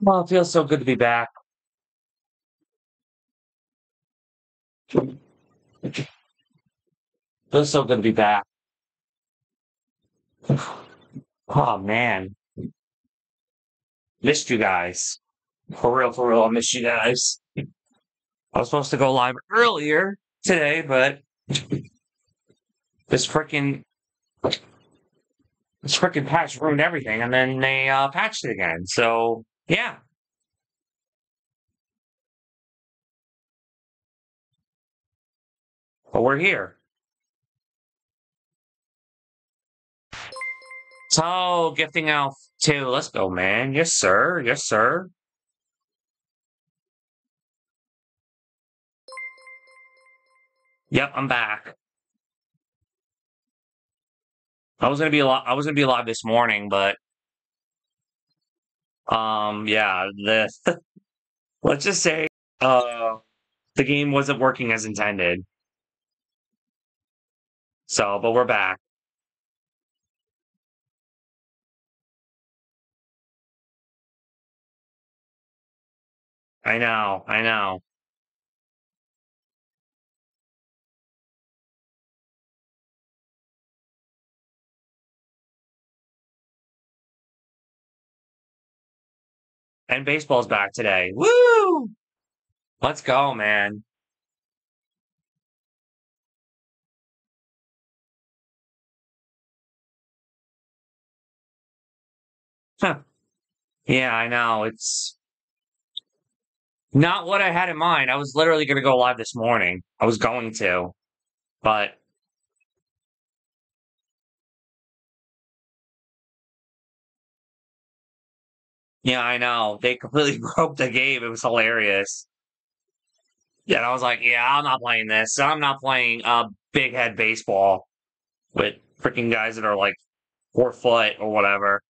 Well, it feels so good to be back. Feels so good to be back. Oh man. Missed you guys. For real, for real, I missed you guys. I was supposed to go live earlier today, but this freaking this freaking patch ruined everything, and then they uh, patched it again. So yeah, but we're here. So gifting elf two, let's go, man. Yes, sir. Yes, sir. Yep, I'm back. I was gonna be a lot. I was gonna be live this morning, but um, yeah, the let's just say uh the game wasn't working as intended. So, but we're back. I know, I know. And baseball's back today. Woo! Let's go, man. Huh. Yeah, I know. It's not what I had in mind. I was literally going to go live this morning. I was going to, but yeah, I know. They completely broke the game. It was hilarious. Yeah, and I was like, yeah, I'm not playing this. I'm not playing uh big head baseball with freaking guys that are like four foot or whatever.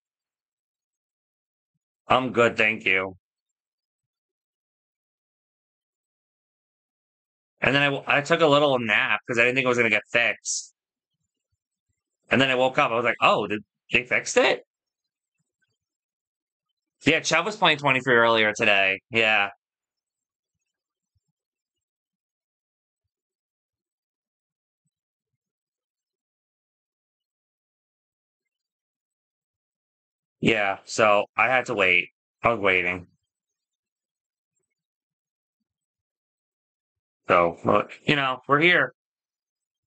I'm good, thank you. And then I, I took a little nap because I didn't think it was going to get fixed. And then I woke up. I was like, oh, did they fixed it? Yeah, Chubb was playing 23 earlier today. Yeah. Yeah, so I had to wait. I was waiting. So, you know, we're here.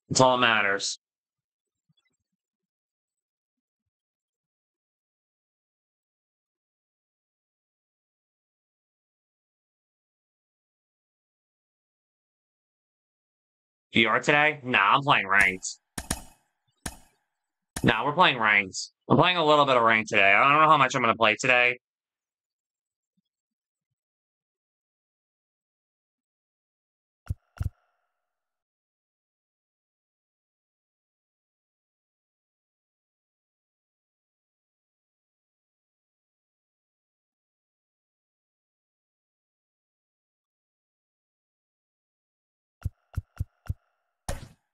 It's all that matters. BR today? Nah, I'm playing ranked. Nah, we're playing ranked. I'm playing a little bit of ranked today. I don't know how much I'm going to play today.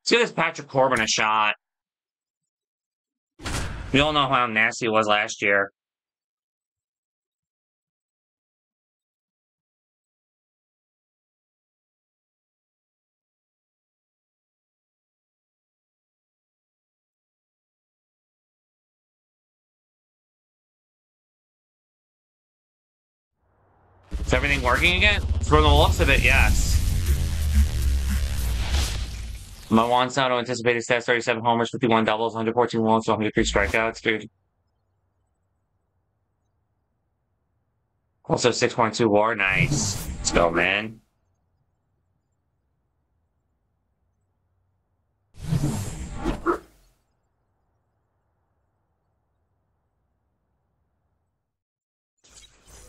Let's give this Patrick Corbin a shot. We all know how nasty he was last year. Is everything working again? From the looks of it, yes. My Juan Soto anticipated stats 37 homers, 51 doubles, 114 walks, 103 strikeouts, dude. Also 6.2 war. Nice. Let's go, man.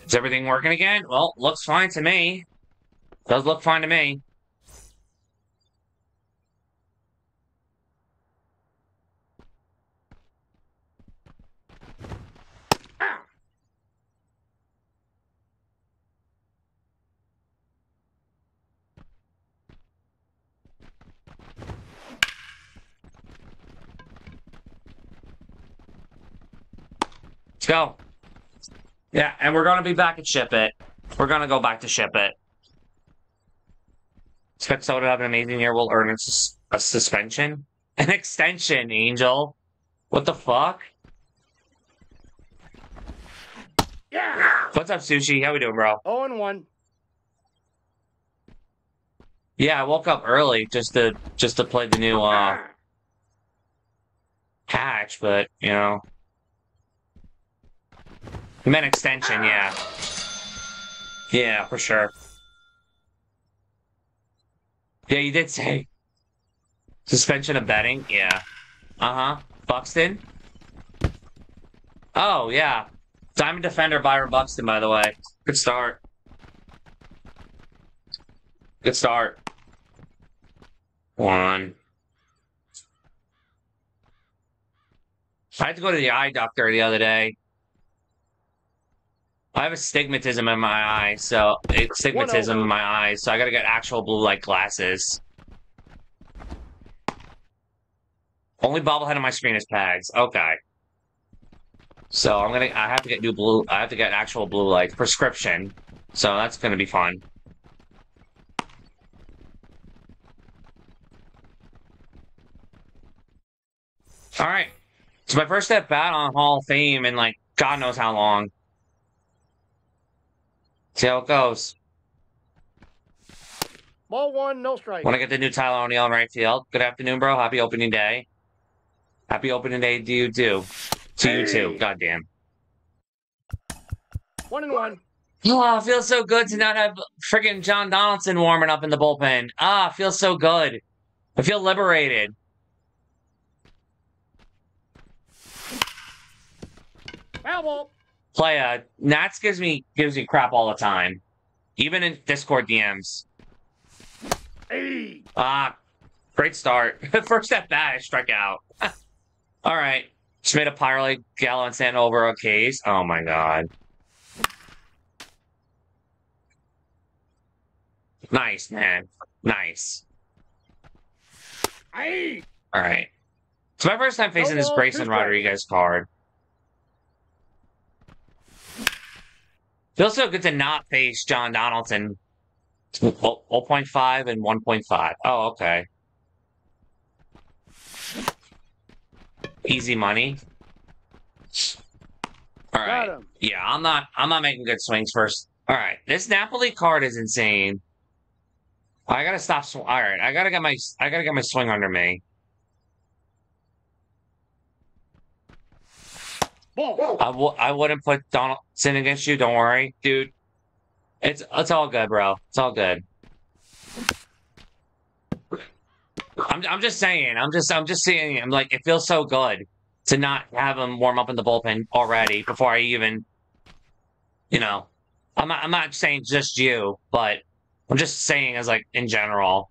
Is everything working again? Well, looks fine to me. Does look fine to me. Let's go. Yeah, and we're gonna be back at Ship It. We're gonna go back to Ship It. Expect Soto to have an amazing year. We'll earn a, sus- a suspension, an extension. Angel, what the fuck? Yeah. What's up, Sushi? How we doing, bro? Oh and one. Yeah, I woke up early just to just to play the new uh patch, but you know. You meant extension, yeah. Yeah, for sure. Yeah, you did say suspension of betting. Yeah. Uh huh. Buxton. Oh yeah, Diamond Defender Byron Buxton. By the way, good start. Good start. One. I had to go to the eye doctor the other day. I have astigmatism in my eye, so astigmatism in my eyes, so I gotta get actual blue light glasses. Only bobblehead on my screen is Pags. Okay. So I'm gonna I have to get new blue I have to get actual blue light prescription. So that's gonna be fun. All right. It's my first at bat on Hall of Fame in like God knows how long. See how it goes. Ball one, no strike. Want to get the new Tyler O'Neill in right field? Good afternoon, bro. Happy opening day. Happy opening day to you too. To you too. Hey. Goddamn. One and one. Oh, it feels so good to not have friggin' John Donaldson warming up in the bullpen. Ah, it feels so good. I feel liberated. Foul ball. Playa, Nats gives me gives me crap all the time. Even in Discord DMs. Hey. Ah, great start. First at bat, I struck out. All right. Just made a Pyro Gallo and sent over a case. Oh my god. Nice, man. Nice. Hey. All right. It's my first time facing this Grayson. Rodriguez card. Feels so good to not face John Donaldson. 0.5 and 1.5. Oh, okay. Easy money. All right. Yeah, I'm not. I'm not making good swings first. All right, this Napoli card is insane. I gotta stop. Sw- All right, I gotta get my. I gotta get my swing under me. I w- I wouldn't put Donaldson against you. Don't worry, dude. It's it's all good, bro. It's all good. I'm I'm just saying. I'm just I'm just saying. I'm like it feels so good to not have him warm up in the bullpen already before I even, you know, I'm not I'm not saying just you, but I'm just saying as like in general.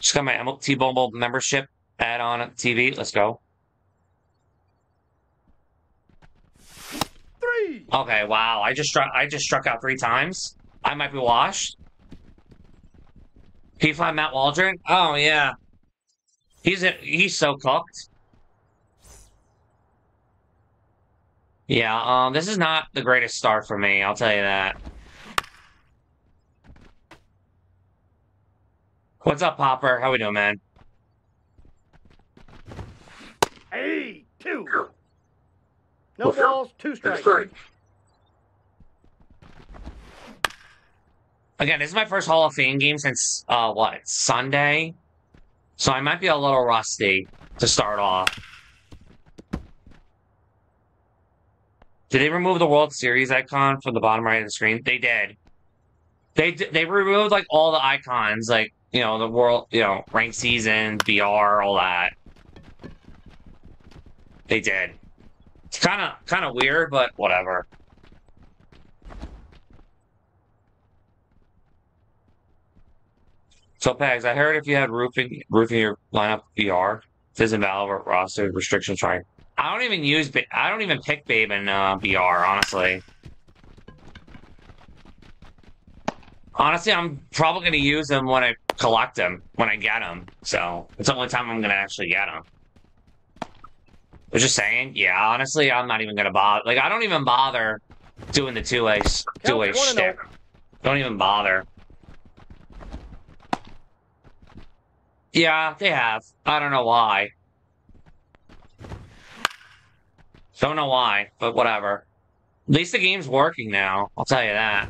Just got my T-Mobile membership add on TV. Let's go. Three. Okay, wow. I just struck I just struck out three times. I might be washed. P five Matt Waldron? Oh yeah. He's a, he's so cooked. Yeah, um this is not the greatest start for me, I'll tell you that. What's up, Popper? How we doing, man? Hey. Two. No balls, two strikes. Again, this is my first Hall of Fame game since uh what Sunday, so I might be a little rusty to start off. Did they remove the World Series icon from the bottom right of the screen? They did. They they removed like all the icons, like you know the world, you know ranked season, BR, all that. They did. It's kind of kind of weird, but whatever. So, Pags, I heard if you had roofing roofing your lineup BR, it says invalid roster restrictions right. I don't even use I don't even pick Babe in uh, BR, honestly. Honestly, I'm probably going to use them when I collect them, when I get them. So, it's the only time I'm going to actually get them. I was just saying, yeah, honestly, I'm not even gonna bother. Like, I don't even bother doing the two-way two-way one shtick. Don't even bother. Yeah, they have. I don't know why. Don't know why, but whatever. At least the game's working now. I'll tell you that.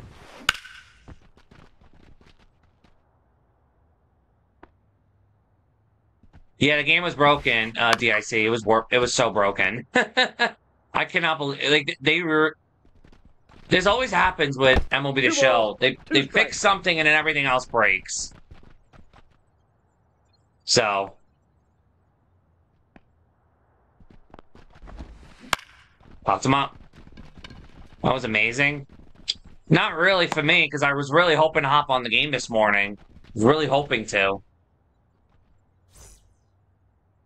Yeah, the game was broken, uh, DIC. It was wor- It was so broken. I cannot believe like they were. This always happens with MLB The Show. They two they strikes. fix something and then everything else breaks. So. Popped him up. That was amazing. Not really for me, because I was really hoping to hop on the game this morning. Really hoping to.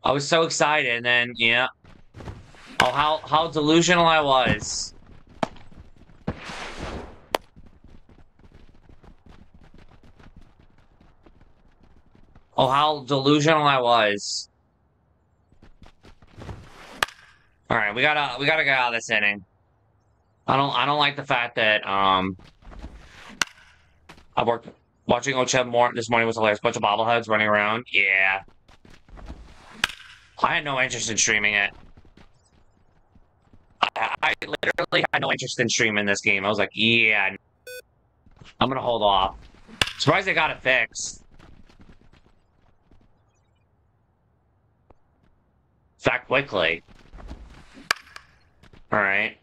I was so excited, and then yeah. Oh, how how delusional I was. Oh, how delusional I was. All right, we gotta we gotta get out of this inning. I don't I don't like the fact that um I worked watching Ocheb more this morning was hilarious. Bunch of bobbleheads running around. Yeah. I had no interest in streaming it. I, I literally had no interest in streaming this game. I was like, yeah, I'm gonna hold off. Surprised they got it fixed. That quickly. All right.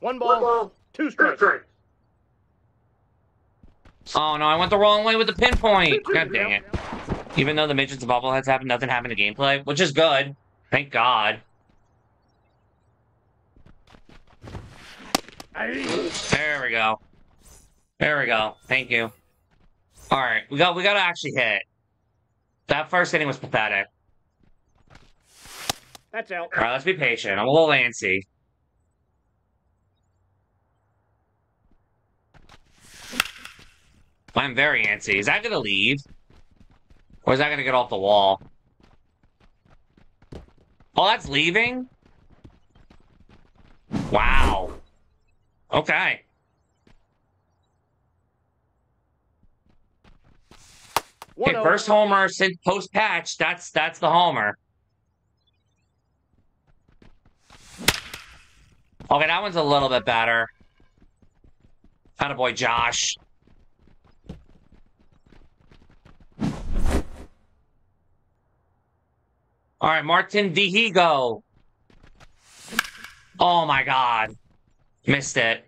One ball, two strikes. Oh no, I went the wrong way with the pinpoint. Two, two, God dang it. Even though the midgets and bobbleheads happen, nothing happened to gameplay, which is good. Thank God. There we go. There we go. Thank you. All right, we got we got to actually hit. That first inning was pathetic. that's out. All right, let's be patient. I'm a little antsy. I'm very antsy. Is that gonna leave? Or is that gonna get off the wall? Oh, that's leaving? Wow. Okay. Okay, oh. first homer since post patch. That's that's the homer. Okay, that one's a little bit better. Kind of boy Josh. All right, Martin Dihigo. Oh my God, missed it.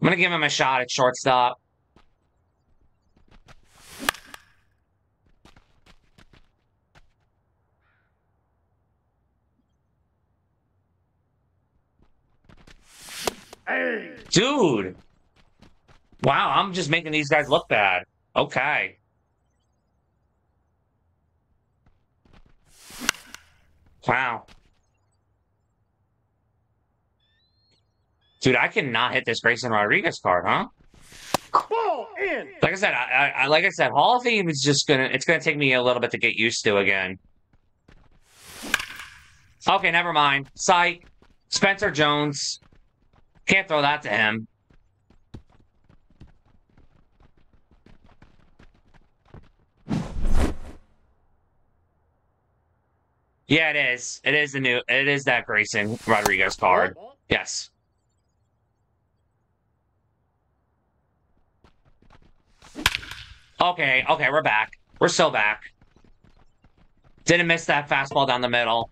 I'm gonna give him a shot at shortstop. Hey, Dude. Wow, I'm just making these guys look bad. Okay. Wow. Dude, I cannot hit this Grayson Rodriguez card, huh? ball in. Like I said, I, I, I like I said, Hall of Fame is just gonna it's gonna take me a little bit to get used to again. Okay, never mind. Psych. Spencer Jones. Can't throw that to him. Yeah, it is. It is the new. It is that Grayson Rodriguez card. Yes. Okay, okay, we're back. We're still back. Didn't miss that fastball down the middle.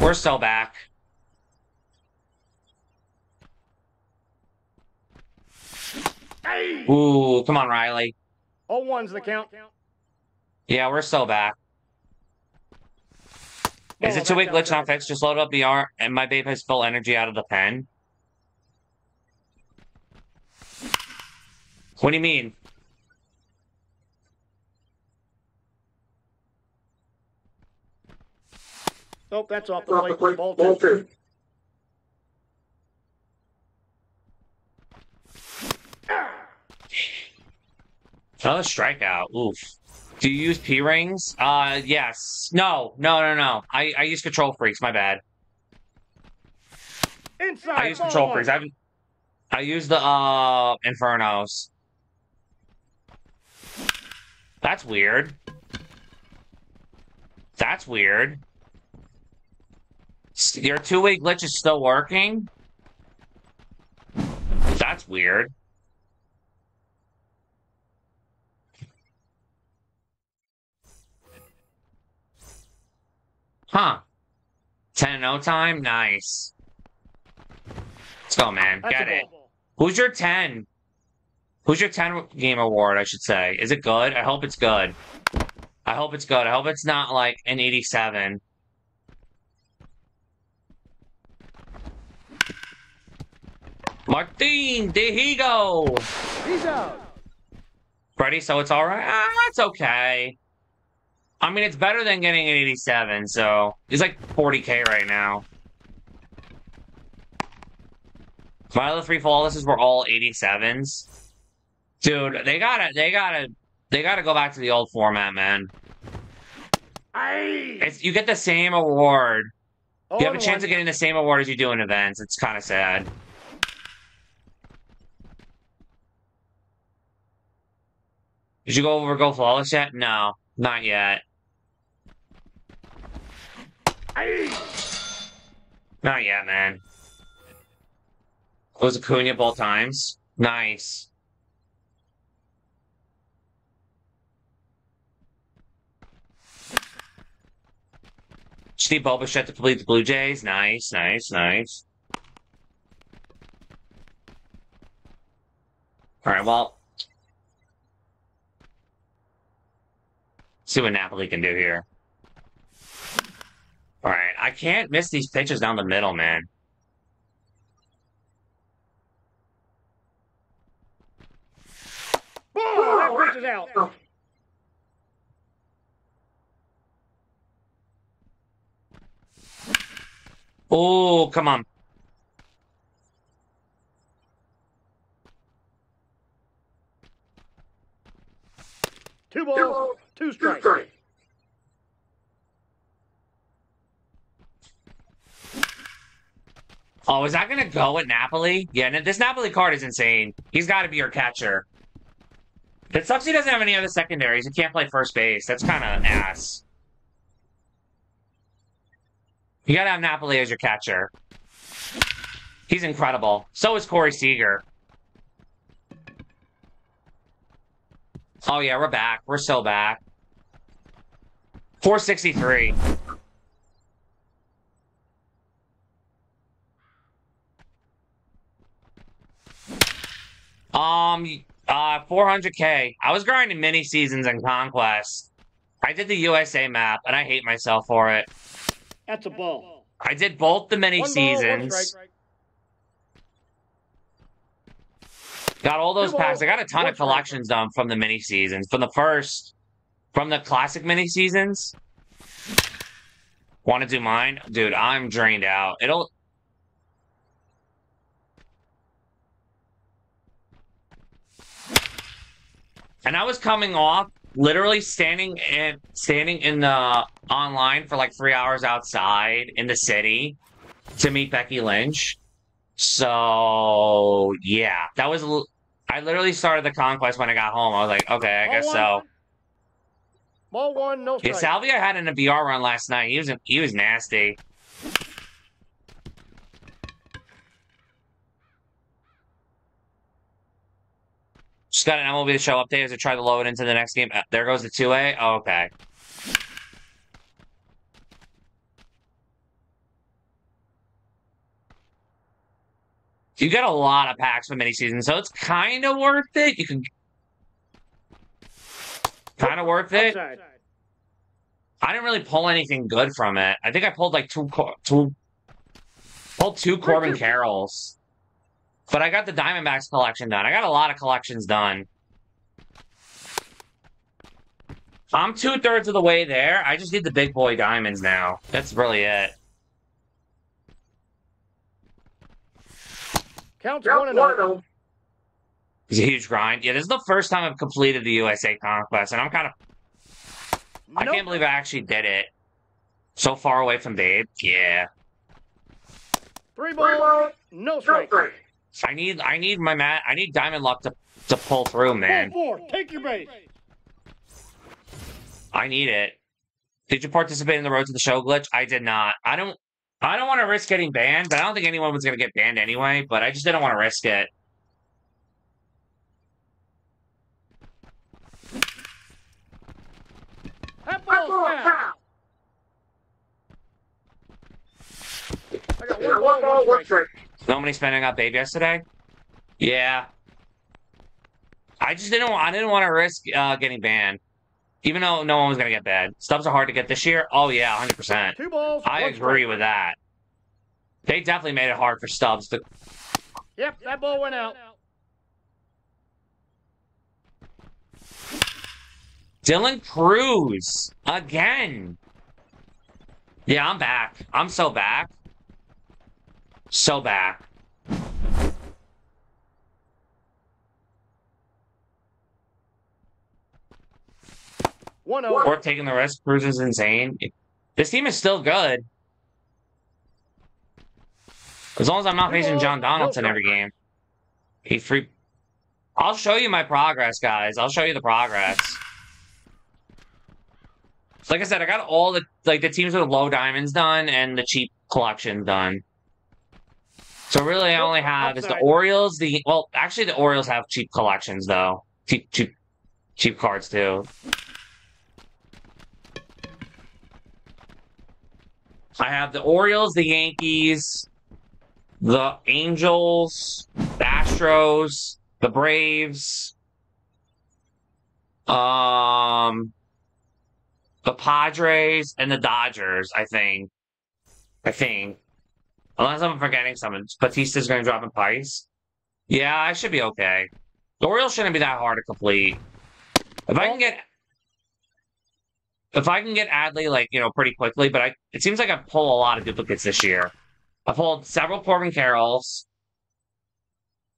We're still back. Ooh, come on, Riley. oh one's the count. Yeah, we're still back. Is it that's glitch not fixed? Just load up the R, and my babe has full energy out of the pen. What do you mean? Nope, that's off the plate. plate. Ball, strikeout. Oof. Do you use P rings? Uh, yes. No, no, no, no. I, I use control freaks. My bad. Inside. I use control freaks. I I use the uh infernos. That's weird. That's weird. Your two-way glitch is still working. That's weird. Huh. 10 0 time? Nice. Let's go, man. That's Get it. Who's your 10? Who's your 10 game award, I should say? Is it good? I hope it's good. I hope it's good. I hope it's not like an 87. Martin, there he go. He's out. Ready? So it's all right. Ah, it's okay. I mean, it's better than getting an 87. So he's like 40k right now. My other three flawlesses were all 87s. Dude, they gotta, they gotta, they gotta go back to the old format, man. Aye. It's, you get the same award. Oh, You have a chance of getting the same award as you do in events. It's kind of sad. Did you go over Go Flawless yet? No, not yet. Aye. Not yet, man. Was Acuna both times? Nice. Steve Boba to complete the Blue Jays. Nice, nice, nice. All right, well, see what Napoli can do here. All right, I can't miss these pitches down the middle, man. Ball. That pitch is out. Oh, come on. Two balls. Two strikes. Oh, is that gonna go at Napoli? Yeah, this Napoli card is insane. He's got to be your catcher. It sucks he doesn't have any other secondaries. He can't play first base. That's kind of ass. You gotta have Napoli as your catcher. He's incredible. So is Corey Seager. Oh yeah, we're back. We're so back. 463. Um, uh, 400k. I was grinding mini seasons and conquest. I did the USA map, and I hate myself for it. That's a ball. I did both the mini One ball, one seasons. Got all those Two packs. balls, I got a ton of collections done from the mini seasons. From the first, from the classic mini seasons. Want to do mine, dude? I'm drained out. It'll. And I was coming off, literally standing in standing in the online for like three hours outside in the city to meet Becky Lynch. So yeah, that was. l- I literally started the conquest when I got home. I was like, okay, I guess one. so. Ball one. No Yeah. Salvia had in a BR run last night. He was he was nasty. Just got an MLB the show update as I try to load into the next game. Uh, There goes the two A. Oh, okay. You get a lot of packs for mini season, so it's kind of worth it. You can kind of worth it. Outside. I didn't really pull anything good from it. I think I pulled like two, two, pulled two Corbin Carrolls, but I got the Diamondbacks collection done. I got a lot of collections done. I'm two thirds of the way there. I just need the big boy diamonds now. That's really it. Counts one and oh. It's a huge grind. Yeah, this is the first time I've completed the USA Conquest, and I'm kind of. I can't believe I actually did it. So far away from Babe. Yeah. Three balls, no strikes. I need I need my mat I need diamond luck to to pull through, Ball man. four, take your base. I need it. Did you participate in the road to the show glitch? I did not. I don't I don't want to risk getting banned, but I don't think anyone was gonna get banned anyway, but I just didn't want to risk it. That ball's foul. I got one ball, one strike. Nobody spending out babe yesterday? Yeah. I just didn't want I didn't want to risk uh, getting banned. Even though no one was gonna get banned. Stubs are hard to get this year. Oh yeah, hundred percent. Two balls, I agree with that. They definitely made it hard for Stubs to Yep, that ball went out. Dylan Cruz again. Yeah, I'm back. I'm so back. So back. One oh. Or taking the risk. Cruz is insane. This team is still good. As long as I'm not facing John Donaldson every game. He free. I'll show you my progress, guys. I'll show you the progress. Like I said, I got all the like the teams with low diamonds done and the cheap collection done. So really, I only have is the. Orioles. The well, actually, the Orioles have cheap collections though. Cheap, cheap, cheap cards too. I have the Orioles, the Yankees, the Angels, the Astros, the Braves, um, the Padres, and the Dodgers. I think. I think. Unless I'm forgetting someone. Batista's going to drop in Pice. Yeah, I should be okay. The Orioles shouldn't be that hard to complete. If I can get if I can get Adley like you know pretty quickly, but I it seems like I pull a lot of duplicates this year. I pulled several Corbin Carrolls,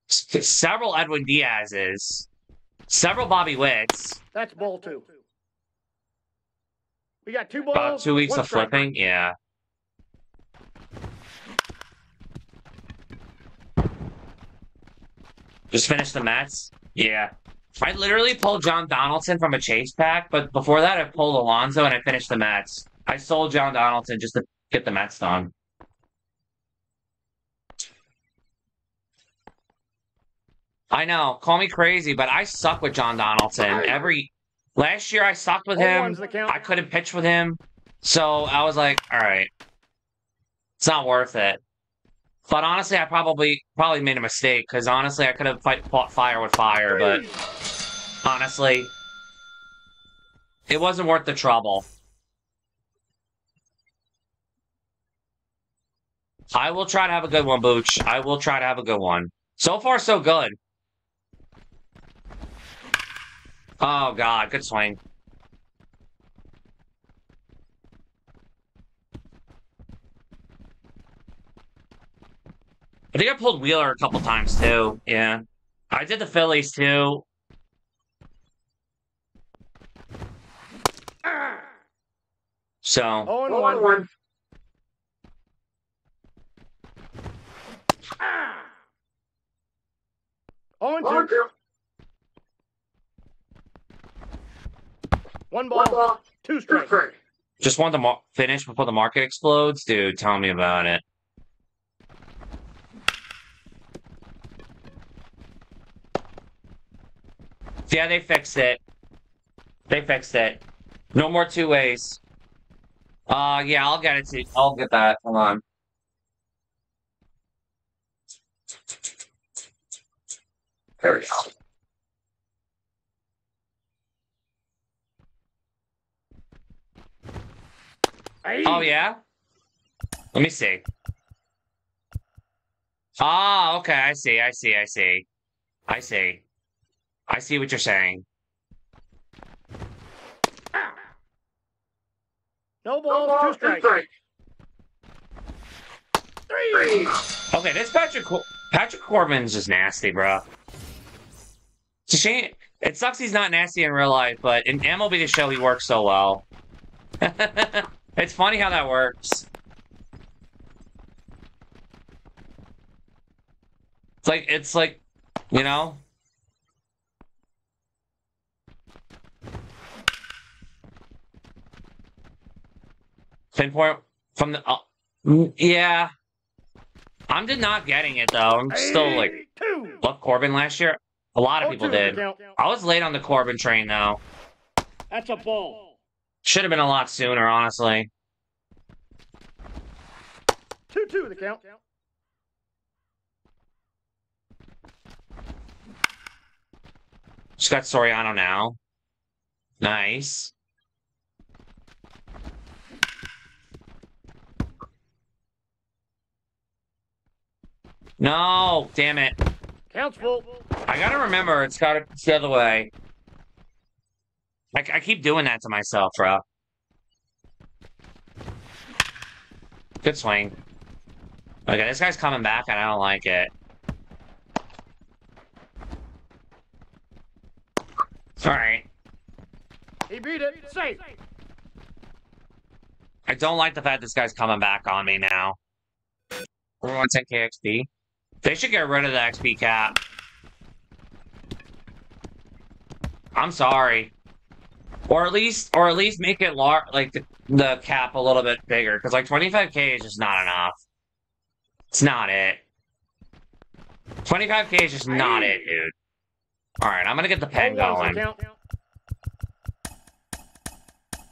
several Edwin Diaz's, several Bobby Witts. That's ball two. We got two balls. About two weeks of strike. flipping, yeah. Just finished the Mets, yeah. I literally pulled John Donaldson from a chase pack, but before that, I pulled Alonso and I finished the Mets. I sold John Donaldson just to get the Mets done. I know, call me crazy, but I suck with John Donaldson. Every last year, I sucked with him. ones that count. I couldn't pitch with him. So I was like, all right. It's not worth it. But honestly, I probably probably made a mistake because honestly, I could have fight, fought fire with fire, but honestly, it wasn't worth the trouble. I will try to have a good one, Booch. I will try to have a good one. So far, so good. Oh, God. Good swing. I think I pulled Wheeler a couple times, too. Yeah. I did the Phillies, too. So, Oh and one. Ah! Oh and two. One ball, two strikes. just want to finish before the market explodes? Dude, tell me about it. Yeah, they fixed it. They fixed it. No more two ways. Uh, yeah, I'll get it to I'll get that. Hold on. There we go. Oh yeah? Let me see. Ah, okay, I see, I see, I see. I see. I see what you're saying. No balls, two strikes. Three. Okay, this Patrick Cor- Patrick Corbin's just nasty, bro. It's a shame. It sucks he's not nasty in real life, but in MLB The Show, he works so well. it's funny how that works. It's like, it's like, you know? Pinpoint from the, uh, mm, yeah. I'm just not getting it though. I'm still like, what, Corbin last year? A lot of Oh, people did. I was late on the Corbin train though. That's a ball. Should have been a lot sooner, honestly. Two two the count. Just got Soriano now. Nice. No, damn it. Counts full. I gotta remember, it's got it's the other way. I, I keep doing that to myself, bro. Good swing. Okay, this guy's coming back, and I don't like it. Alright. He beat it. Safe. I don't like the fact this guy's coming back on me now. Everyone 10k XP. They should get rid of the XP cap. I'm sorry. Or at least, or at least make it lar- like the, the cap a little bit bigger, because like 25k is just not enough. It's not it. 25k is just not it, dude. Alright, I'm gonna get the pen All going.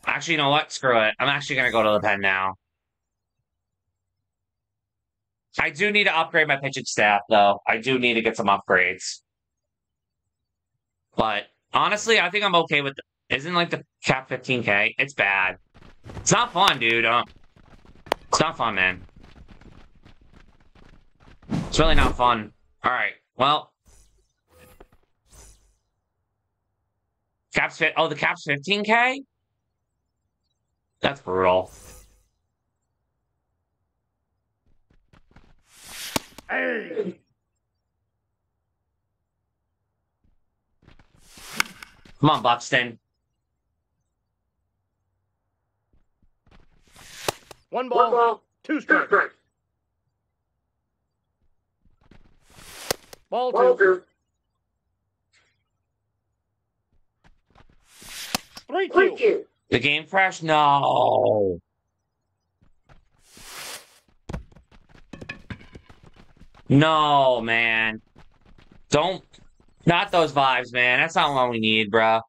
Actually, you know what? Screw it. I'm actually gonna go to the pen now. I do need to upgrade my pitching staff, though. I do need to get some upgrades. But honestly, I think I'm okay with. The, isn't like the cap 15k? It's bad. It's not fun, dude. Uh, it's not fun, man. It's really not fun. All right. Well, caps fit. Oh, the cap's 15k. That's brutal. Hey. Come on, Buxton. One ball. Two strikes. Ball two. Three two. The game crashed? No. No, man. Don't. Not those vibes, man. That's not what we need, bro.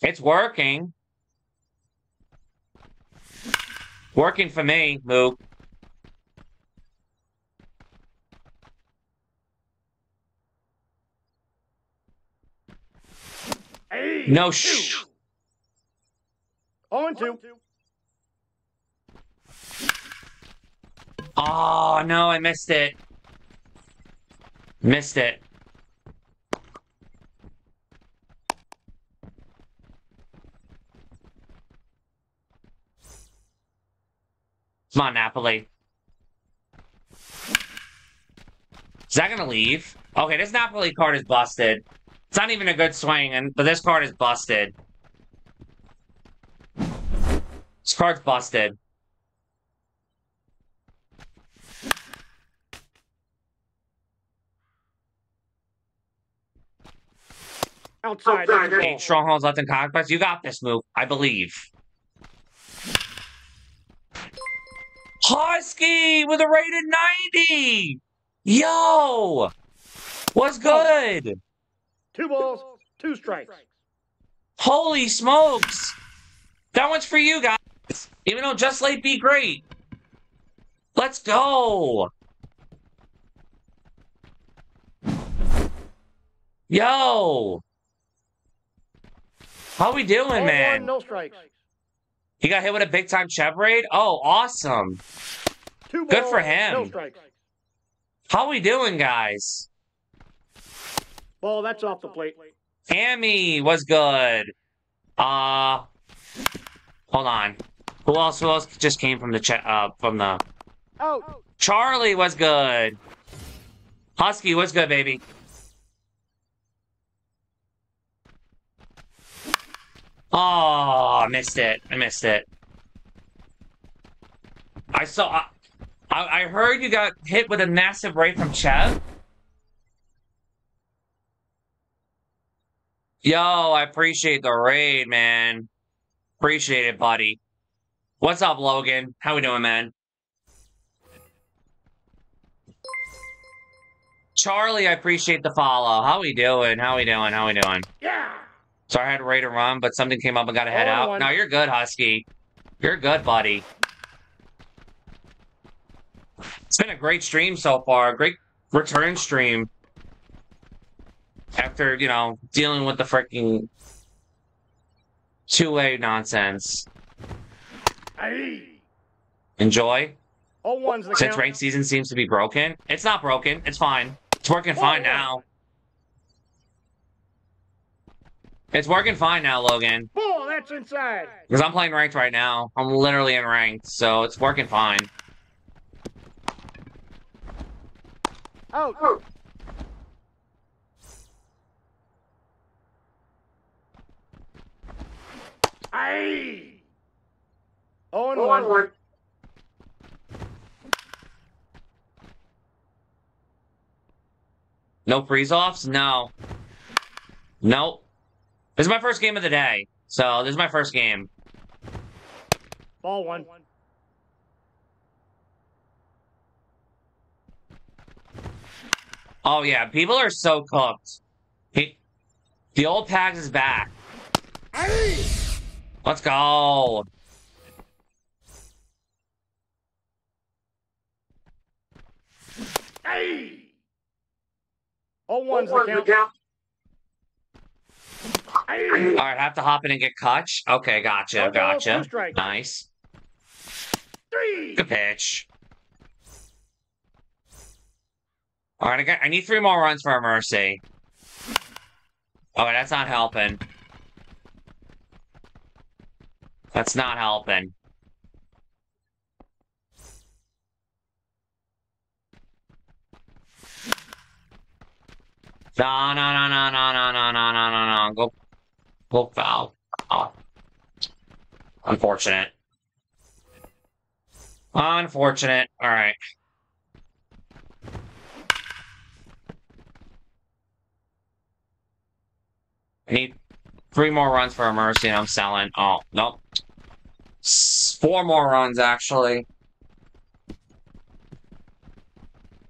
It's working. Working for me, Mook. Hey. No two. sh. Oh and two. Oh, no, I missed it. Missed it. Come on, Napoli. Is that gonna leave? Okay, this Napoli card is busted. It's not even a good swing, and but this card is busted. This card's busted. Outside. Eight strongholds left in conquest. You got this move, I believe. Husky with a rated 90! Yo! What's good? Two balls. Two strikes. Holy smokes! That one's for you guys. Even though Just Late be great. Let's go! Yo! How we doing, Ball man? one. No strikes. He got hit with a big time Chev raid? Oh, awesome. Two Good balls, for him. No strikes. How we doing, guys? Ball. That's off the plate. Hammy was good. Uh hold on. Who else who else just came from the chat uh from the Out. Charlie was good. Husky was good, baby. Oh, I missed it. I missed it. I saw. I, I heard you got hit with a massive raid from Chev. Yo, I appreciate the raid, man. Appreciate it, buddy. What's up, Logan? How we doing, man? Charlie, I appreciate the follow. How we doing? How we doing? How we doing? Yeah. Sorry I had to raid and run, but something came up and got to head Oh, out. one. No, you're good, Husky. You're good, buddy. It's been a great stream so far. Great return stream. After, you know, dealing with the freaking two-way nonsense. Aye. Enjoy. Oh, one's the Since count. ranked season seems to be broken. It's not broken. It's fine. It's working fine whoa. now. It's working fine now, Logan. Ball, that's inside. Because I'm playing ranked right now. I'm literally in ranked, so it's working fine. Out. Aye. Oh, and one. No freeze offs? No. Nope. This is my first game of the day. So this is my first game. Ball one. Oh yeah, people are so cooked. He, the old Pags is back. Aye. Let's go. Aye. Oh, one's the count. All right, have to hop in and get Kutch. Okay, gotcha, gotcha. Nice. Three. Good pitch. All right, I, got, I need three more runs for a mercy. Oh, that's not helping. That's not helping. No, no, no, no, no, no, no, no, no, no, no. Go, go foul. Oh. Unfortunate. Unfortunate. All right. I need three more runs for a mercy, and I'm selling. Oh, nope. Four more runs, actually.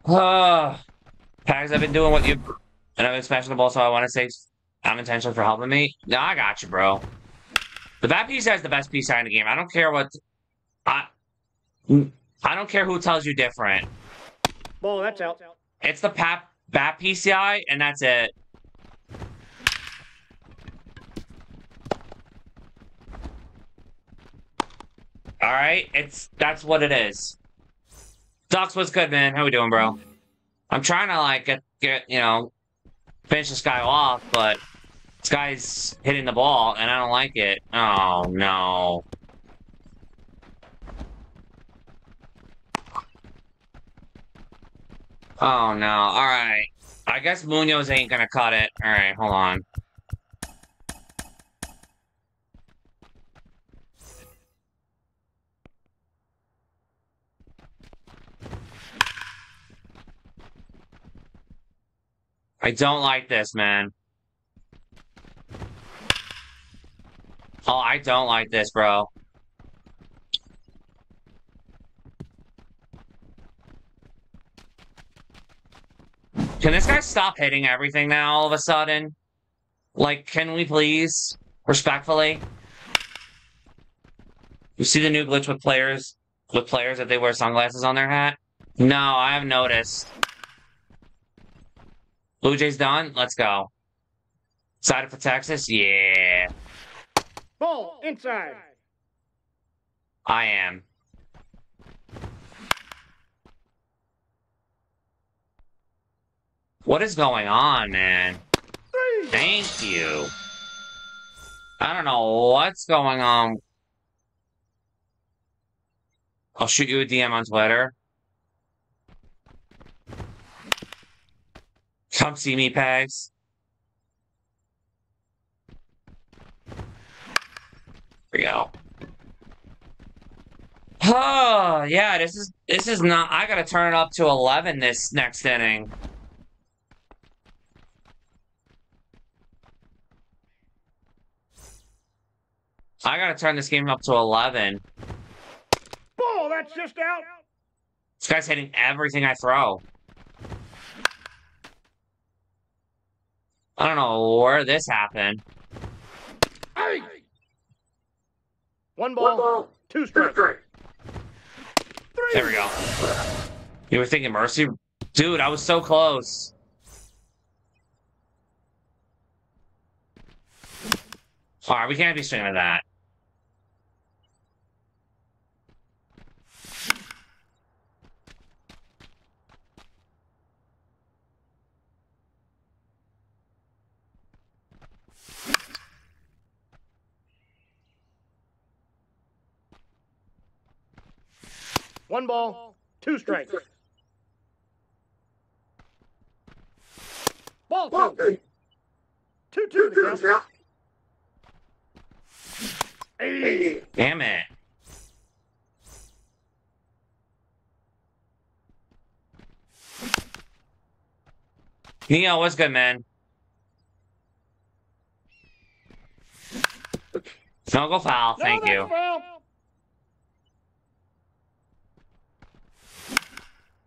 Uh, Pags, I've been doing what you... And I've been smashing the ball, so I want to say I'm intentional for helping me. No, I got you, bro. The bat piece has the best piece in the game. I don't care what... I... I don't care who tells you different. Ball, that's out. It's the pap bat PCI, and that's it. All right, it's that's what it is. Ducks, what's good, man? How we doing, bro? I'm trying to like get get you know finish this guy off, but this guy's hitting the ball, and I don't like it. Oh no. Oh no. All right. I guess Munoz ain't gonna cut it. All right, hold on. I don't like this, man. Oh, I don't like this, bro. Can this guy stop hitting everything now all of a sudden? Like, can we please? Respectfully? You see the new glitch with players with players that they wear sunglasses on their hat? No, I have noticed. Blue Jays done? Let's go. Excited for Texas? Yeah, Ball inside. I am. What is going on, man? Three. Thank you. I don't know what's going on. I'll shoot you a DM on Twitter. Come see me, Pags. We go. Oh, yeah, this is this is not I gotta turn it up to eleven this next inning. I gotta turn this game up to eleven. Ball, that's just out. This guy's hitting everything I throw. I don't know where this happened. Hey! One ball, two strikes. Three. There we go. You were thinking mercy? Dude, I was so close. Alright, we can't be swinging at that. One ball, two strikes. Ball two. Two two the count. Hey. Damn it. Neo, what's good, man? No, go foul. Thank no, you. that's foul.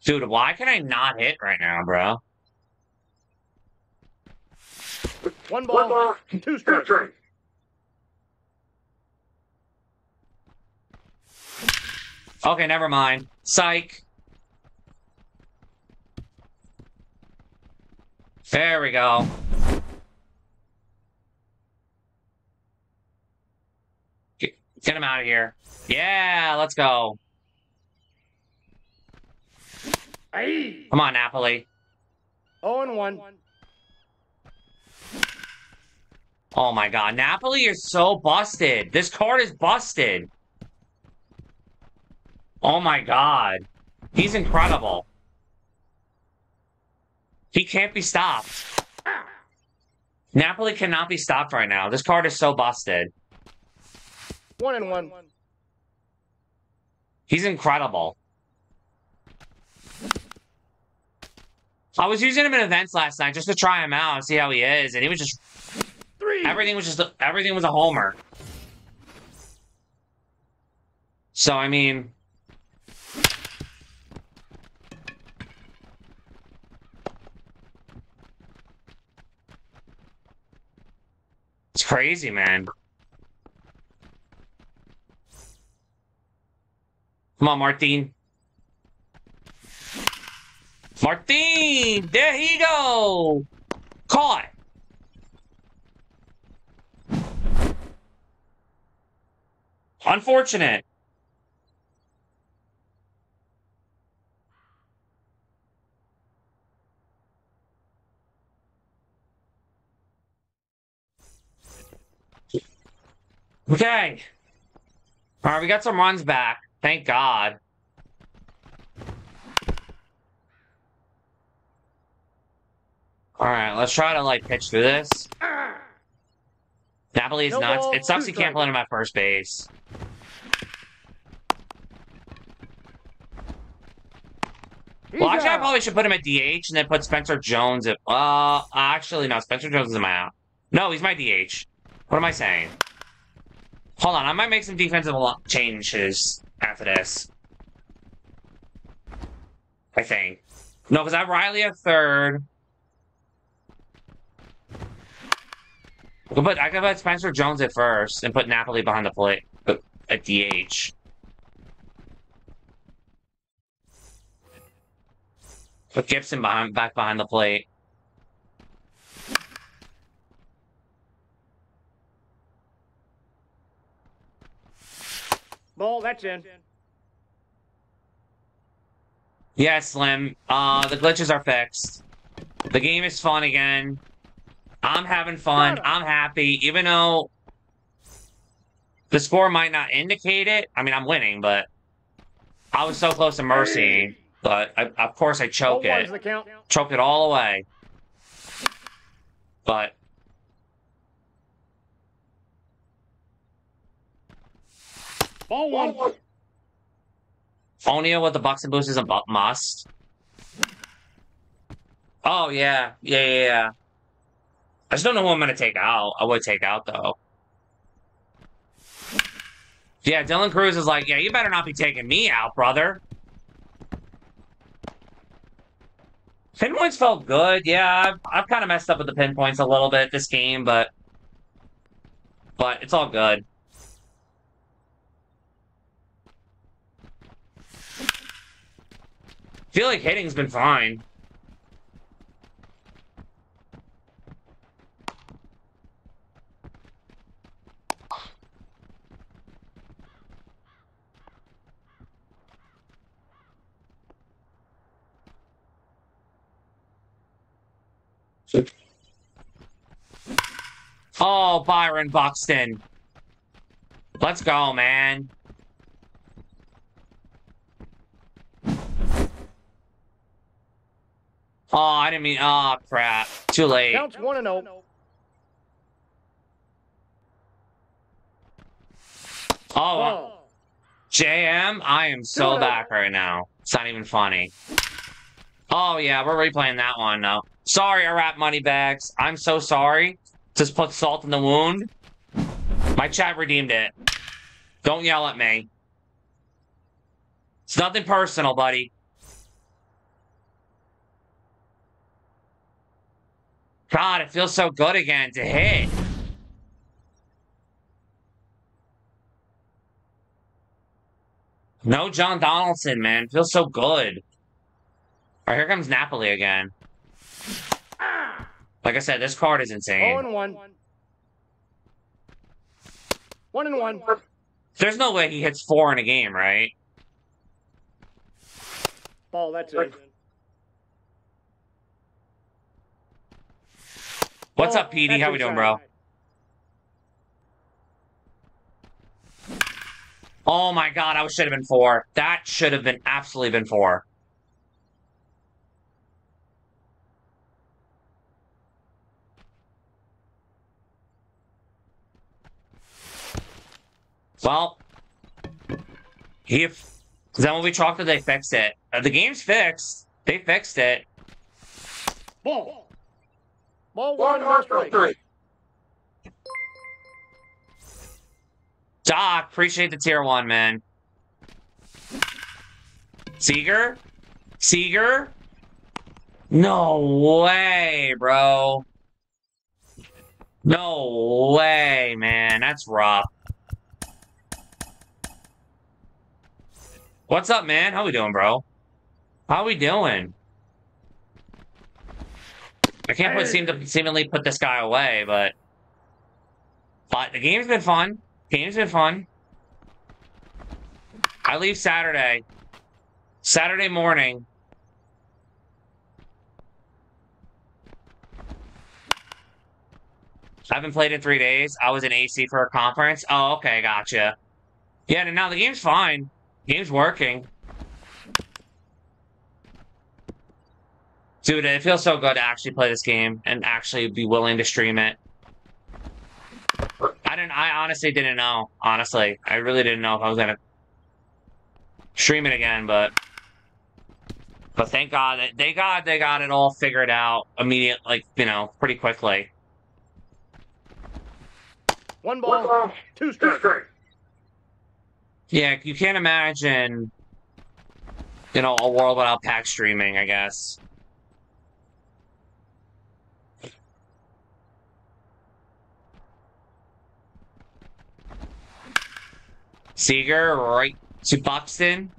Dude, why can I not hit right now, bro? One ball, two strikes. Okay, never mind. Psych. There we go. Get, get him out of here. Yeah, let's go. Hey. Come on, Napoli. Oh and one. Oh my god, Napoli is so busted. This card is busted. Oh my god. He's incredible. He can't be stopped. Napoli cannot be stopped right now. This card is so busted. One and one. He's incredible. I was using him in events last night just to try him out and see how he is, and he was just Three. everything was just everything was a homer. So I mean, it's crazy, man. Come on, Martin. Martin! There he go! Caught! Unfortunate. Okay. All right, we got some runs back. Thank God. All right, let's try to like pitch through this. Napoli is No nuts. ball, It sucks he can't play him at first base. He's Well, actually, I probably should put him at DH and then put Spencer Jones at. Uh, actually, no. Spencer Jones is my out. No, he's my DH. What am I saying? Hold on, I might make some defensive changes after this. I think. No, because I have Riley at third. I could put I could put Spencer Jones at first and put Napoli behind the plate at DH. Put Gibson behind back behind the plate. Ball, that's in. Yeah, Slim. Uh, the glitches are fixed. The game is fun again. I'm having fun. I'm happy, even though the score might not indicate it. I mean, I'm winning, but I was so close to mercy. But I, of course, I choke it. the. Choke it all away. But Ball one. Fonio with the Buxton Boost is a must. Oh yeah, yeah, yeah, yeah. I just don't know who I'm gonna take out. I would take out though. Yeah, Dylan Crews is like, yeah, you better not be taking me out, brother. Pinpoints felt good. Yeah, I've, I've kind of messed up with the pinpoints a little bit this game, but but it's all good. feel like hitting's been fine. Oh, Byron Buxton. Let's go, man. Oh, I didn't mean. Oh, crap. Too late. Counts one and oh. Oh, uh, Ball. JM, I am so back right now. It's not even funny. Oh, yeah, we're replaying that one now. Sorry, I wrap money bags. I'm so sorry. Just put salt in the wound. My chat redeemed it. Don't yell at me. It's nothing personal, buddy. God, it feels so good again to hit. No John Donaldson, man. Feels so good. All right, here comes Napoli again. Like I said, this card is Oh insane. and one. One and one. There's no way he hits four in a game, right? Ball, that's it. What's Ball, up, oh, PD? that's How we doing, bro? Oh my god, I should have been four. That should have been absolutely been four. Well, he then when we talked that they fixed it. Uh, the game's fixed. They fixed it. Ball. Ball one, horse three. Doc, appreciate the tier one, man. Seager? Seager? No way, bro. No way, man. That's rough. What's up, man? How we doing, bro? How we doing? I can't put seem to seemingly put this guy away, but but the game's been fun. Game's been fun. I leave Saturday. Saturday morning. I haven't played in three days. I was in AC for a conference. Oh, okay, gotcha. Yeah, and now the game's fine. Game's working. Dude, it feels so good to actually play this game and actually be willing to stream it. I didn't. I honestly didn't know. Honestly, I really didn't know if I was gonna stream it again, but but thank God that they got they got it all figured out immediate, like you know, pretty quickly. One ball, two strikes. Yeah, you can't imagine, you know, a world without pack streaming. I guess. Seager right to Buxton.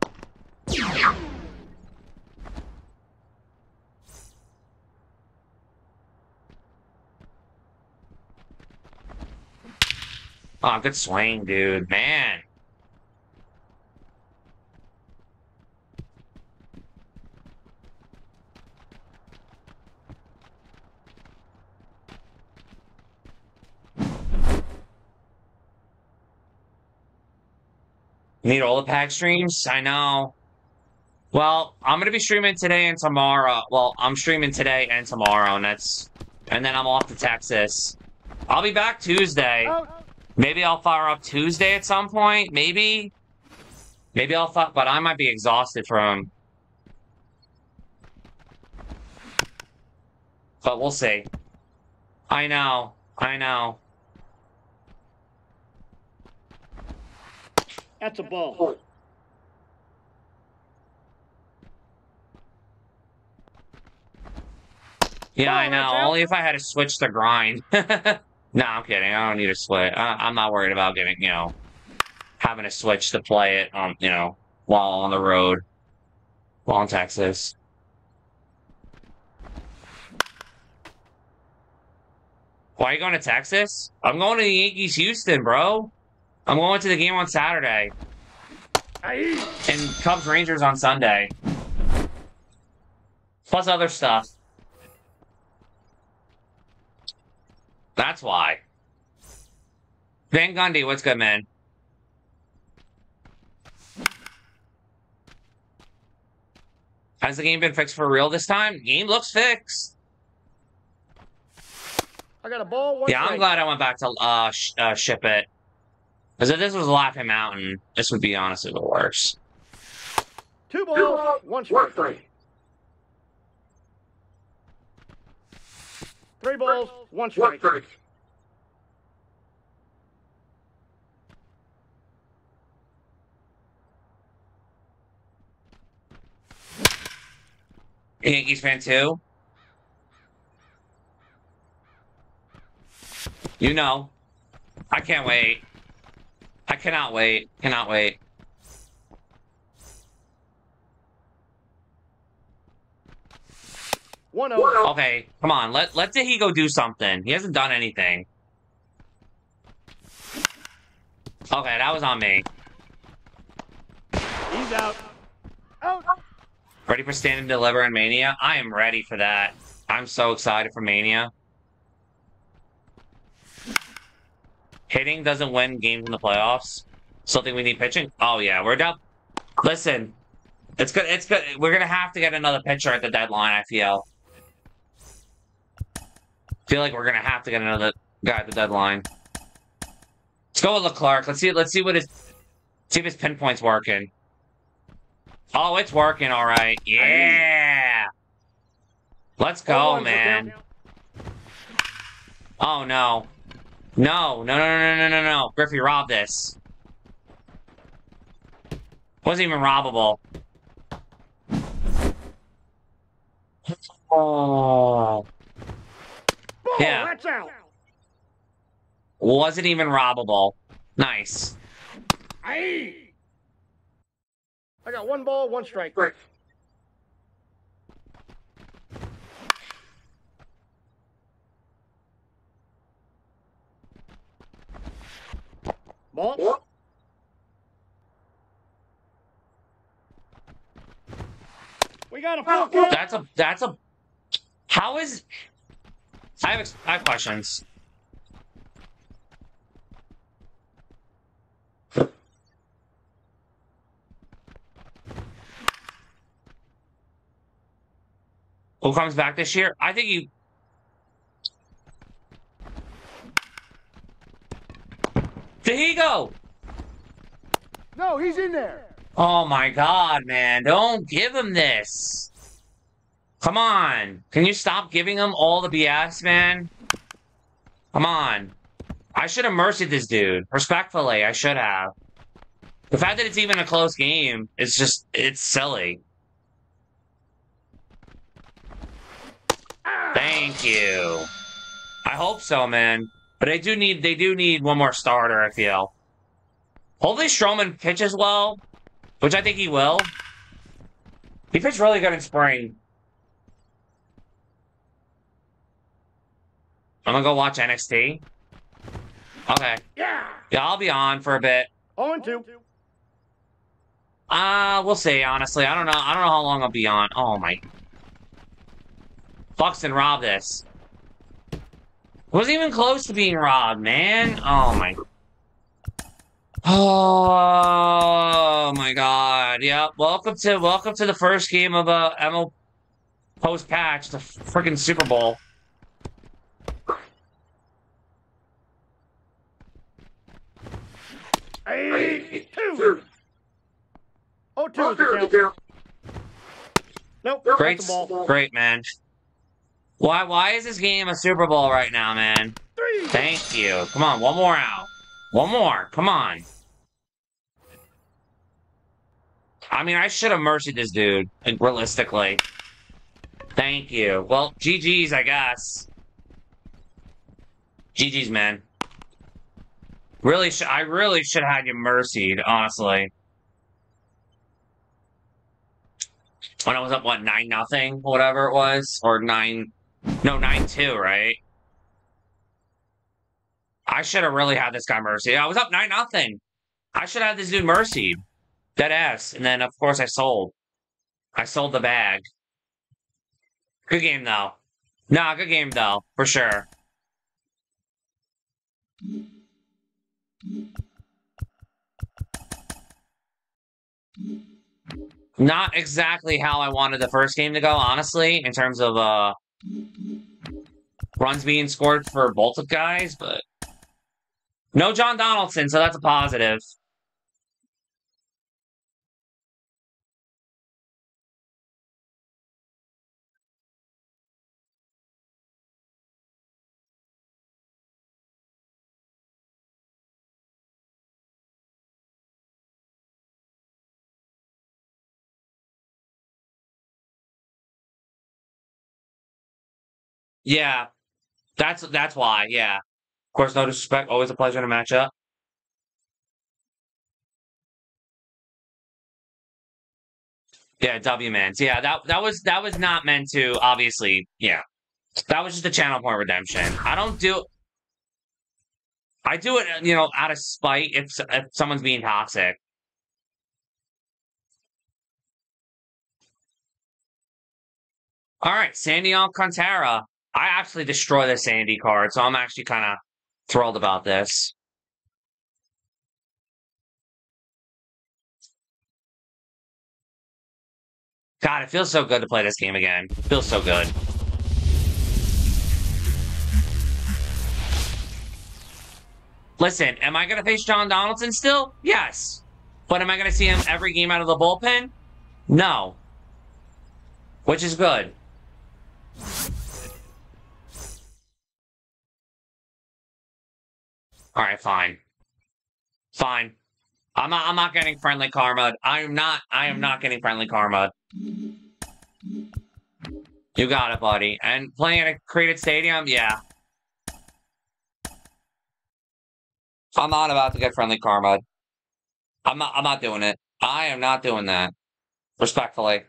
Oh, good swing, dude. Man. Need all the pack streams? I know. Well, I'm gonna be streaming today and tomorrow. Well, I'm streaming today and tomorrow, and that's and then I'm off to Texas. I'll be back Tuesday. Out. Maybe I'll fire up Tuesday at some point. Maybe. Maybe I'll fuck, but I might be exhausted from. But we'll see. I know. I know. That's a ball. Yeah, I know. Only if I had to switch the grind. no, I'm kidding. I don't need to switch. I, I'm not worried about getting, you know, having to switch to play it, um, you know, while on the road, while in Texas. Why are you going to Texas? I'm going to the Yankees Houston, bro. I'm going to the game on Saturday and Cubs Rangers on Sunday. Plus other stuff. That's why. Van Gundy, what's good, man? Has the game been fixed for real this time? Game looks fixed. I got a ball. One Yeah, I'm glad I went back to uh, sh- uh ship it. Because if this was Laughing Mountain, this would be honestly the worst. Two balls. One strike. Three balls. One strike. Yankees fan too? You know. I can't wait. I cannot wait. Cannot wait. One oh. Okay, come on. Let let Dahigo do something. He hasn't done anything. Okay, that was on me. He's out. Out. Ready for stand and deliver in Mania? I am ready for that. I'm so excited for Mania. Hitting doesn't win games in the playoffs. Something we need pitching. Oh yeah, we're down. Listen, it's good. It's good. We're gonna have to get another pitcher at the deadline. I feel. Feel like we're gonna have to get another guy at the deadline. Let's go with Leclerc. Let's see. Let's see what his see if his pinpoint's working. Oh, it's working all right. Yeah. Let's go, one, man. Oh no. No, no, no, no, no, no, no. Griffey, rob this. Wasn't even robbable. Oh. Yeah. That's out. Wasn't even robbable. Nice. Aye. I got one ball. One strike. We got a. That's a that's a how is I have I have questions. Who comes back this year? I think you Did he go? No, he's in there. Oh my god, man. Don't give him this. Come on. Can you stop giving him all the BS, man? Come on. I should have mercied this dude. Respectfully, I should have. The fact that it's even a close game, it's just, it's silly. Thank you. I hope so, man. But they do need, they do need one more starter, I feel. Hopefully Stroman pitches well, which I think he will. He pitched really good in spring. I'm gonna go watch NXT. Okay. Yeah. Yeah, I'll be on for a bit. Oh and two. Uh, we'll see, honestly. I don't know. I don't know how long I'll be on. Oh my. Buxton robbed this. Wasn't even close to being robbed, man. Oh my. Oh my God. Yeah. Welcome to welcome to the first game of uh ML post patch, the freaking Super Bowl. Hey, two. Oh, two. Oh, two. Nope. Great, ball. great, man. Why, why is this game a Super Bowl right now, man? Three. Thank you. Come on, one more out. One more. Come on. I mean, I should have mercied this dude, realistically. Thank you. Well, GG's, I guess. GG's, man. Really, sh I really should have had you mercied, honestly. When I was up, what, 9 nothing, whatever it was? Or 9... No, 9-2, right? I should have really had this guy mercy. I was up 9 nothing. I should have had this dude mercy. Dead ass. And then, of course, I sold. I sold the bag. Good game, though. Nah, good game, though. For sure. Not exactly how I wanted the first game to go, honestly, in terms of uh runs being scored for both of guys, but no John Donaldson, so that's a positive. Yeah, that's that's why. Yeah, of course, no disrespect. Always a pleasure to match up. Yeah, W mans. Yeah, that that was that was not meant to. Obviously, yeah, that was just a channel point redemption. I don't do. I do it, you know, out of spite if if someone's being toxic. All right, Sandy Alcantara. I actually destroy this Sandy card, so I'm actually kind of thrilled about this. God, it feels so good to play this game again. It feels so good. Listen, am I going to face John Donaldson still? Yes. But am I going to see him every game out of the bullpen? No. Which is good. All right, fine. Fine. I'm not I'm not getting friendly karma. I am not I am not getting friendly karma. You got it, buddy. And playing at a created stadium, yeah. I'm not about to get friendly karma. I'm not I'm not doing it. I am not doing that. Respectfully.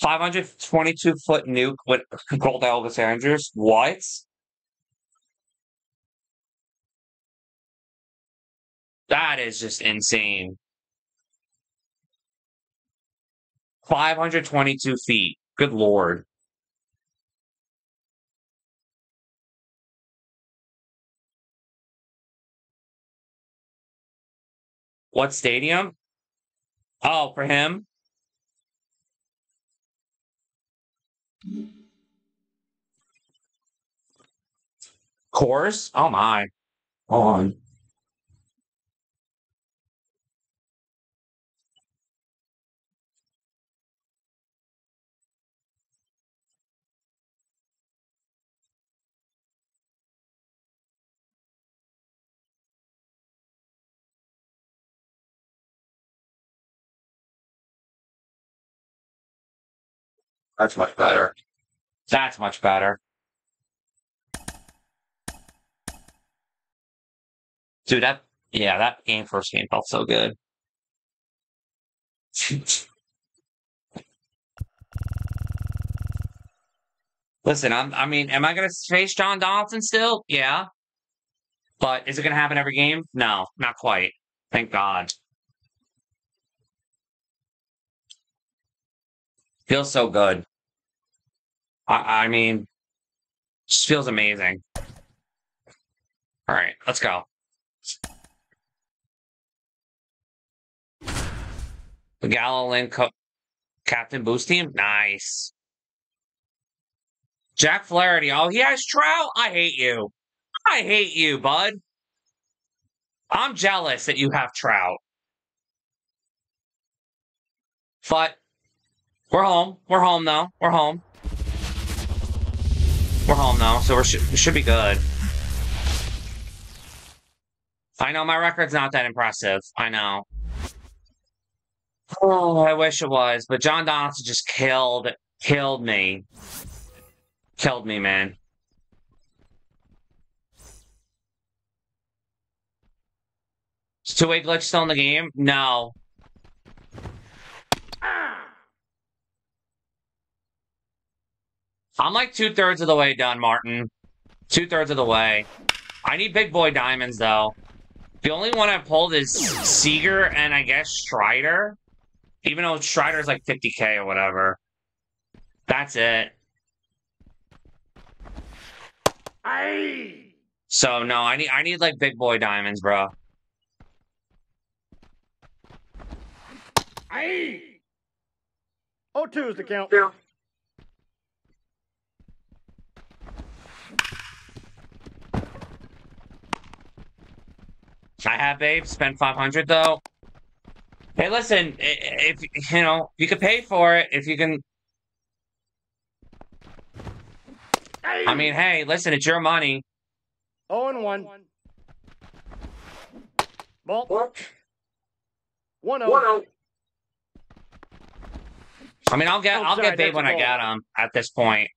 522 foot nuke with gold Elvis Andrus. What? That is just insane. 522 feet. Good lord. What stadium? Oh, for him? Course? Oh my. On. That's much better. That's much better. Dude, that yeah, that game first game felt so good. Listen, I'm I mean, am I gonna face John Donaldson still? Yeah. But is it gonna happen every game? No, not quite. Thank God. Feels so good. I, I mean, just feels amazing. All right, let's go. The Gallo Co- Captain Boost team, nice. Jack Flaherty, oh, he has Trout. I hate you. I hate you, bud. I'm jealous that you have Trout. But we're home. We're home though. We're home. We're home now, so we're sh we should be good. I know my record's not that impressive. I know. Oh, I wish it was, but John Donaldson just killed, killed me. Killed me, man. Is two-way glitch still in the game? No. I'm like two-thirds of the way done, Martin. Two-thirds of the way. I need big boy diamonds, though. The only one I pulled is Seager and I guess Strider. Even though Strider's like 50k or whatever. That's it. Aye. So no, I need I need like big boy diamonds, bro. Aye. Oh, two is the count. I have, babe. Spent 500 though. Hey, listen, if you know, you could pay for it if you can. Aye. I mean, hey, listen, it's your money. Oh and one. Ball. Oh. One oh. I mean, I'll get oh, I'll Outside, get babe when I get them. At this point,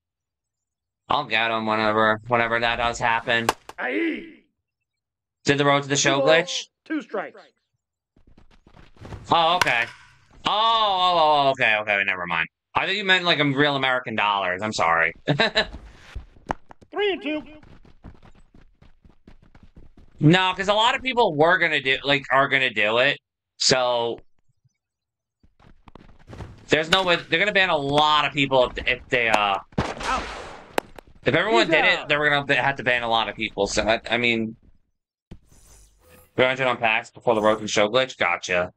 I'll get them whenever whenever that does happen. Aye. Did the road to the show glitch? Two strikes. Oh, okay. Oh, oh, oh, okay, okay. Never mind. I thought you meant like a real American dollars. I'm sorry. Three and two. No, because a lot of people were gonna do like are gonna do it. So there's no way they're gonna ban a lot of people if, if they uh Out. if everyone He's did it, they were gonna have to ban a lot of people. So I, I mean, 300 on packs before the to show glitch. Gotcha.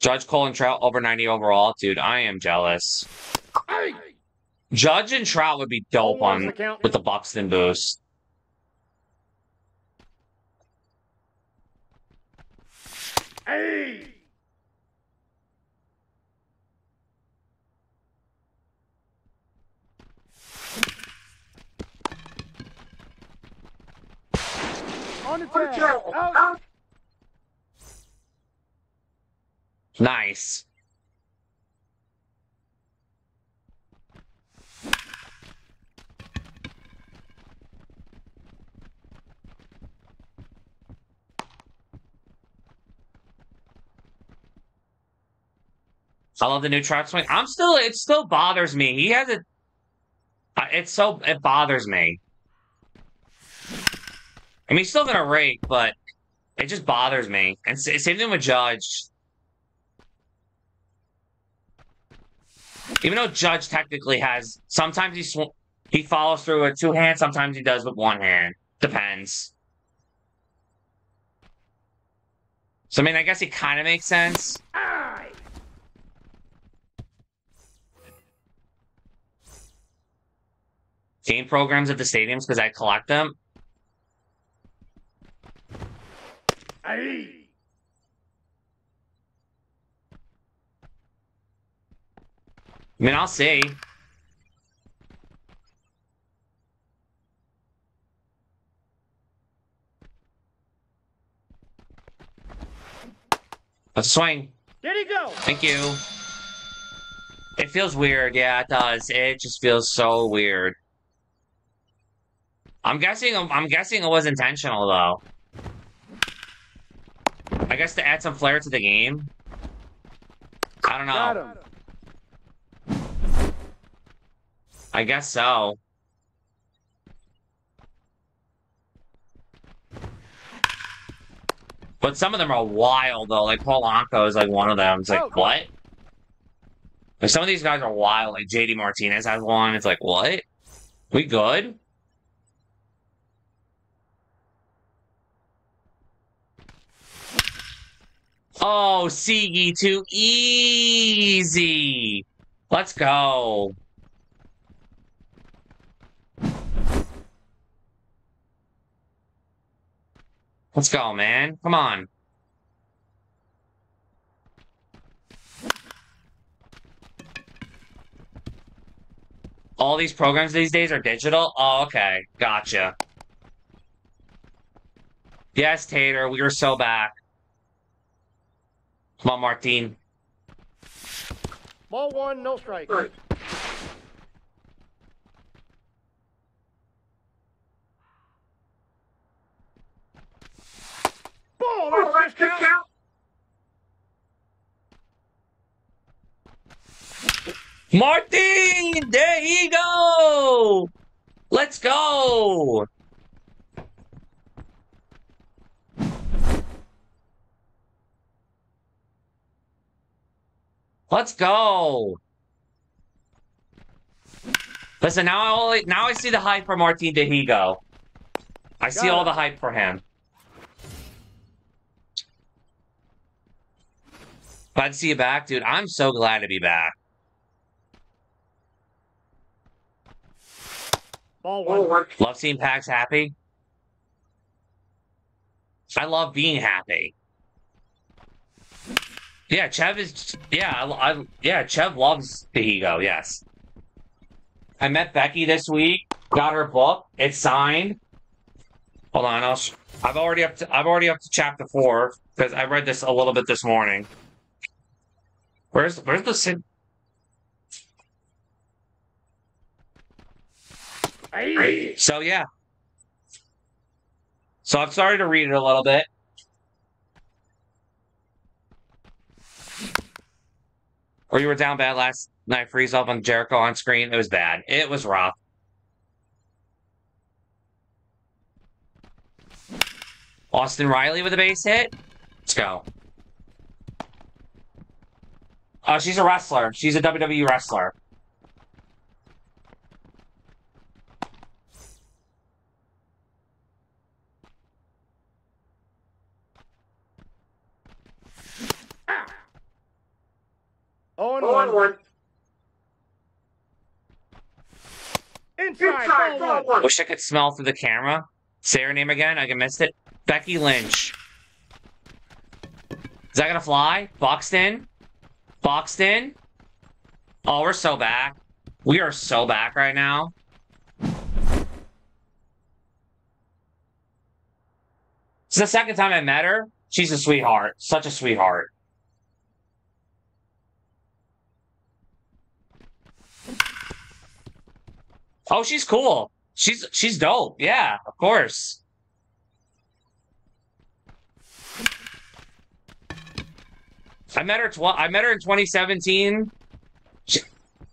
Judge Colin Trout over 90 overall, dude. I am jealous. Aye. Judge and Trout would be dope on with the Buxton boost. Aye. On the tag. Out. Nice. I love the new Trout swing. I'm still, it still bothers me. He has a, uh, it's so, it bothers me. I mean, he's still gonna rake, but it just bothers me. And same thing with Judge. Even though Judge technically has, sometimes he he follows through with two hands, sometimes he does with one hand. Depends. So I mean, I guess it kind of makes sense. Game programs at the stadiums because I collect them. Aye. I mean, I'll see. Let's swing. Did he go? Thank you. It feels weird. Yeah, it does. It just feels so weird. I'm guessing. I'm guessing it was intentional though. I guess to add some flair to the game. I don't know. I guess so. But some of them are wild though. Like Paul Polanco is like one of them. It's like Oh. what? Like some of these guys are wild. Like JD Martinez has one. It's like what? We good? Oh, Sigi too easy. Let's go. Let's go, man. Come on. All these programs these days are digital? Oh, okay. Gotcha. Yes, Tater, we are so back. Come on, Martine. Ball one, no strike. Ball, that's just count. Martine! There he go! Let's go! Let's go! Listen, now I only, now I see the hype for Martín Dihigo. I see all the hype for him. Glad to see you back, dude. I'm so glad to be back. Ball one. Love seeing Pax happy. I love being happy. Yeah, Chev is. Yeah, I, I yeah, Chev loves Dihigo. Yes. I met Becky this week. Got her book. It's signed. Hold on, I'll. Sh- I've already up to. I've already up to chapter four because I read this a little bit this morning. Where's Where's the. So yeah. So I've started to read it a little bit. Or you were down bad last night, freeze off on Jericho on screen. It was bad. It was rough. Austin Riley with a base hit. Let's go. Oh, she's a wrestler. She's a WWE wrestler. Oh and one. Inside, ball one. Wish I could smell through the camera. Say her name again. I can missed it. Becky Lynch. Is that gonna fly? Boxed in? Boxed in? Oh, we're so back. We are so back right now. It's the second time I met her. She's a sweetheart. Such a sweetheart. Oh, she's cool. She's she's dope. Yeah, of course. I met her. Tw- I met her in 2017. She,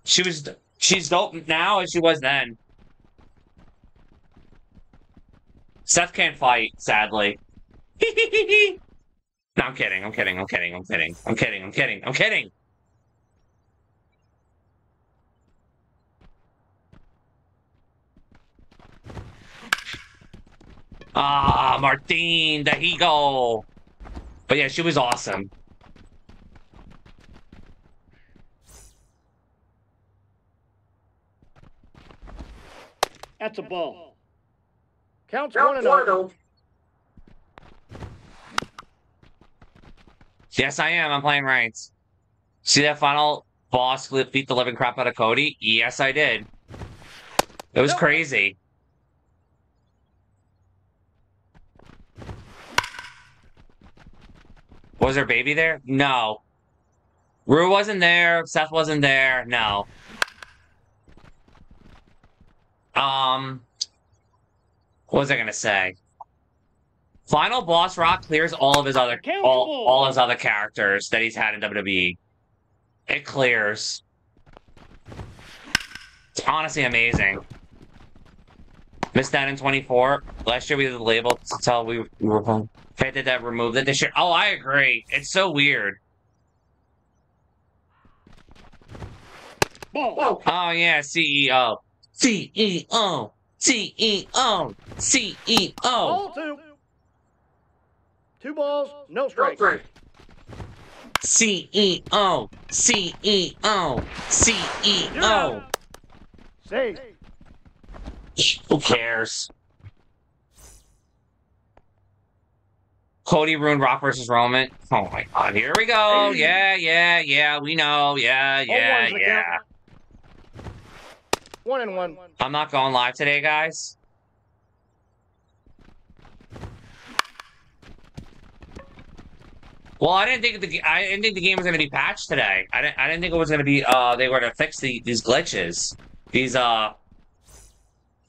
she was. She's dope now as she was then. Seth can't fight, sadly. no, I'm kidding. I'm kidding. I'm kidding. I'm kidding. I'm kidding. I'm kidding. I'm kidding. Ah, Martine, the eagle. But yeah, she was awesome. That's a ball. Counts one and oh. Yes, I am. I'm playing ranked. See that final boss beat the living crap out of Cody? Yes, I did. It was Nope. crazy. Was there a baby there? No. Rue wasn't there. Seth wasn't there. No. Um, what was I gonna say? Final boss rock clears all of his other all, all his other characters that he's had in WWE. It clears. It's honestly amazing. Missed that in 24. Last year we did the label to tell we, we were Fate did that remove it this year. Oh, I agree. It's so weird. Ball. Oh yeah, E CEO. CEO. CEO. CEO. Ball two. Two balls, no strike. CEO. CEO. CEO. Save. Who cares? Cody ruined Rock versus Roman. Oh my god, here we go. Yeah, yeah, yeah, we know. Yeah, yeah, ones yeah. One and one. I'm not going live today, guys. Well, I didn't think the I didn't think the game was going to be patched today. I didn't I didn't think it was going to be uh they were to fix the, these glitches. These uh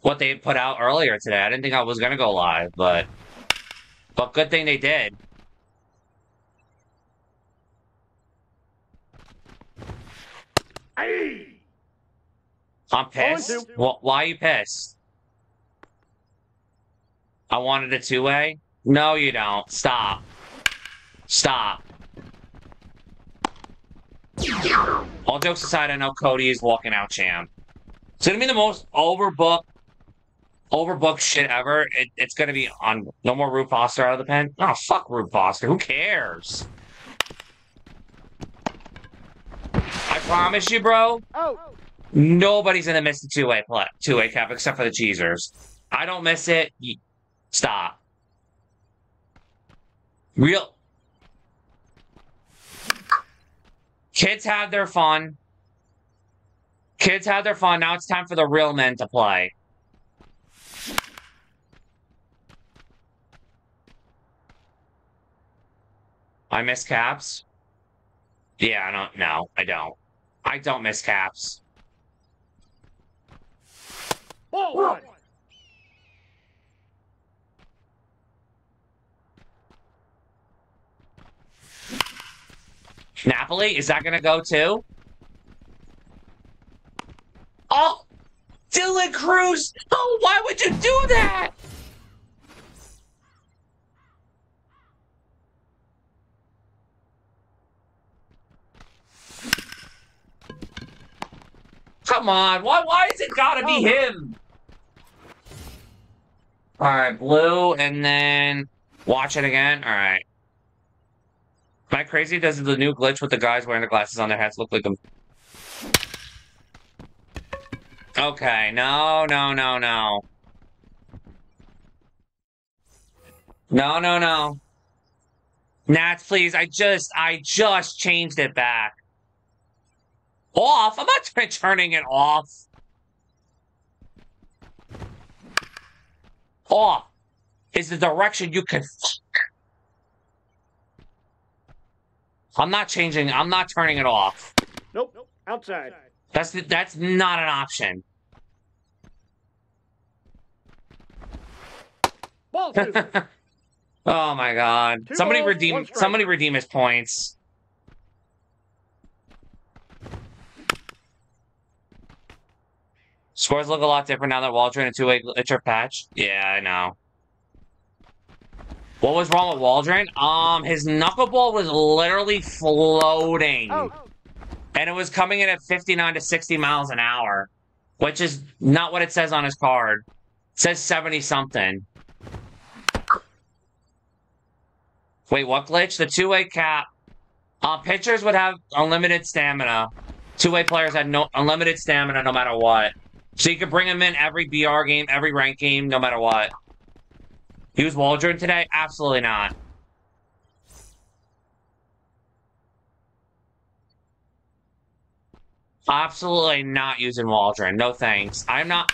what they put out earlier today. I didn't think I was going to go live, but but good thing they did. Aye. I'm pissed. Wh- why are you pissed? I wanted a two way. No, you don't. Stop. Stop. All jokes aside, I know Cody is walking out champ. It's gonna be the most overbooked, overbooked shit ever. It, it's gonna be on no more Rube Foster out of the pen. Oh fuck Rube Foster. Who cares? I promise you, bro. Oh. Nobody's gonna miss the two-way play, two-way cap except for the cheesers. I don't miss it. Stop. Real kids had their fun. Kids had their fun. Now it's time for the real men to play. I miss caps. Yeah, I don't. No, I don't. I don't miss caps. Ball one. Napoli, is that gonna go too? Oh, Dylan Crews! Oh, why would you do that? Come on, why? Why is it gotta be oh, him? All right, blue, and then watch it again. All right. Am I crazy? Does the new glitch with the guys wearing the glasses on their hats look like them? Okay, no, no, no, no. No, no, no. Nats, please. I just, I just changed it back. Off? I'm not turning it off. Off is the direction you can fuck. I'm not changing. I'm not turning it off. Nope. Nope. Outside. That's that's not an option. Ball oh my god! Two somebody balls, redeem. Somebody redeem his points. Scores look a lot different now that Waldron and two-way glitcher patch. Yeah, I know. What was wrong with Waldron? Um, his knuckleball was literally floating. Oh. And it was coming in at 59 to 60 miles an hour, which is not what it says on his card. It says 70 something. Wait, what glitch? The two way cap. Uh, pitchers would have unlimited stamina. Two way players had no unlimited stamina no matter what. So you could bring him in every BR game, every rank game, no matter what. Use Waldron today? Absolutely not. Absolutely not using Waldron. No thanks. I'm not.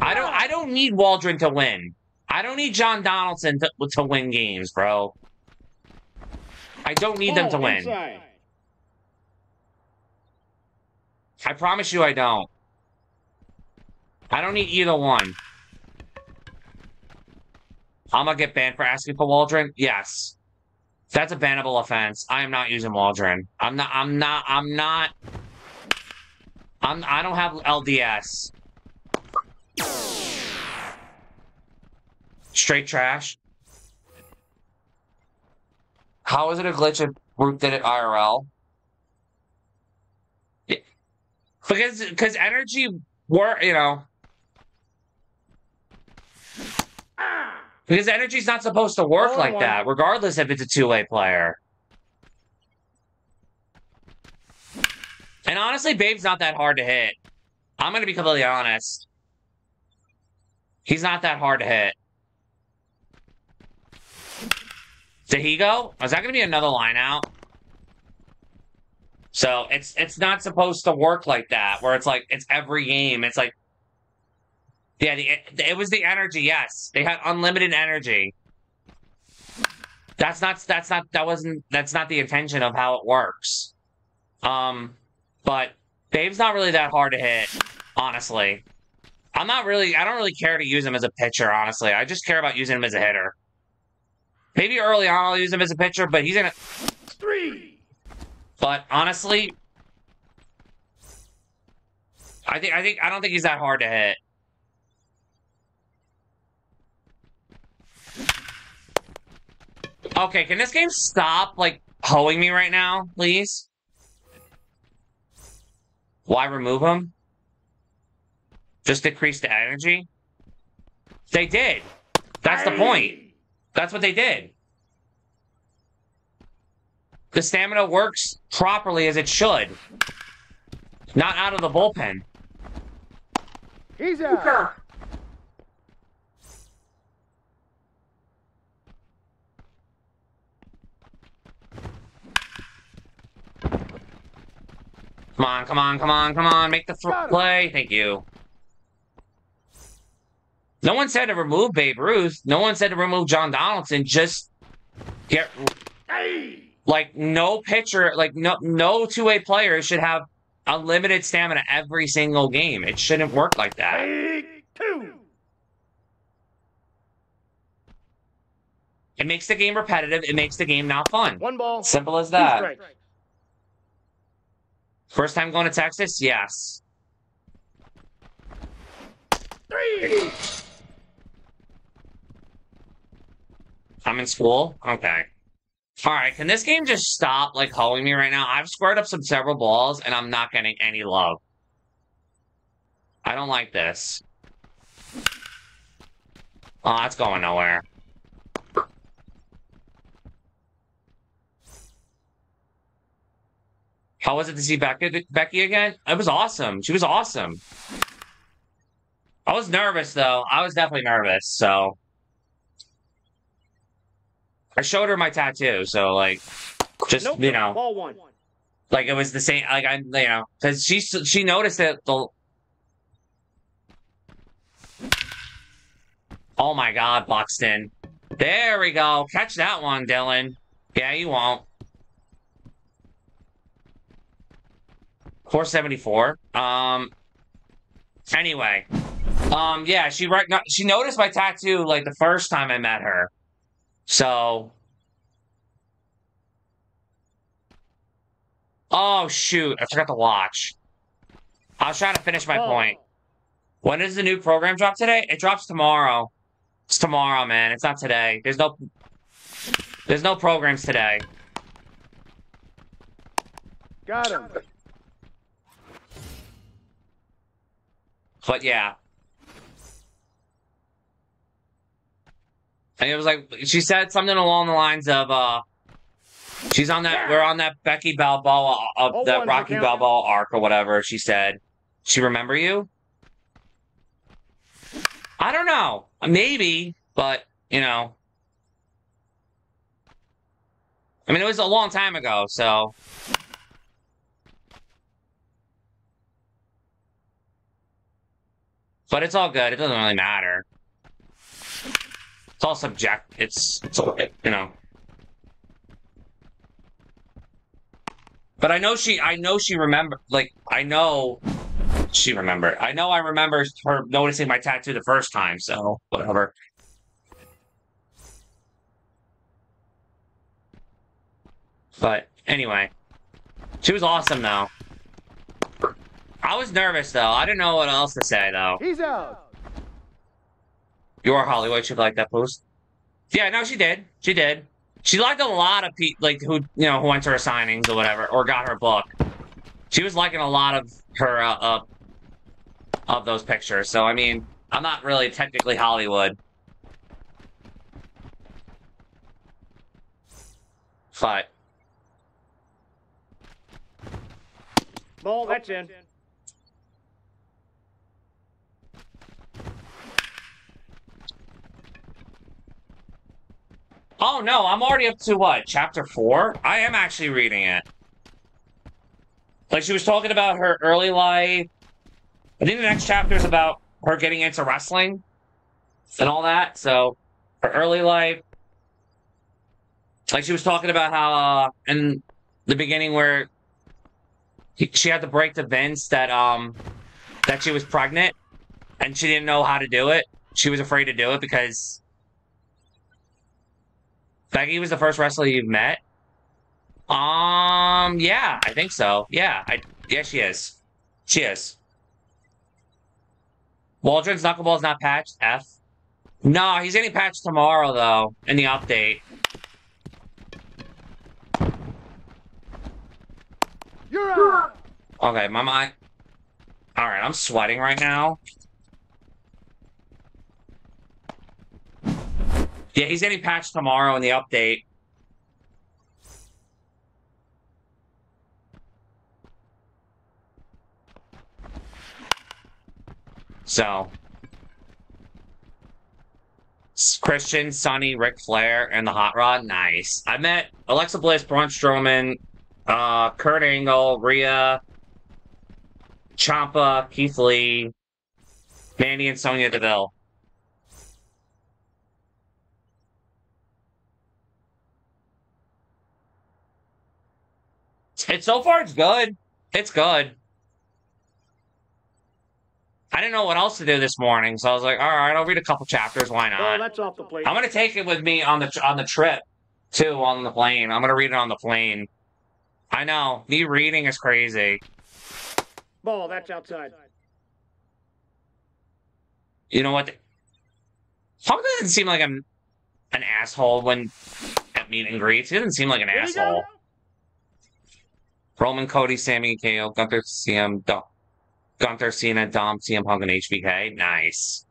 I don't. I don't need Waldron to win. I don't need John Donaldson to, to win games, bro. I don't need them oh, to win. Inside. I promise you, I don't. I don't need either one. I'm gonna get banned for asking for Waldron. Yes, that's a bannable offense. I am not using Waldron. I'm not. I'm not. I'm not. I'm. I don't have LDS. Straight trash. How is it a glitch if Ruth did it IRL? Because because energy work, you know. Because energy's not supposed to work oh, like one. that, regardless if it's a two-way player. And honestly, Babe's not that hard to hit. I'm gonna be completely honest. He's not that hard to hit. Did he go? Is that going to be another line out? So it's it's not supposed to work like that, where it's like it's every game. It's like, yeah, the, it, it was the energy. Yes, they had unlimited energy. That's not that's not that wasn't that's not the intention of how it works. Um, but Babe's not really that hard to hit, honestly. I'm not really I don't really care to use him as a pitcher, honestly. I just care about using him as a hitter. Maybe early on I'll use him as a pitcher, but he's gonna Three. but honestly, I think I think I don't think he's that hard to hit. Okay, can this game stop like hoeing me right now, please? Why remove him? Just decrease the energy? They did. That's the point. That's what they did. The stamina works properly as it should. Not out of the bullpen. He's out. Come on, come on, come on, come on. Make the th- play. Thank you. No one said to remove Babe Ruth. No one said to remove John Donaldson. Just get like no pitcher, like no no two way player should have unlimited stamina every single game. It shouldn't work like that. It makes the game repetitive. It makes the game not fun. One ball. Simple as that. First time going to Texas? Yes. Three. I'm in school? Okay. Alright, can this game just stop like hoeing me right now? I've squared up some several balls and I'm not getting any love. I don't like this. Oh, that's going nowhere. How was it to see Becky, Becky again? It was awesome. She was awesome. I was nervous though. I was definitely nervous, so I showed her my tattoo, so like, just Nope. you know, one. like it was the same. Like I, you know, because she she noticed that the. Oh my God, Buxton! There we go. Catch that one, Dylan. Yeah, you won't. Four seventy four. Um. Anyway, um, yeah, she right she noticed my tattoo like the first time I met her. So. Oh shoot! I forgot to watch. I was trying to finish my Ball. point. When does the new program drop today? It drops tomorrow. It's tomorrow, man. It's not today. There's no. There's no programs today. Got him. But yeah. And it was like she said something along the lines of uh she's on that we're on that Becky Balboa uh, Oh, that Rocky. Balboa arc or whatever she said. She remember you? I don't know. Maybe, but you know. I mean it was a long time ago, so But it's all good. It doesn't really matter. It's all subject. It's, it's all, you know. But I know she, I know she remember, like, I know she remembered. I know I remember her noticing my tattoo the first time, so whatever. But anyway, she was awesome though. I was nervous though. I didn't know what else to say though. He's out. Your Hollywood should like that post. Yeah, no, she did. She did. She liked a lot of people, like who you know who went to her signings or whatever, or got her book. She was liking a lot of her uh, uh of those pictures. So I mean, I'm not really technically Hollywood, but Ball. That's in. Oh no, I'm already up to what? Chapter four? I am actually reading it. Like she was talking about her early life. I think the next chapter is about her getting into wrestling and all that. So her early life. Like she was talking about how uh, in the beginning where he, she had to break to Vince that um that she was pregnant and she didn't know how to do it. She was afraid to do it because Becky was the first wrestler you've met. Um, yeah, I think so. Yeah, I yeah, she is. She is. Waldron's knuckleball's not patched. F. No, he's getting patched tomorrow though in the update. You're out. Okay, my mind. All right, I'm sweating right now. Yeah, he's getting patched tomorrow in the update. So, Christian, Sonny, Ric Flair, and the Hot Rod. Nice. I met Alexa Bliss, Braun Strowman, uh, Kurt Angle, Rhea, Champa, Keith Lee, Mandy, and Sonya Deville. It's so far it's good. It's good. I didn't know what else to do this morning, so I was like, all right, I'll read a couple chapters. Why Well, not? that's off the plate. I'm gonna take it with me on the on the trip too, on the plane. I'm gonna read it on the plane. I know me reading is crazy. Ball, that's outside. You know what? Punk doesn't seem like I'm an asshole when at meet and greets. He doesn't seem like an Here we go. asshole. Roman, Cody, Sammy, KO, Gunther, CM, Dom, Gunther, Cena, Dom, CM Punk, and HBK. Nice.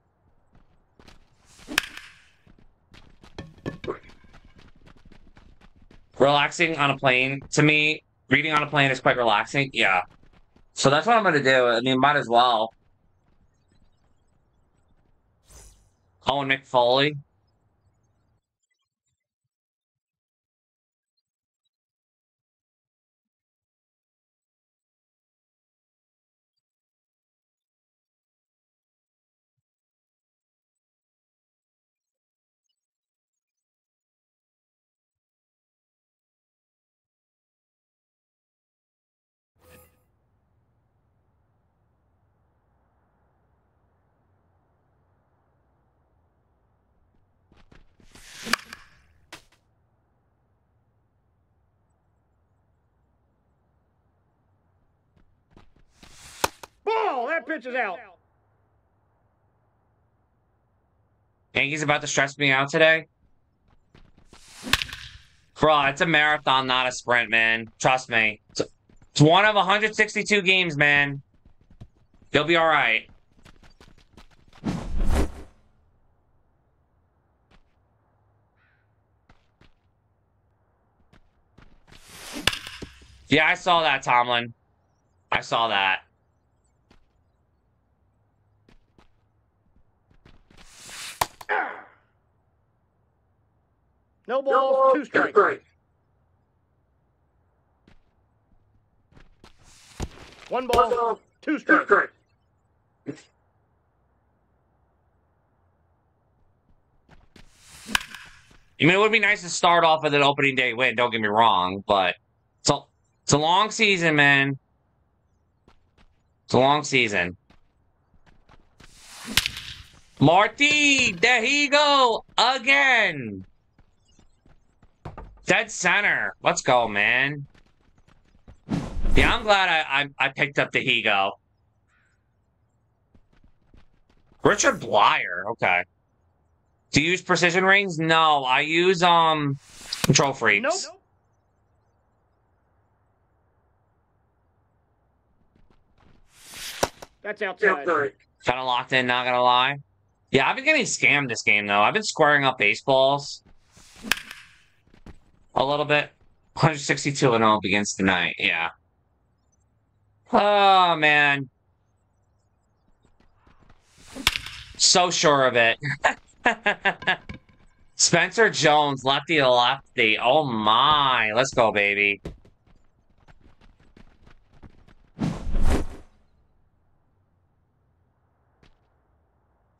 Relaxing on a plane. To me, reading on a plane is quite relaxing. Yeah. So that's what I'm gonna do. I mean, might as well. Owen Mick Foley. Pitch is out. Yankees about to stress me out today. Bro, it's a marathon, not a sprint, man. Trust me. It's, it's one of 162 games, man. You'll be all right. Yeah, I saw that, Tomlin. I saw that. No balls, two strikes. One ball, two strikes. I mean, it would be nice to start off with an opening day win. Don't get me wrong, but it's a it's a long season, man. It's a long season. Marty, there he go again. Dead center. Let's go, man. Yeah, I'm glad I I, I picked up Dihigo. Richard Bleier. Okay. Do you use precision rings? No, I use um control freaks. Nope. That's outside. Kind of locked in, not gonna lie. Yeah, I've been getting scammed this game though. I've been squaring up baseballs a little bit. 162 and 0 begins tonight. Yeah. Oh man. So sure of it. Spencer Jones, lefty to lefty. Oh my. Let's go, baby.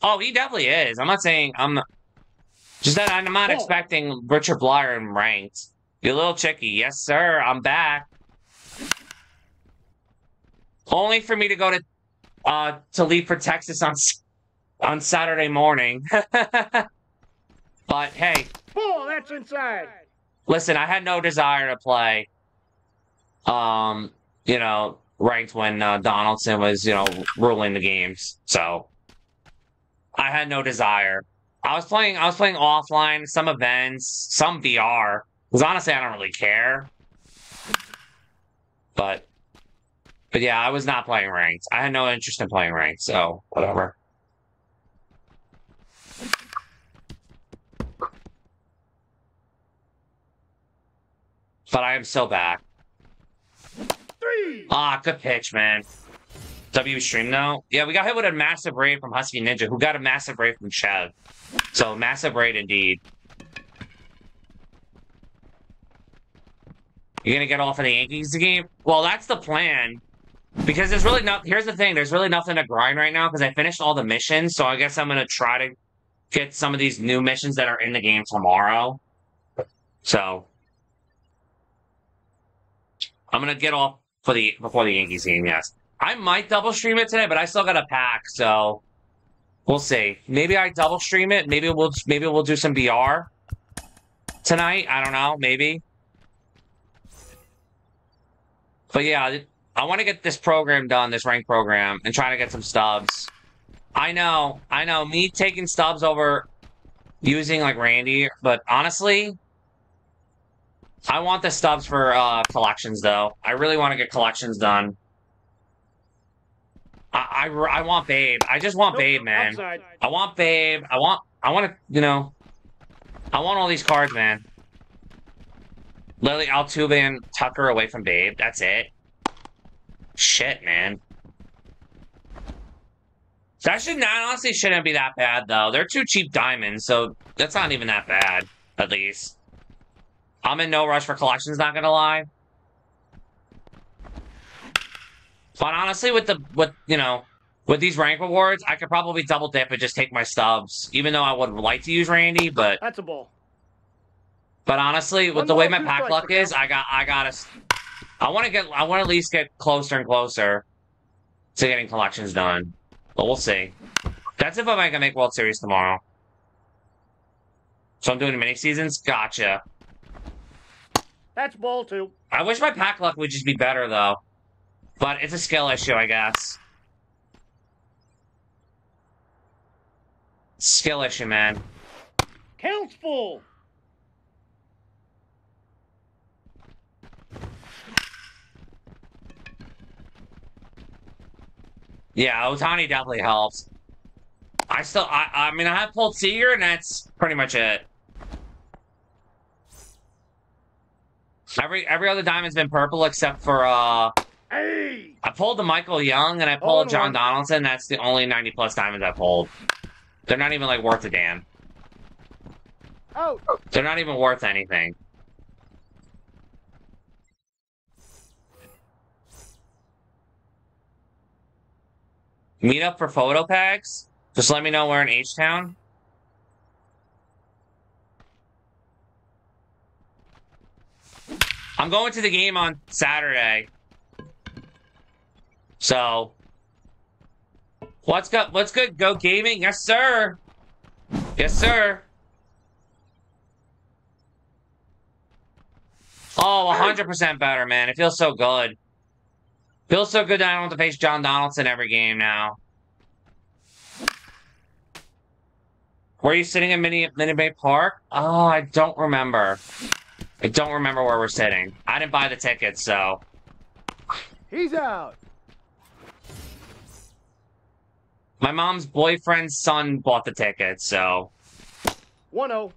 Oh, he definitely is. I'm not saying I'm not, just that I'm not Oh. expecting Richard Bleier in ranked. You're a little chicky. Yes, sir. I'm back. Only for me to go to uh to leave for Texas on on Saturday morning. but hey, Ball, that's inside. listen, I had no desire to play um, you know, ranked when uh, Donaldson was, you know, ruling the games. So I had no desire. I was playing I was playing offline, some events, some BR. Because honestly I don't really care. But but yeah, I was not playing ranked. I had no interest in playing ranked, so whatever. But I am so back. Three. Ah, good pitch, man. W stream though. Yeah, we got hit with a massive raid from Husky Ninja, who got a massive raid from Chev. So massive raid indeed. You're gonna get off of the Yankees game? Well, that's the plan. Because there's really not. Here's the thing. There's really nothing to grind right now because I finished all the missions. So I guess I'm gonna try to get some of these new missions that are in the game tomorrow. So I'm gonna get off for the before the Yankees game. Yes, I might double stream it today, but I still got a pack, so we'll see. Maybe I double stream it. Maybe we'll maybe we'll do some BR tonight. I don't know. Maybe. But yeah, I want to get this program done, this rank program, and try to get some stubs. I know, I know. Me taking stubs over using like Randy, but honestly, I want the stubs for uh, collections, though. I really want to get collections done. I, I, I want Babe. I just want Nope, Babe, man. Outside. I want Babe. I want, I want to, you know, I want all these cards, man. Lily, Altuve, and Tucker away from Babe. That's it. Shit, man. That should not, honestly shouldn't be that bad, though. They're two cheap diamonds, so that's not even that bad, at least. I'm in no rush for collections, not gonna lie. But honestly, with the with you know with these rank rewards, I could probably double dip and just take my stubs. Even though I would like to use Randy, but That's a bull. but honestly, with One the way my pack luck is. I got I gotta. I want to get. I want to at least get closer and closer to getting collections done. But we'll see. That's if I can make World Series tomorrow. So I'm doing mini seasons. Gotcha. That's bull too. I wish my pack luck would just be better though. But it's a skill issue, I guess. Skill issue, man. Counts full. Yeah, Ohtani definitely helps. I still, I, I mean, I have pulled Seager, and that's pretty much it. Every every other diamond's been purple except for uh, Hey. I pulled the Michael Young and I Oh, pulled John. Donaldson. That's the only ninety plus diamonds I pulled. They're not even like worth a damn. Oh! They're not even worth anything. Meet up for photo packs? Just let me know we're in H Town. I'm going to the game on Saturday. So what's good what's good? Go gaming? Yes, sir. Yes, sir. Oh, 100% better, man. It feels so good. Feels so good that I don't have to face John Donaldson every game now. Were you sitting in Mini Minute Maid Park? Oh, I don't remember. I don't remember where we're sitting. I didn't buy the tickets, so. He's out. My mom's boyfriend's son bought the ticket, so. 1 0.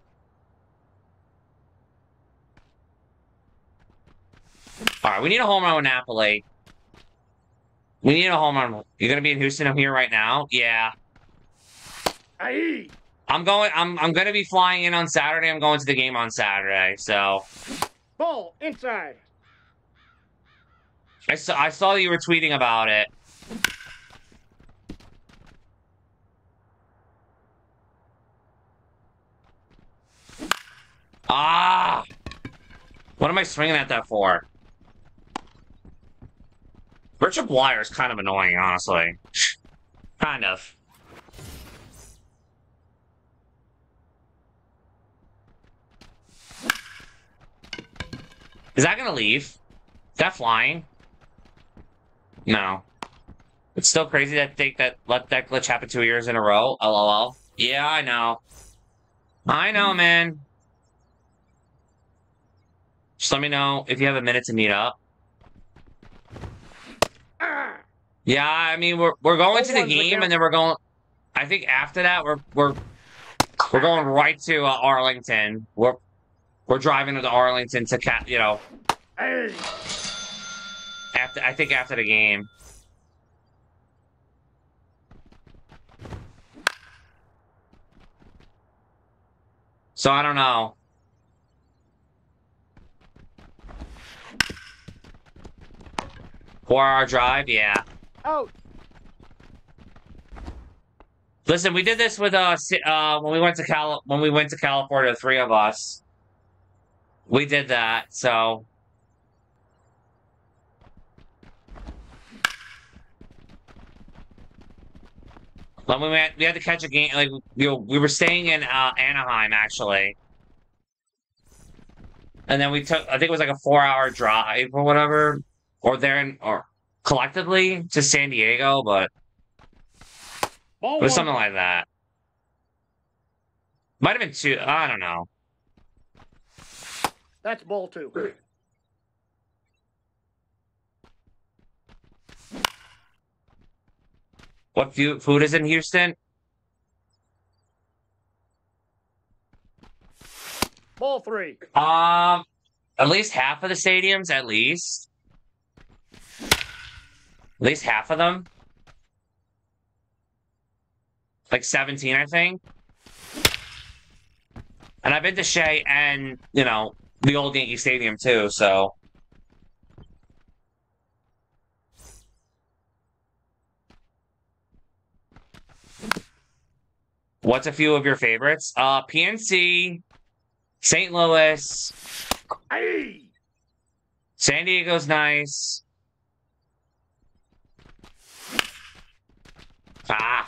Alright, we need a home run with Napoli. We need a home run. You're gonna be in Houston I'm here right now? Yeah. Aye. I'm going. I'm I'm gonna be flying in on Saturday. I'm going to the game on Saturday. So Ball inside. I saw I saw you were tweeting about it. Ah! What am I swinging at that for? Richard Bleier is kind of annoying, honestly. kind of. Is that gonna leave? Is that flying? No. It's still crazy that think that let that glitch happen two years in a row. LOL. Yeah, I know. I know, man. Just let me know if you have a minute to meet up. Ah! Yeah, I mean we're we're going to the game and then we're going. I think after that we're we're we're going right to uh, Arlington. We're we're driving to Arlington to cat. You know, after I think after the game. So I don't know. Four hour drive, yeah. Out! Listen, we did this with uh, uh when we went to Cal when we went to California, the three of us. We did that, so when we went, we had to catch a game. Like we were, we were staying in uh, Anaheim actually, and then we took. I think it was like a four-hour drive or whatever, or there in, or collectively to San Diego, but Ball it was something like that. Might have been two. I don't know. That's ball two. What food is in Houston? Ball three. Um, at least half of the stadiums, at least. At least half of them. Like 17, I think. And I've been to Shea and, you know, the old Yankee Stadium too, so. What's a few of your favorites? Uh, PNC, St. Louis, Hey! San Diego's nice. Ah.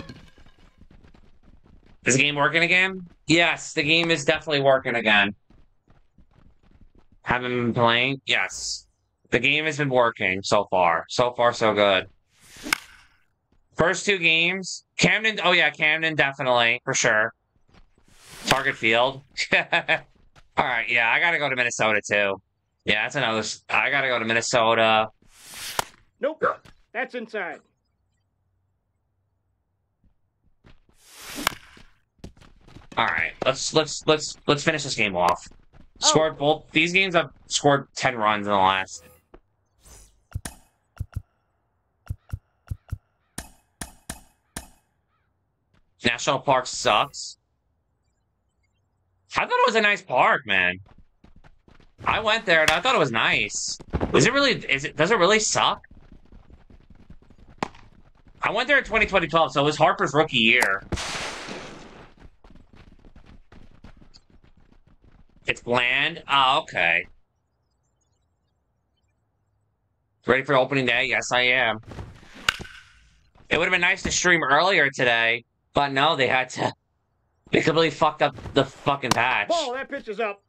Is the game working again? Yes, the game is definitely working again. Haven't been playing? Yes. The game has been working so far. So far, so good. First two games. Camden, oh yeah, Camden definitely, for sure. Target Field. All right, yeah, I gotta go to Minnesota too. Yeah, that's another. I gotta go to Minnesota. Nope. That's inside. All right, let's let's let's let's finish this game off. Oh. Scored both these games. I've scored ten runs in the last. National Park sucks. I thought it was a nice park, man. I went there and I thought it was nice. Is it really? Is it? Does it really suck? I went there in 2012, so it was Harper's rookie year. It's bland? Oh, okay. Ready for opening day? Yes, I am. It would have been nice to stream earlier today, but no, they had to. They completely fucked up the fucking patch. Ball, that pitch is up.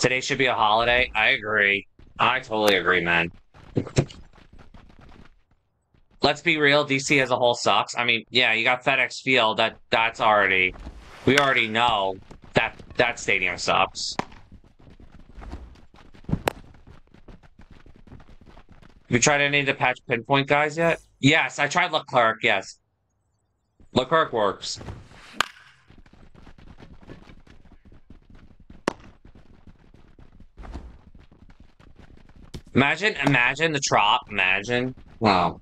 Today should be a holiday. I agree. I totally agree, man. Let's be real. DC as a whole sucks. I mean, yeah, you got FedEx Field. That that's already. We already know that that stadium sucks. Have you tried any of the patch pinpoint guys yet? Yes, I tried Leclerc. Yes, Leclerc works. Imagine, imagine the trop. Imagine. Wow.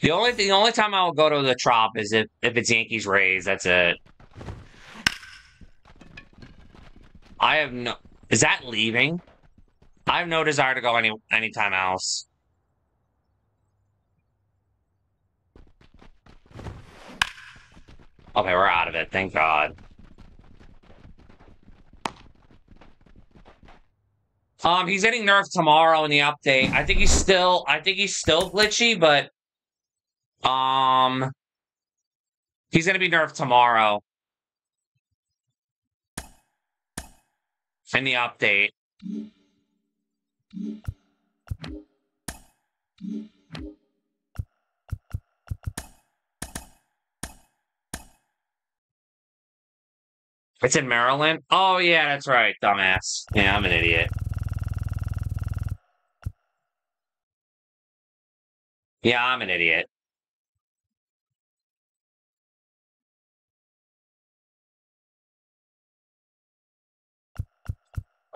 The only the only time I will go to the trop is if if it's Yankees Rays. That's it. I have no. Is that leaving? I have no desire to go any anytime else. Okay, we're out of it. Thank God. Um, he's getting nerfed tomorrow in the update. I think he's still. I think he's still glitchy, but um, he's gonna be nerfed tomorrow in the update. It's in Maryland? Oh, yeah, that's right, dumbass. Yeah, I'm an idiot. Yeah, I'm an idiot.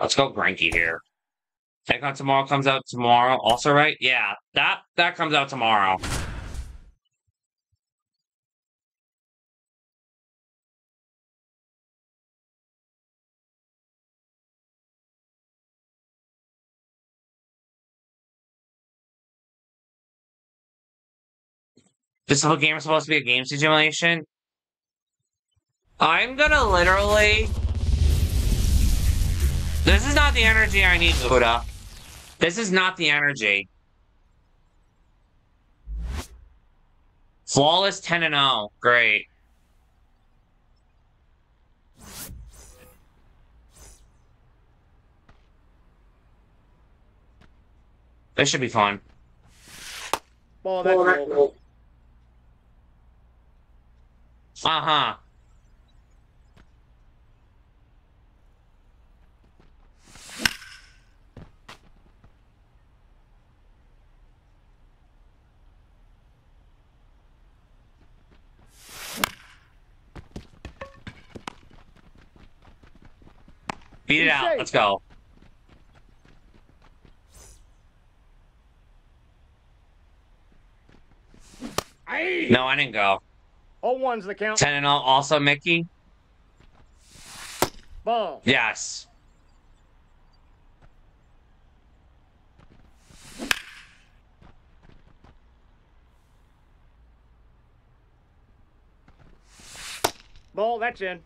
Let's go Greinke here. Take on tomorrow comes out tomorrow. Also, right? Yeah, that that comes out tomorrow. This whole game is supposed to be a game simulation. I'm gonna literally. This is not the energy I need, Buddha. This is not the energy. Flawless 10 and 0. Great. This should be fun. Ball, that's roll. Uh-huh. Beat it out. safe. Let's go. Aye. No, I didn't go. Oh, one's the count. 10 and 0 also Mickey? Ball. Yes. Ball, that's in.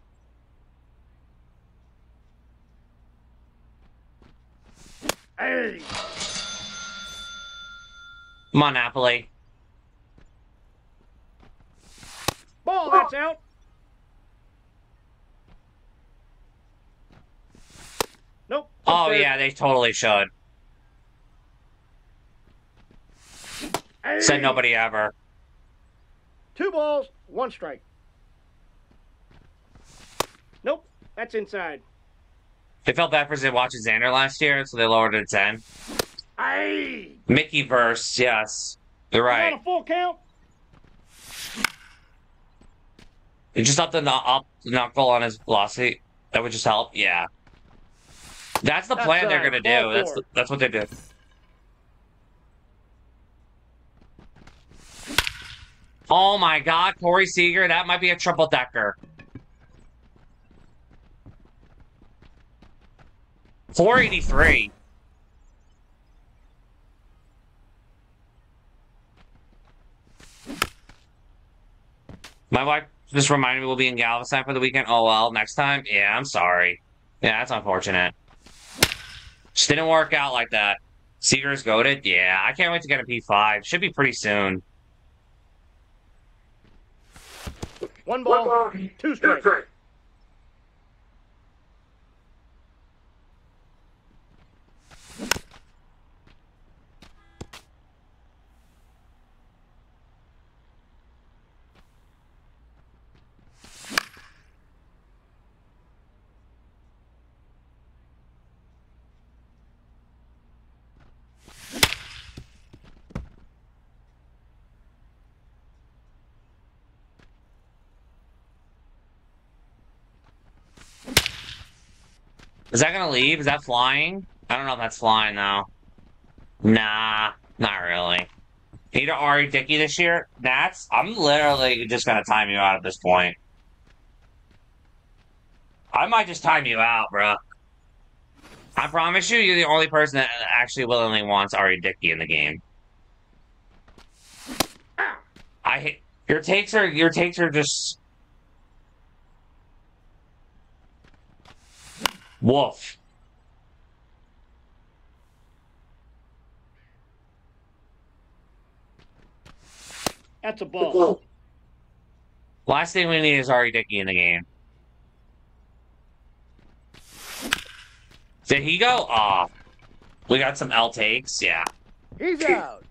Hey. Come on, Napoli. Ball, that's out. Nope. Oh, Upstairs. yeah, they totally should. Hey. Said nobody ever. Two balls, one strike. Nope, that's inside. They felt bad for watching Xander last year, so they lowered it to 10. Aye. Mickey verse, yes. You're Not right. a full count. You just up the knu- up the knuckle on his velocity. That would just help. Yeah. That's the That's plan they're gonna do. That's the, that's what they do. Oh my God, Corey Seager, that might be a triple decker. Four eighty three. My wife just reminded me we'll be in Galveston for the weekend. Oh well, next time. Yeah, I'm sorry. Yeah, that's unfortunate. Just didn't work out like that. Seager's goaded. Yeah, I can't wait to get a P5. Should be pretty soon. One ball, two strikes. Is that gonna leave? Is that flying? I don't know if that's flying though. Nah, not really. Need R.A. Dickey this year? That's I'm literally just gonna time you out at this point. I might just time you out, bro. I promise you, you're the only person that actually willingly wants R.A. Dickey in the game. I your takes are your takes are just woof. That's a ball. Last thing we need is R.A. Dickey in the game. Did he go? off? we got some L takes. Yeah. He's out.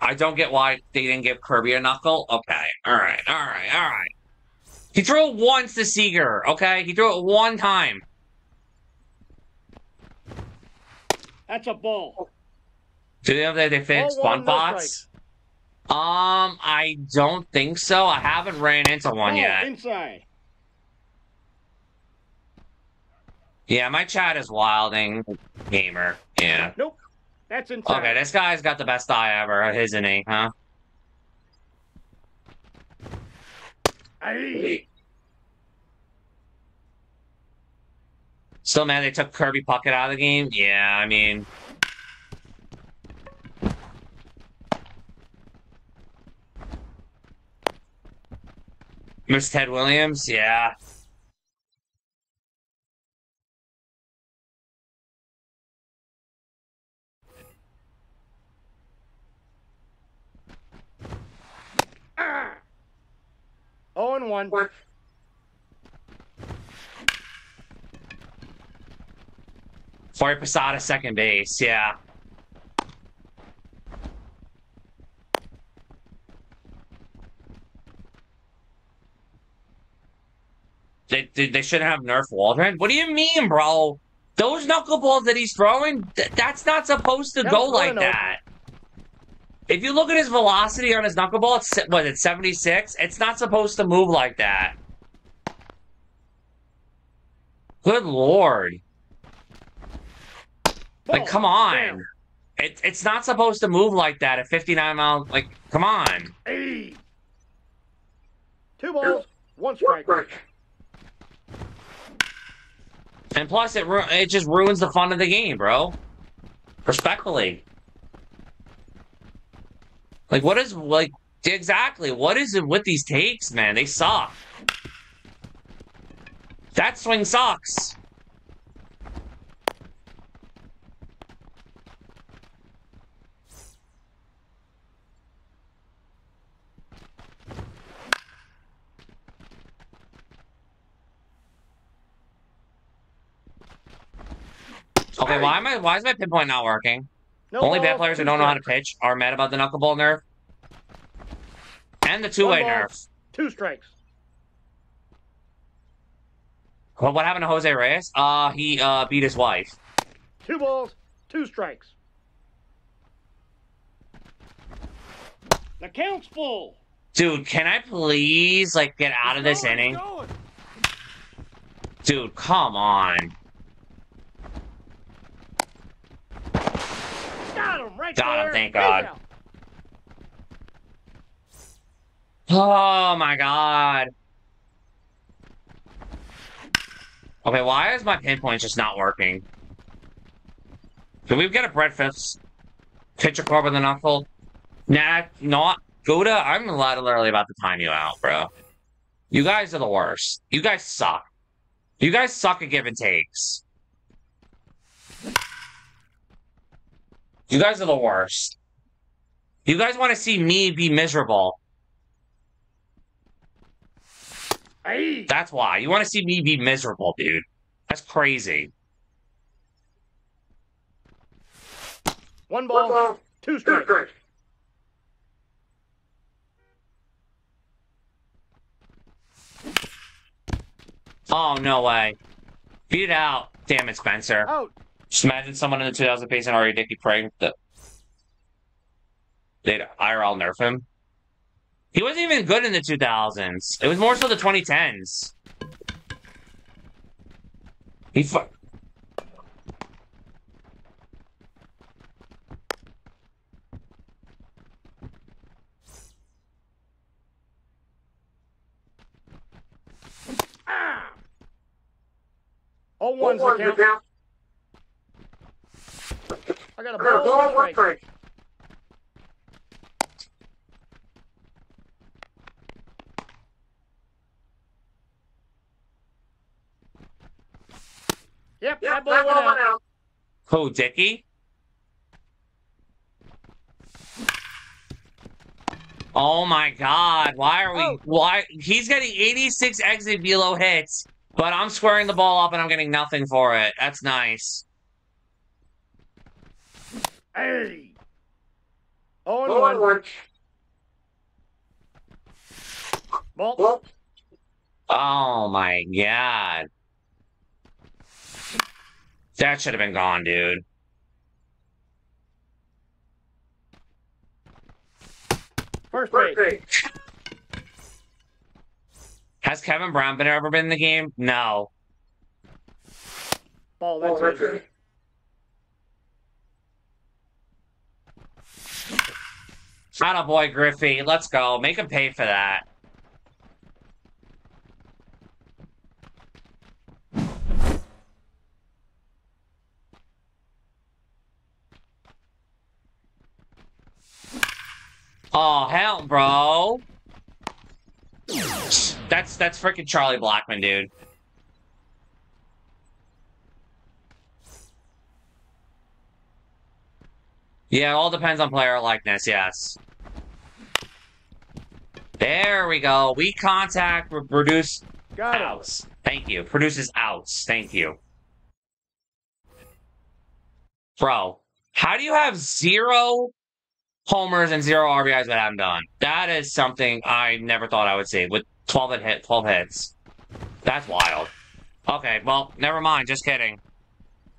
I don't get why they didn't give Kirby a knuckle. Okay. All right. All right. All right. He threw it once to Seager. Okay. He threw it one time. That's a ball. Do they have that they fixed Ball no bots? Um, I don't think so. I haven't ran into one Ball yet. inside. Yeah, my chat is wilding gamer. Yeah. Nope. That's inside. Okay, this guy's got the best eye ever, isn't he? Huh? Aye. Still mad they took Kirby Puckett out of the game? Yeah, I mean. Miss Ted Williams? Yeah. Ah. Oh and one. Fire Posada second base, yeah. They, they, they shouldn't have Nerf Waldron. What do you mean, bro? Those knuckleballs that he's throwing, th- that's not supposed to That go like that. If you look at his velocity on his knuckleball, it's what it's 76. It's not supposed to move like that. Good lord. Like, oh, come on. Damn. It, it's not supposed to move like that at 59 miles. Like, come on. Aye. Two balls, one strike. And plus, it ru- it just ruins the fun of the game, bro. Respectfully. Like, what is like exactly? What is it with these takes, man? They suck. That swing sucks. Okay, why am I? Why is my pinpoint not working? No Only bad players who don't know how to pitch are mad about the knuckleball nerf. And the two-way nerf. Two strikes. Well, what happened to Jose Reyes? Uh, he uh beat his wife. Two balls, two strikes. The count's full. Dude, can I please like get out of this inning? Dude, come on. Got him right Got him, thank God. Oh my god. Okay, why is my pinpoint just not working? Can we get a Brett Phipps pitcher core with a knuckle? Nah, not Goda. I'm literally about to time you out, bro. You guys are the worst. You guys suck. You guys suck at give and takes. You guys are the worst. You guys want to see me be miserable. Aye. That's why. You want to see me be miserable, dude. That's crazy. One ball, two strikes. Oh, no way. Beat it out. Damn it, Spencer. Out. Just imagine someone in the 2000 pace and already Dickey praying that they'd IRL nerf him. He wasn't even good in the 2000s. It was more so the 2010s. He fu-! Oh, one's the count. I got a ball and one strike. Yep, that ball went out. Who, Dickey? Oh my god, why are we Oh. why he's getting 86 exit velo hits, but I'm squaring the ball up and I'm getting nothing for it. That's nice. Hey. Oh, and one. Ball. Oh my god. That should have been gone, dude. First base. Has Kevin Brown been ever been in the game? No. Ball, that's it. Boy, Griffey. Let's go. Make him pay for that. Oh hell, bro. That's that's freaking Charlie Blackmon, dude. Yeah, it all depends on player likeness, yes. There we go. We contact produce Got it. outs. Thank you. Produces outs. Thank you. Bro, how do you have zero homers and zero RBIs that with Adam Dunn? That is something I never thought I would see with 12 hit 12 hits. That's wild. Okay, well, never mind. Just kidding.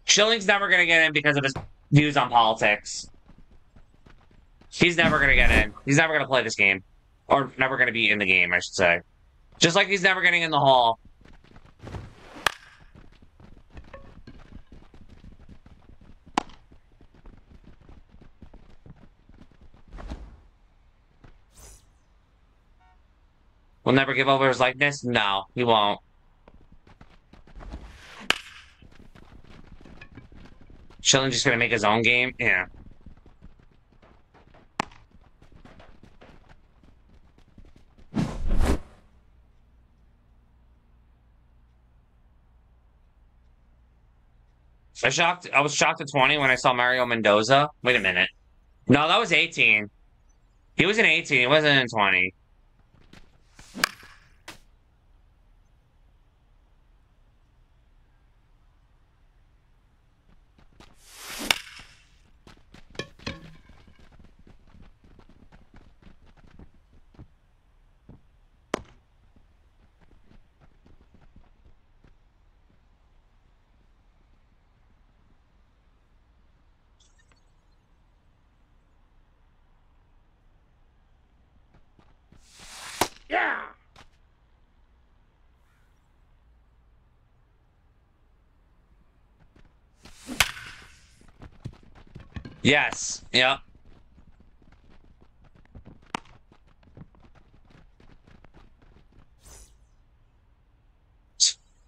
Schilling's never gonna get in because of his views on politics. He's never gonna get in. He's never gonna play this game. Or never gonna be in the game, I should say. Just like he's never getting in the hall. Will never give over his likeness? No, he won't. Schilling just gonna make his own game? Yeah. I shocked. I was shocked at 20 when I saw Mario Mendoza. Wait a minute. No, that was 18. He was in 18. He wasn't in 20. Yeah. Yes. Yep.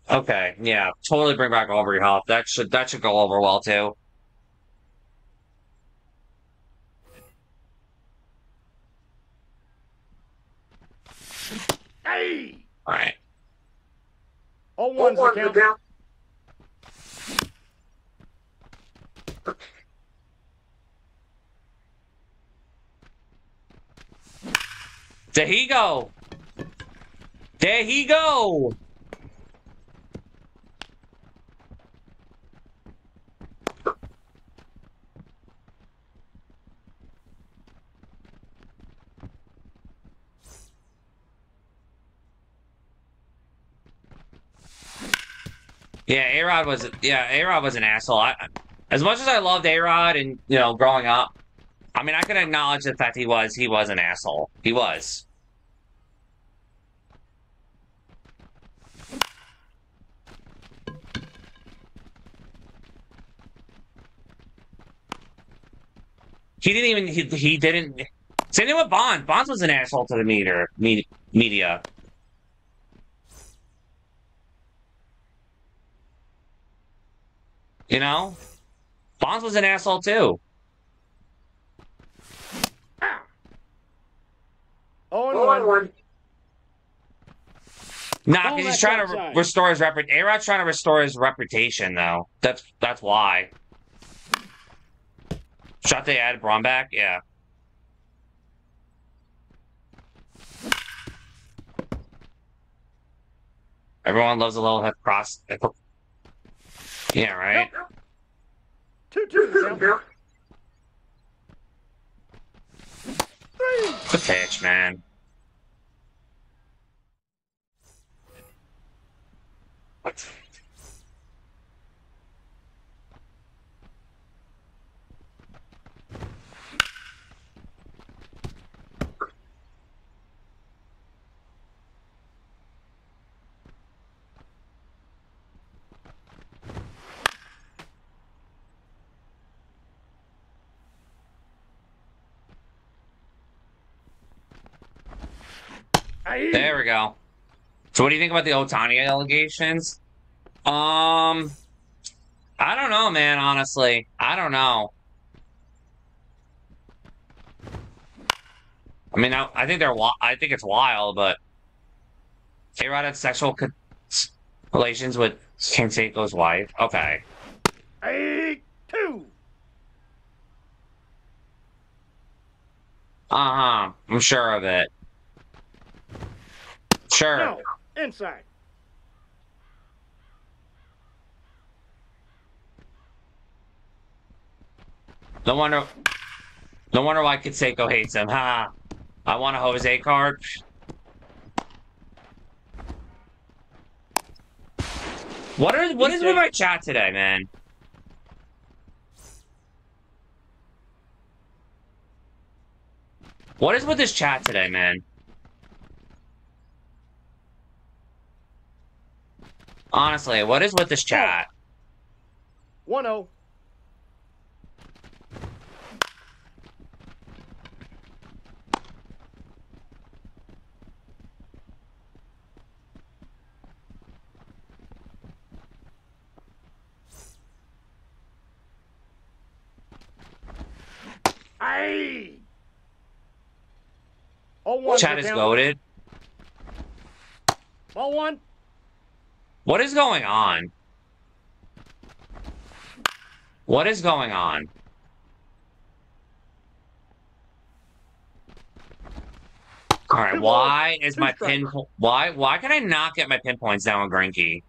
Okay. Yeah. Totally bring back Aubrey Huff. That should that should go over well too. Hey. All right. Oh, one's the count. There he go. There he go. Yeah, A Rod was yeah, A Rod was an asshole. I, as much as I loved A Rod and you know growing up, I mean, I can acknowledge the fact he was he was an asshole. He was. He didn't even he, he didn't. Same thing with Bond. Bonds was an asshole to the meter me, media. You know, Bonds was an asshole too. Oh, and one. and one. Nah, because he's trying to re- restore his rep. A Rod's trying to restore his reputation, though. That's that's why. Shot they add Braun back, yeah. Everyone loves a little hip cross. Yeah, right. Two, two. the count. Count. The pitch, man. What? There we go. So, what do you think about the Ohtani allegations? Um, I don't know, man. Honestly, I don't know. I mean, I, I think they're. I think it's wild, but A Rod had sexual relations with Canseco's wife. Okay. Aye. Two. Uh huh. I'm sure of it. Sure. No. Inside. No wonder. No wonder why Canseco hates him. Ha. I want a Jose card. What are what is with my chat today, man? What is with this chat today, man? Honestly, what is with this chat? One oh. Aye. Oh one. Chat is goaded. Ball one. What is going on? What is going on? All right, why is my pin? Why why can I not get my pinpoints down with Greinke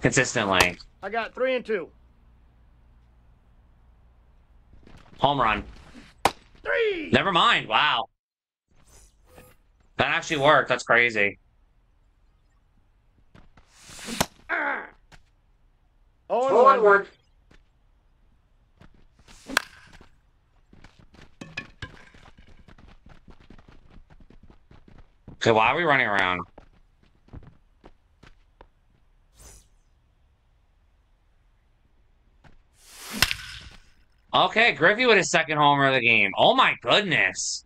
consistently? I got three and two. Home run. Three. Never mind. Wow, that actually worked. That's crazy. Ah. Oh and one. one. Okay, why are we running around? Okay, Griffey with his second homer of the game. Oh my goodness.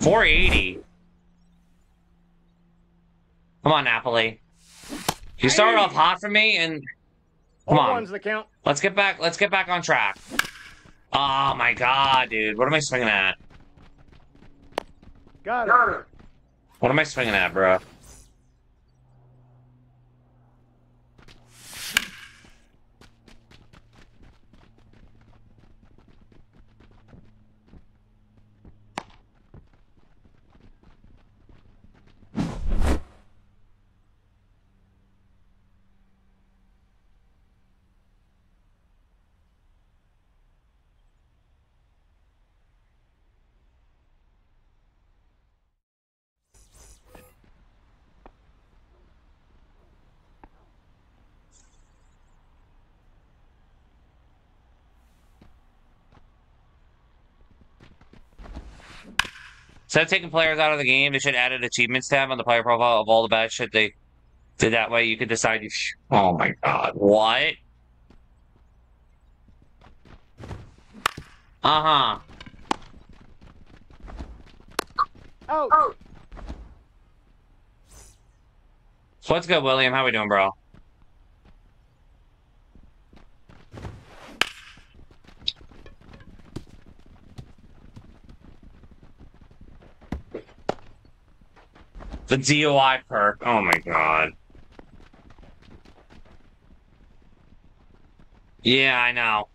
480. Come on, Napoli. You started off hot for me, and come Oh on. the count. Let's get back. Let's get back on track. Oh my god, dude! What am I swinging at? Got it. What am I swinging at, bro? Instead of taking players out of the game, they should add an achievements tab on the player profile of all the bad shit they did. that way you could decide. You, oh my god, what? Uh huh. Oh. oh. What's good, William? How we doing, bro? The DOI perk. Oh my god. Yeah, I know.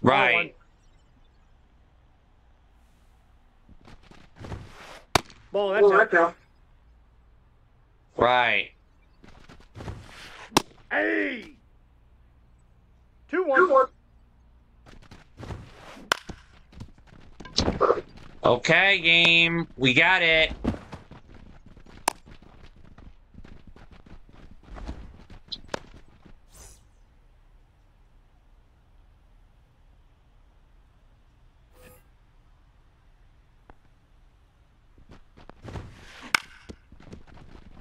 Right. Ball, that's out. Right. Hey. Two one. Okay, game. We got it.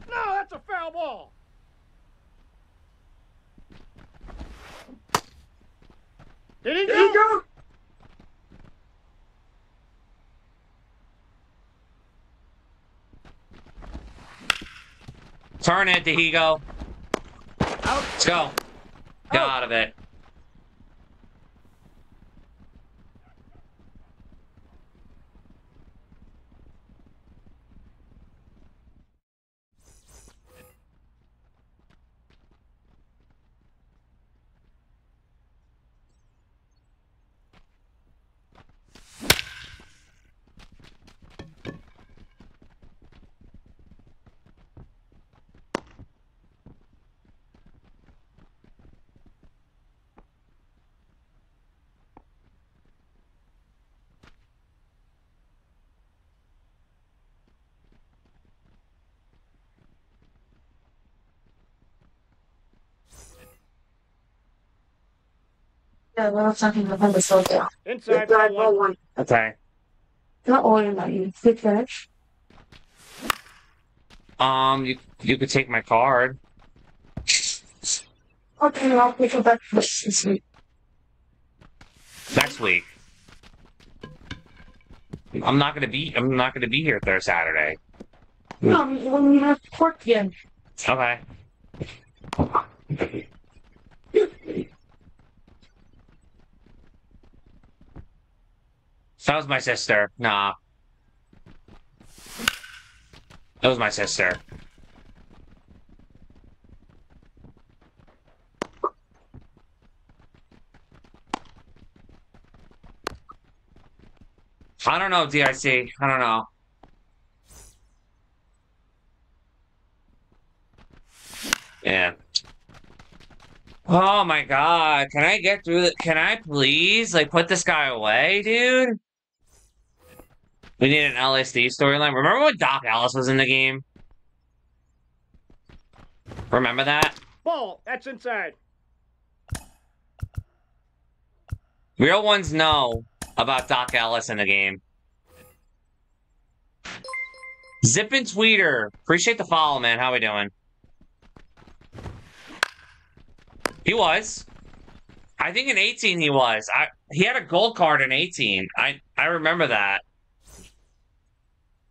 No, that's a foul ball. Did he go? Turn it, Dihigo. Out. Oh. Let's go. Get Out. out of it. Yeah, we're talking about the soldier. Inside ball one. Okay. Not all in you. Good finish. Um, you you could take my card. Okay, I'll pick it back this week. next week. I'm not gonna be. I'm not gonna be here Thursday, Saturday. Um, when you have court again. Okay. That was my sister. Nah. That was my sister. I don't know, DIC. I don't know. Yeah. Oh my god. Can I get through it? Can I please, like, put this guy away, dude? We need an LSD storyline. Remember when Doc Ellis was in the game? Remember that? Ball, that's inside. Real ones know about Doc Ellis in the game. Zip and Tweeter. Appreciate the follow, man. How we doing? He was. I think in 18 he was. I he had a gold card in 18. I I remember that.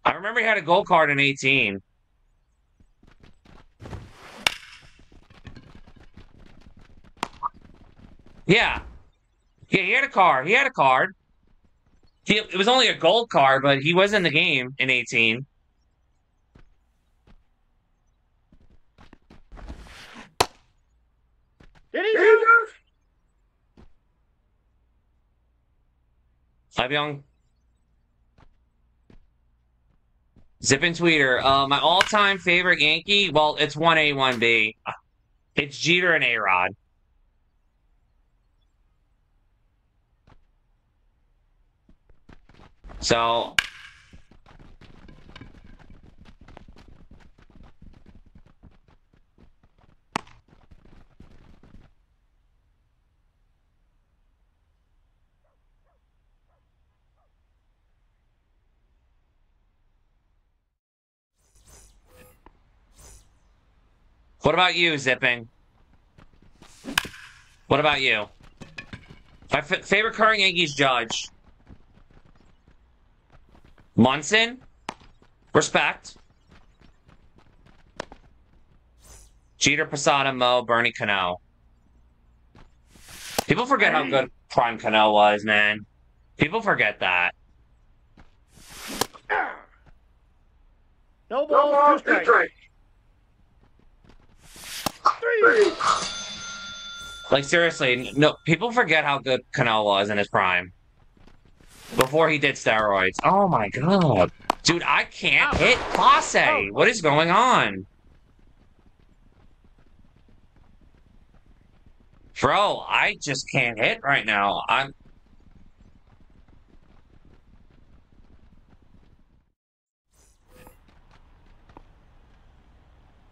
I remember he had a gold card in 18. Yeah. Yeah, he had a card. He had a card. He, it was only a gold card, but he was in the game in 18. Did he go? Hi, Young. Zip and Tweeter. Uh, my all-time favorite Yankee. Well, it's one A, one B. It's Jeter and A Rod. So What about you, Zipping? What about you? My favorite current Yankees judge. Munson? Respect. Jeter, Posada, Mo, Bernie Cano. People forget how good Prime Cano was, man. People forget that. No balls, two strikes. Three. Like seriously, no people forget how good Cano was in his prime. Before he did steroids. Oh my god. Dude, I can't oh. hit Clase. Oh. What is going on? Bro, I just can't hit right now. I'm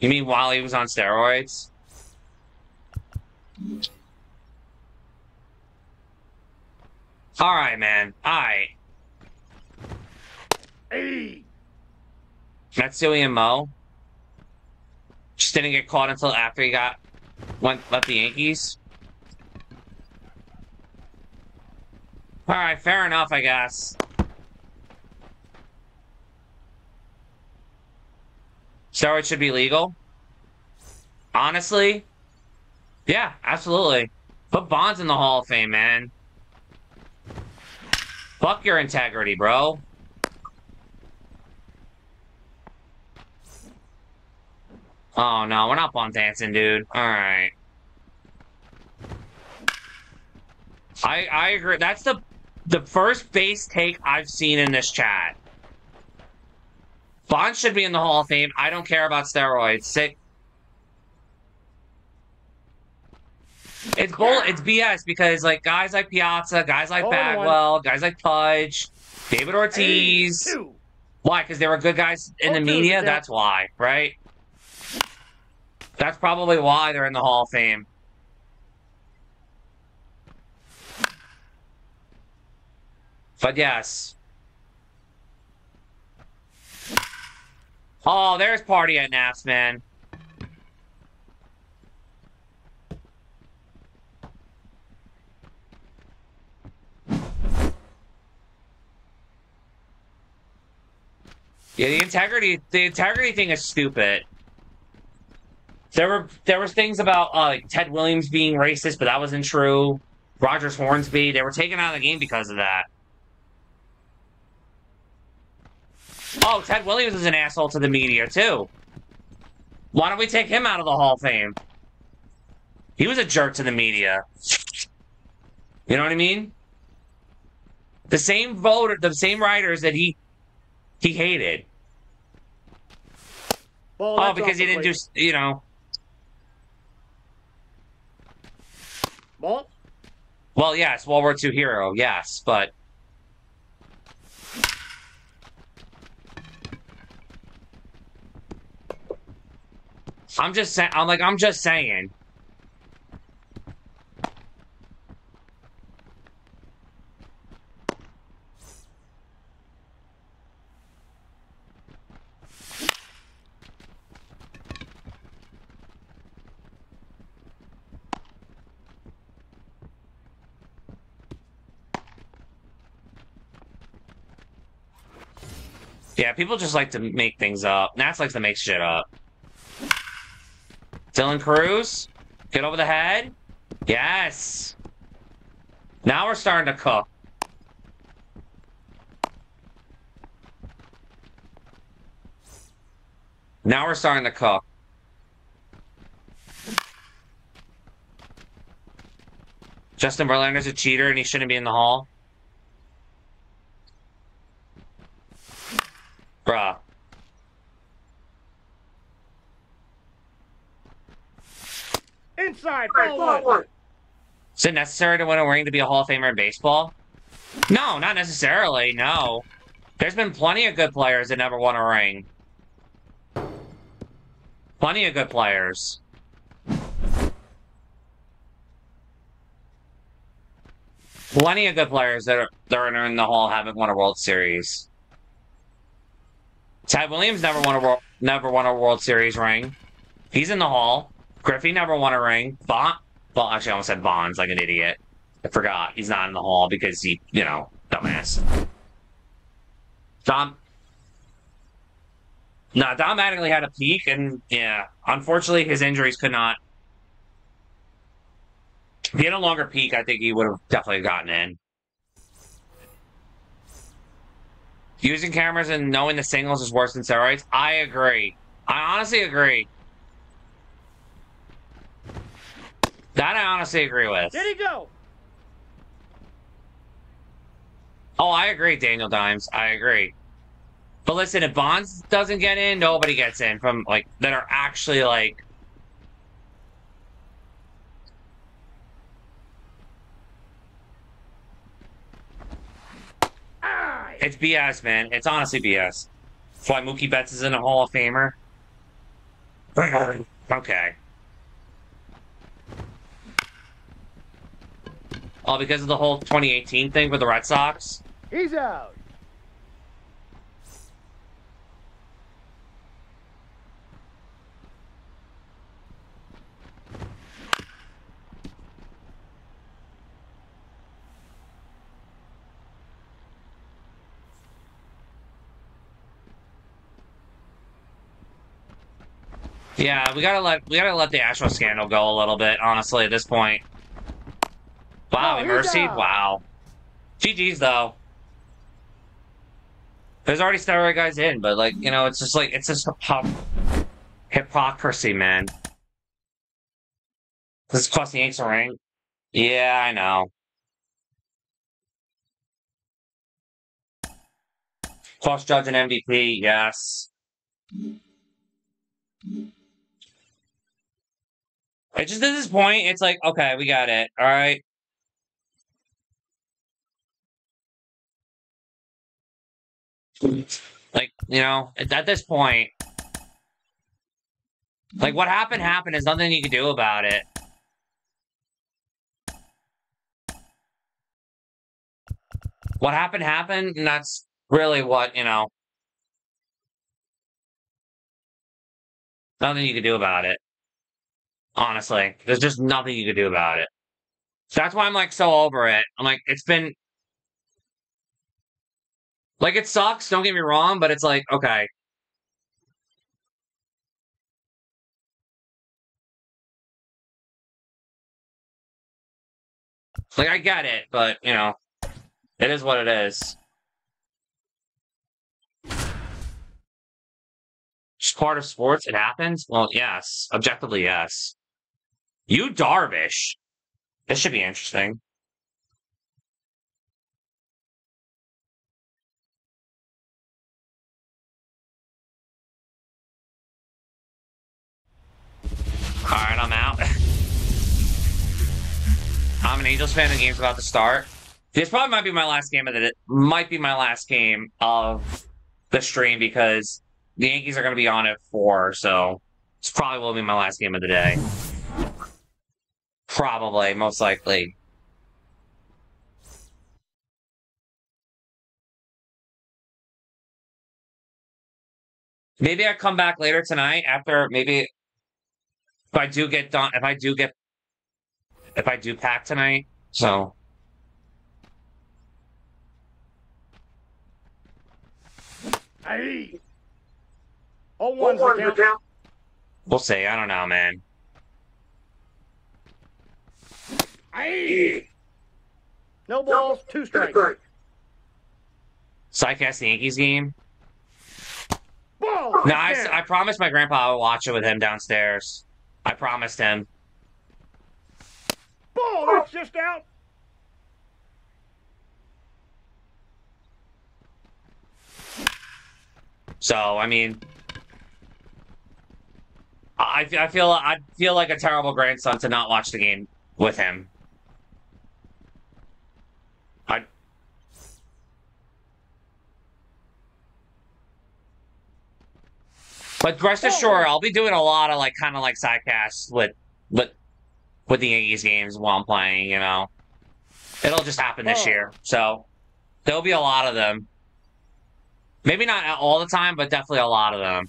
You mean while he was on steroids? All right, man. All right. Hey. Matsui and Mo just didn't get caught until after he got went left the Yankees. All right, fair enough, I guess. Steroids should be legal. Honestly, yeah, absolutely. Put Bonds in the Hall of Fame, man. Fuck your integrity, bro. Oh no, we're not bond dancing, dude. Alright. I I agree. That's the the first base take I've seen in this chat. Bond should be in the Hall of Fame. I don't care about steroids. Sick. It's bull. It's BS because like guys like Piazza, guys like Oh. Bagwell, guys like Pudge, David Ortiz. Two. Why? Because they were good guys in Oh, the media. yeah. That's why, right? That's probably why they're in the Hall of Fame. But yes. Oh, there's party at Naps, man. Yeah, the integrity the integrity thing is stupid. There were there was things about uh, like Ted Williams being racist, but that wasn't true. Rogers Hornsby, they were taken out of the game because of that. Oh, Ted Williams is an asshole to the media too. Why don't we take him out of the Hall of Fame? He was a jerk to the media. You know what I mean? The same voter, the same writers that he he hated. Ball, Oh, because he didn't do, plate. you know. Ball. Well, yes, World War II hero, yes, but I'm just saying. I'm like, I'm just saying. Yeah, people just like to make things up. Nats likes to make shit up. Dylan Crews, get over the head. Yes. Now we're starting to cook. Now we're starting to cook. Justin Verlander's a cheater and he shouldn't be in the hall. Bruh. Inside. Ball one. Oh, Is it necessary to win a ring to be a Hall of Famer in baseball? No, not necessarily, no. There's been plenty of good players that never won a ring. Plenty of good players. Plenty of good players that are, that are in the Hall haven't won a World Series. Ted Williams never won a World never won a World Series ring. He's in the hall. Griffey never won a ring. Bond. Well, actually, I almost said Bonds like an idiot. I forgot. He's not in the hall because he, you know, dumbass. Don. No, Don Mattingly had a peak, and yeah, unfortunately, his injuries could not. If he had a longer peak, I think he would have definitely gotten in. Using cameras and knowing the singles is worse than steroids. I agree. I honestly agree. That I honestly agree with. Did he go? Oh, I agree, Daniel Dimes. I agree. But listen, if Bonds doesn't get in, nobody gets in from like that are actually like Ah, it's BS, man. It's honestly BS. That's why Mookie Betts is in a Hall of Famer. okay. Oh, because of the whole 2018 thing with the Red Sox? he's out. Yeah, we gotta let we gotta let the Astro scandal go a little bit, honestly, at this point. Wow, Oh, Mercy? Wow. GG's though. There's already steroid guys in, but like, you know, it's just like it's just hypo- hypocrisy, man. This cost the Yanks a ring. Yeah, I know. Cost Judge and MVP, yes. It's just at this point, it's like, okay, we got it. All right. Like, you know, at, this point, like what happened happened. There's nothing you can do about it. What happened happened, and that's really what, you know, nothing you can do about it. Honestly, there's just nothing you can do about it. That's why I'm like so over it. I'm like, it's been like it sucks, don't get me wrong, but it's like, okay. Like I get it, but you know, it is what it is. Just part of sports, it happens? Well, yes. Objectively, yes. You Darvish. This should be interesting. All right, I'm out. I'm an Angels fan. The game's about to start. This probably might be my last game of the might be my last game of the stream because the Yankees are going to be on at four, so it's probably will be my last game of the day. Probably, most likely. Maybe I come back later tonight after maybe if I do get done if I do get if I do pack tonight. So Aye. All one's the count. we'll see. I don't know, man. Aye. No balls, two strikes. Sidecast the Yankees game. Ball. No, I, touchdown. I promised my grandpa I would watch it with him downstairs. I promised him. Ball, that's oh. just out. So I mean, I I feel I feel like a terrible grandson to not watch the game with him. I. But rest assured, I'll be doing a lot of like kind of like sidecasts with with with the Yankees games while I'm playing. You know, it'll just happen this year. So there'll be a lot of them. Maybe not all the time, but definitely a lot of them.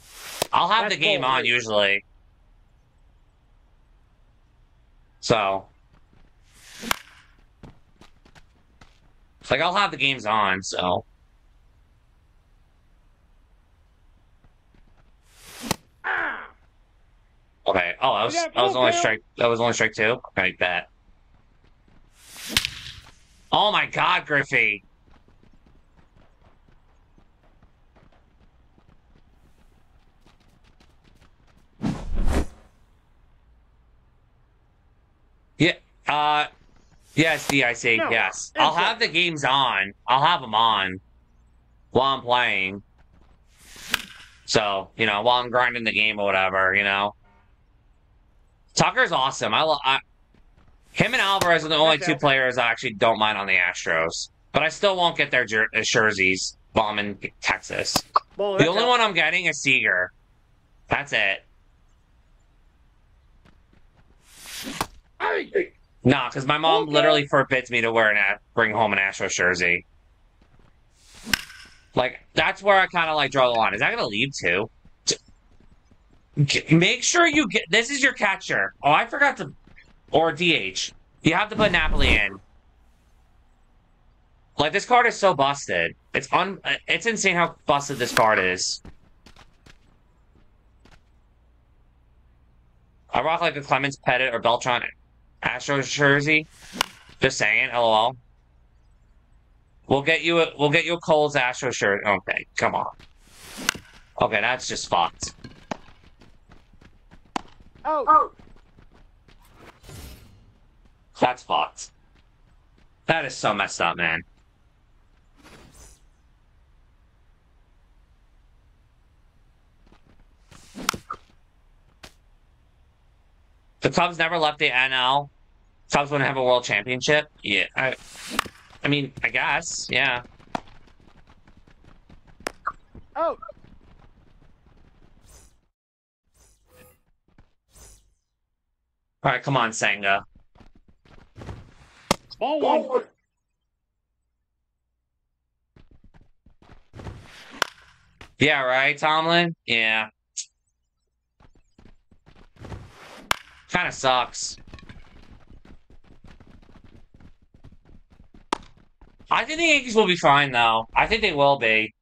I'll have That's the game cool. on usually. So, like, I'll have the games on. So, Ah! Okay. Oh, that was Yeah, that was only strike. That was only strike two. Okay, bet. Oh my God, Griffey. Yeah. Uh. Yes, DIC. No, yes, I'll have the games on. I'll have them on while I'm playing. So you know, while I'm grinding the game or whatever, you know. Tucker's awesome. I, lo- I him and Alvarez are the only two players I actually don't mind on the Astros. But I still won't get their jer- uh, jerseys while I'm in Texas. Ball, The only out. one I'm getting is Seager. That's it. Hey! Nah, because my mom Okay. literally forbids me to wear an a- bring home an Astros jersey. Like that's where I kind of like draw the line. Is that gonna leave too? Make sure you get. This is your catcher. Oh, I forgot to. Or DH. You have to put Napoli in. Like this card is so busted. It's un. It's insane how busted this card is. I rock like a Clemens Pettitte or Beltran Astros jersey. Just saying, lol. We'll get you a we'll get you a Coles Astros shirt. Okay, come on. Okay, that's just fucked. Out! Oh, That's fucked. That is so messed up, man. The Cubs never left the NL. Cubs wouldn't have a world championship. Yeah, I, I mean, I guess, yeah. Out! All right, come on, Senga. Ball one. Yeah, right, Tomlin. Yeah. Kind of sucks. I think the Yankees will be fine, though. I think they will be.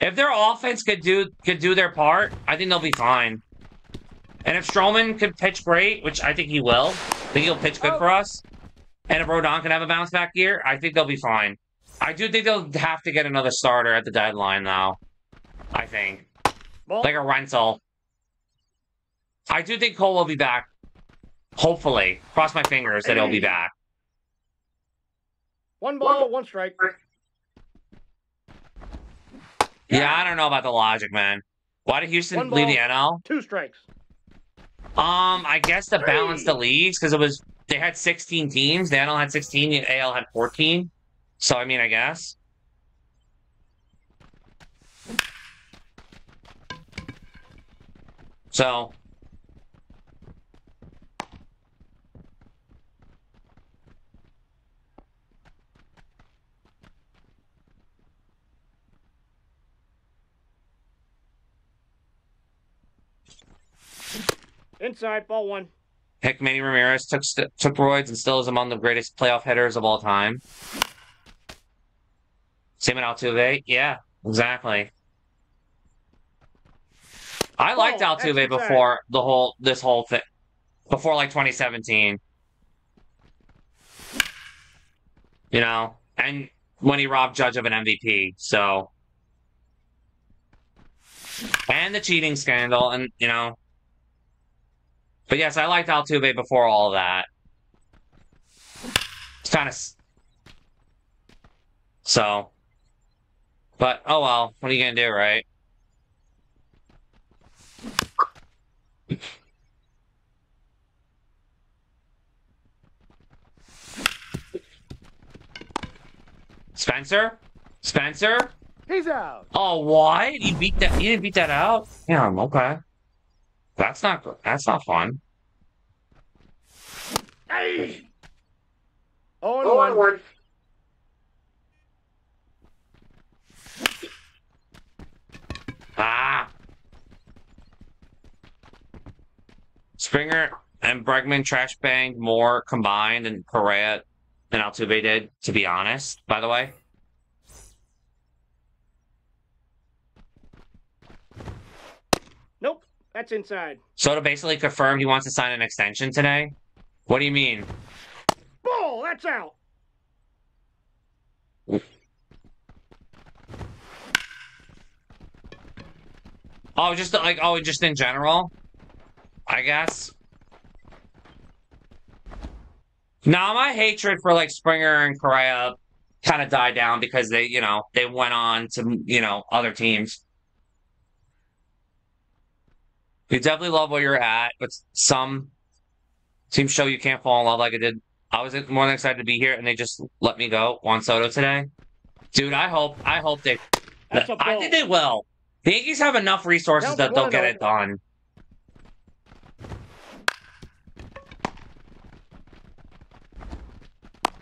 If their offense could do could do their part, I think they'll be fine. And if Stroman could pitch great, which I think he will, I think he'll pitch good oh. for us. And if Rodon can have a bounce back year, I think they'll be fine. I do think they'll have to get another starter at the deadline, though. I think Ball. like a rental. I do think Cole will be back. Hopefully, cross my fingers that he'll be back. One ball, one strike. Yeah, I don't know about the logic, man. Why did Houston leave the. NL? Two strikes. Um, I guess to balance the leagues because it was they had 16 teams. The NL had 16. The AL had 14. So I mean, I guess. So Inside, ball one. Heck, Manny Ramirez took st- took roids and still is among the greatest playoff hitters of all time. Same with Altuve. Yeah, exactly. I oh, liked Oh, Altuve before the whole this whole thing, before like 2017. You know, and when he robbed Judge of an MVP, so and the cheating scandal, and you know, but yes, I liked Altuve before all that. It's kind of so, but oh well. What are you gonna do, right? Spencer, Spencer. He's out. Oh, what? You beat that? You didn't beat that out? Yeah, I'm okay. That's not good. That's not fun. Hey! Oh, and one. Ah. Springer. and Bregman trash banged more combined than Correa and Altuve did, to be honest, by the way. Nope, that's inside. Soto basically confirmed he wants to sign an extension today. What do you mean? Ball, that's out. Oh, just like oh, just in general, I guess. Now my hatred for like Springer and Correa kind of died down because they, you know, they went on to you know other teams. You definitely love where you're at, but some teams show you can't fall in love like I did. I was more than excited to be here, and they just let me go. Juan Soto today, dude. I hope, I hope they. That's I think they will. The Yankees have enough resources Count that they'll get oh. it done.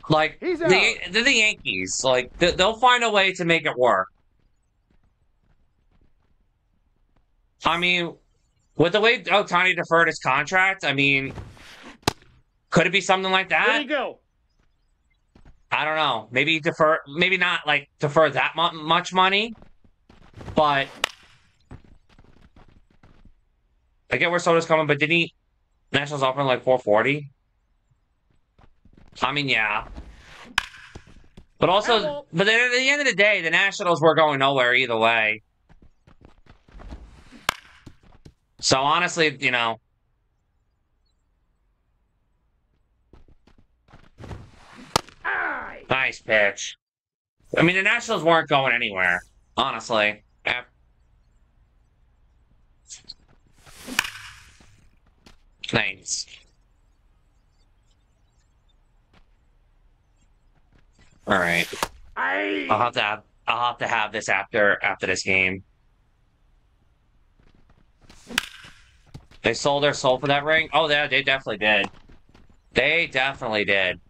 Like the, they're the Yankees, like they- they'll find a way to make it work. I mean, with the way oh, Ohtani deferred his contract, I mean, could it be something like that? There you go. I don't know. Maybe defer, maybe not like defer that mu- much money, but I get where Soto's coming. But did he Nationals offering like 440? I mean, yeah. But also, Hello. but then at the end of the day, the Nationals were going nowhere either way. So honestly, you know, Aye. Nice pitch. I mean, the Nationals weren't going anywhere, honestly. Thanks. All right. I'll have to have I'll have to have this after after this game. They sold their soul for that ring. Oh, yeah, they definitely did. They definitely did.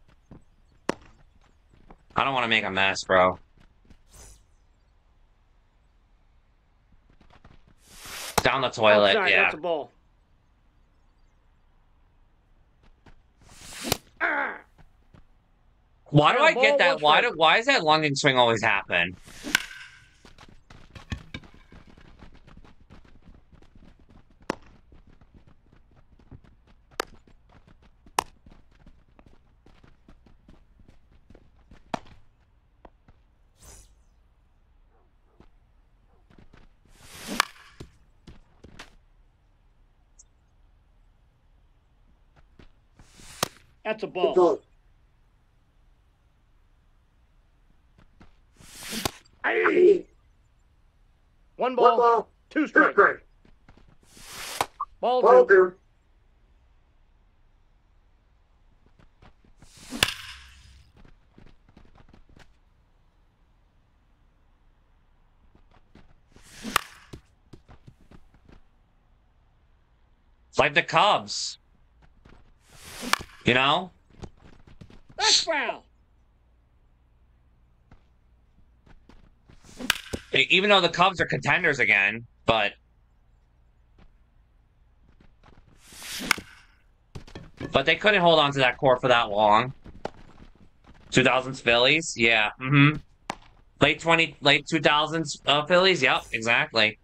I don't want to make a mess, bro. Down the toilet, Outside, yeah. That's a. Ah. Why do I get that? Why do why does that London swing always happen? That's a ball. Aye. One ball, two strikes. Ball two. It's like the Cubs. You know? That's foul. Even though the Cubs are contenders again, but but they couldn't hold on to that core for that long. 2000s Phillies, yeah. Mm-hmm. Late 20, late 2000s uh, Phillies, yep, exactly.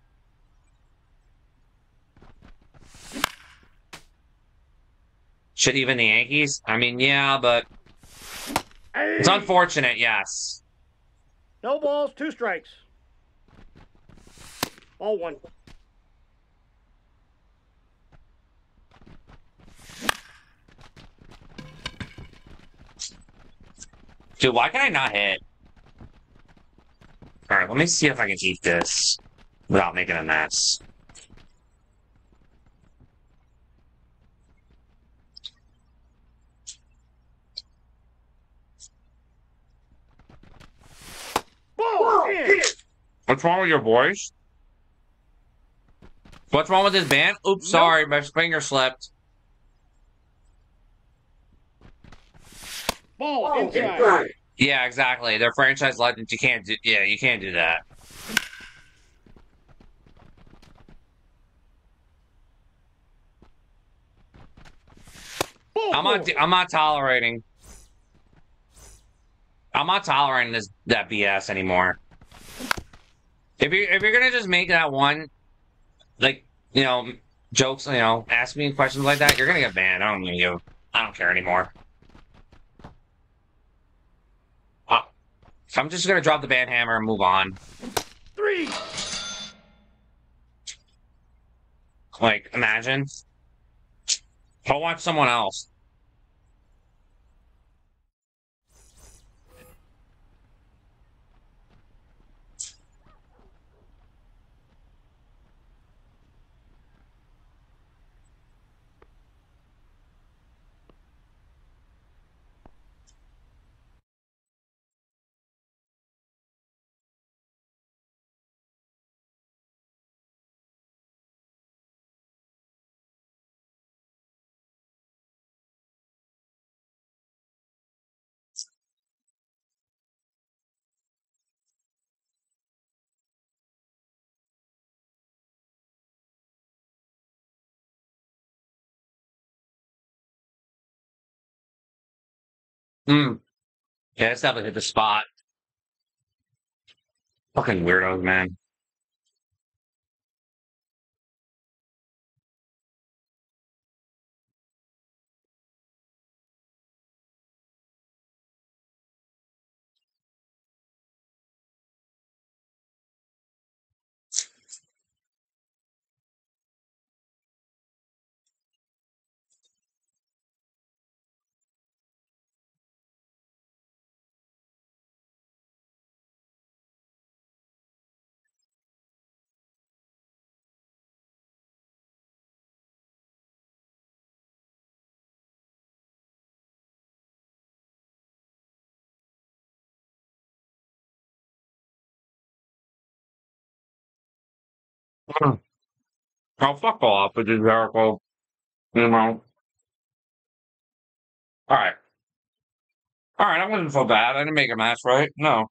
Should even the Yankees? I mean, yeah, but it's unfortunate, yes. No balls, two strikes. Ball one. Dude, why can I not hit? Alright, let me see if I can eat this without making a mess. Ball in. What's wrong with your voice? What's wrong with this band? Oops, sorry, my finger slipped. Ball oh, inside. Yeah, exactly. They're franchise legends. You can't do. Yeah, you can't do that. I'm not. I'm not tolerating. I'm not tolerating this that BS anymore. If you if you're gonna just make that one, like you know, jokes, you know, ask me questions like that, you're gonna get banned. I don't give you. I don't care anymore. Uh, I'm just gonna drop the ban hammer and move on. Three. Like, imagine. I'll watch someone else. Hmm. Yeah, it's definitely hit the spot. Fucking weirdos, man. Hmm. Oh, fuck off with this Jericho. You know. Alright. Alright, I wasn't so bad. I didn't make a mess, right? No.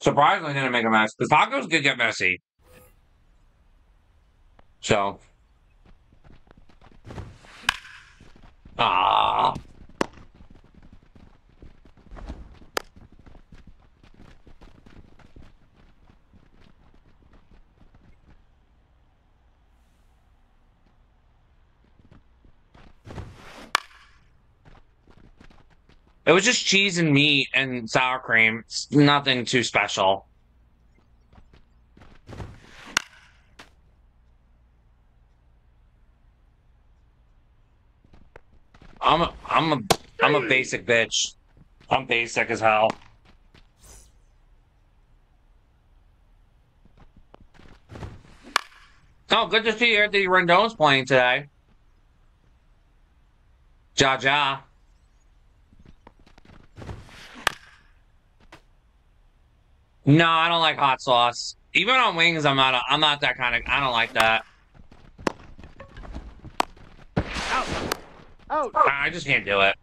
Surprisingly, didn't make a mess. The tacos did get messy. So. Ah. It was just cheese and meat and sour cream. It's nothing too special. I'm a, I'm a, I'm a basic bitch. I'm basic as hell. Oh, good to see Anthony Rendon's playing today. Ja Ja. No, I don't like hot sauce. Even on wings, I'm not. A, I'm not that kind of. I don't like that. Out. Out. I just can't do it.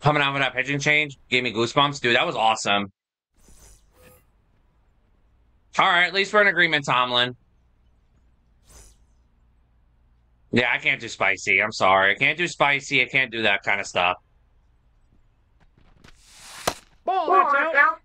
Coming out with that pitching change gave me goosebumps, dude. That was awesome. All right, at least we're in agreement, Tomlin. Yeah, I can't do spicy. I'm sorry. I can't do spicy. I can't do that kind of stuff. Ball. That's out.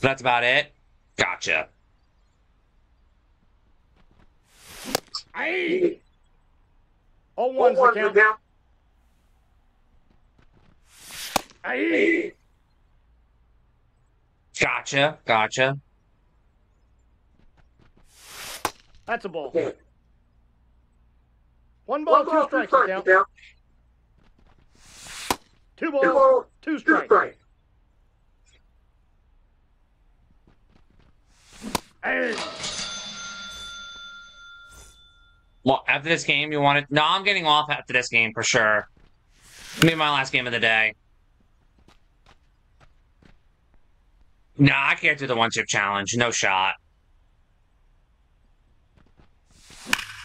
2014. That's about it. Gotcha. Aye. All ones the count. Aye. Gotcha. Gotcha. That's a ball. One ball, two strikes the count. Two balls, two strikes. Well, after this game, you want to... No, I'm getting off after this game for sure. Maybe my last game of the day. No, I can't do the one-chip challenge. No shot.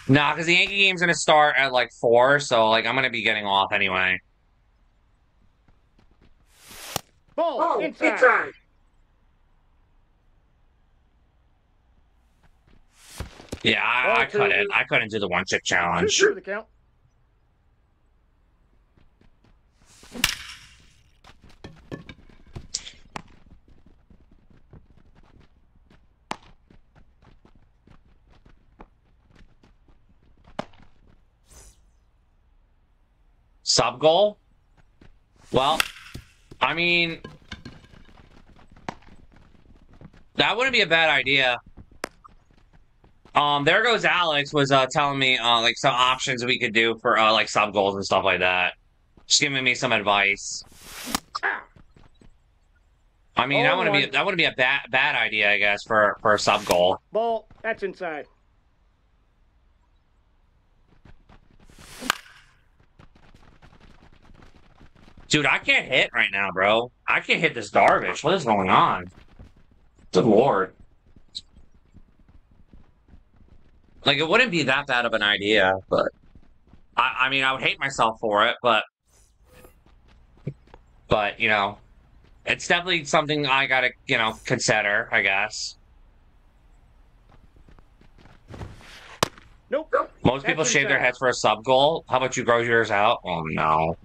Nah, because the Yankee game's gonna start at like four, so like I'm gonna be getting off anyway. Ball, oh, inside. inside. Yeah, I, I couldn't. I couldn't do the one chip challenge. two the count. Sub goal? Well, I mean, that wouldn't be a bad idea. Um, there goes Alex was uh, telling me uh, like some options we could do for uh, like sub goals and stuff like that. Just giving me some advice. I mean, that All wouldn't be that wouldn't be a bad bad idea, I guess, for for a sub goal. Ball. That's inside. Dude, I can't hit right now, bro. I can't hit this Darvish. What is going on? Good lord. Like, it wouldn't be that bad of an idea, but I, I mean, I would hate myself for it, but, but you know, it's definitely something I gotta, you know, consider. I guess Nope. most people That's shave their heads for a sub goal. How about you grow yours out? Oh no.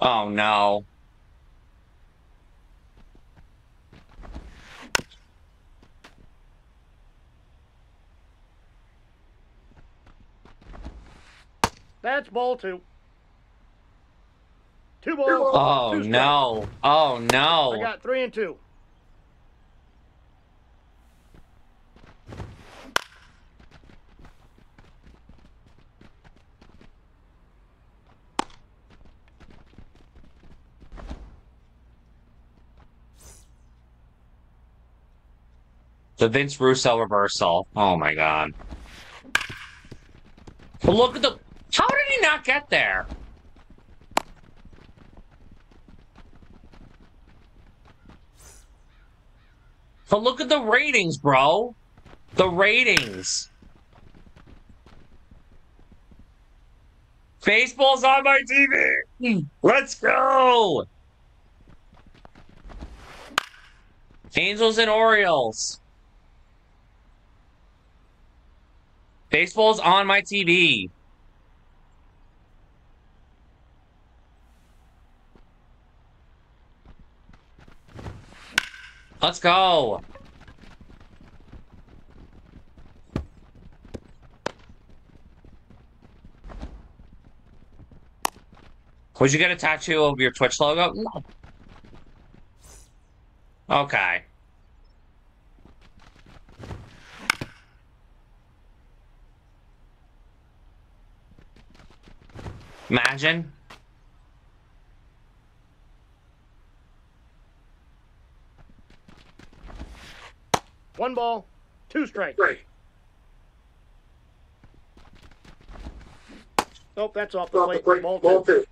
Oh no. That's ball two. Two balls. Oh two no. Oh no! I got three and two. The Vince Russo reversal. Oh my god. But look at the. How did he not get there? But look at the ratings, bro. The ratings. Baseball's on my TV. Hmm. Let's go. Angels and Orioles. Baseball's on my TV. Let's go. Would you get a tattoo of your Twitch logo? No. Okay. Imagine. One ball. Two strikes. Nope, that's off the plate. Ball two.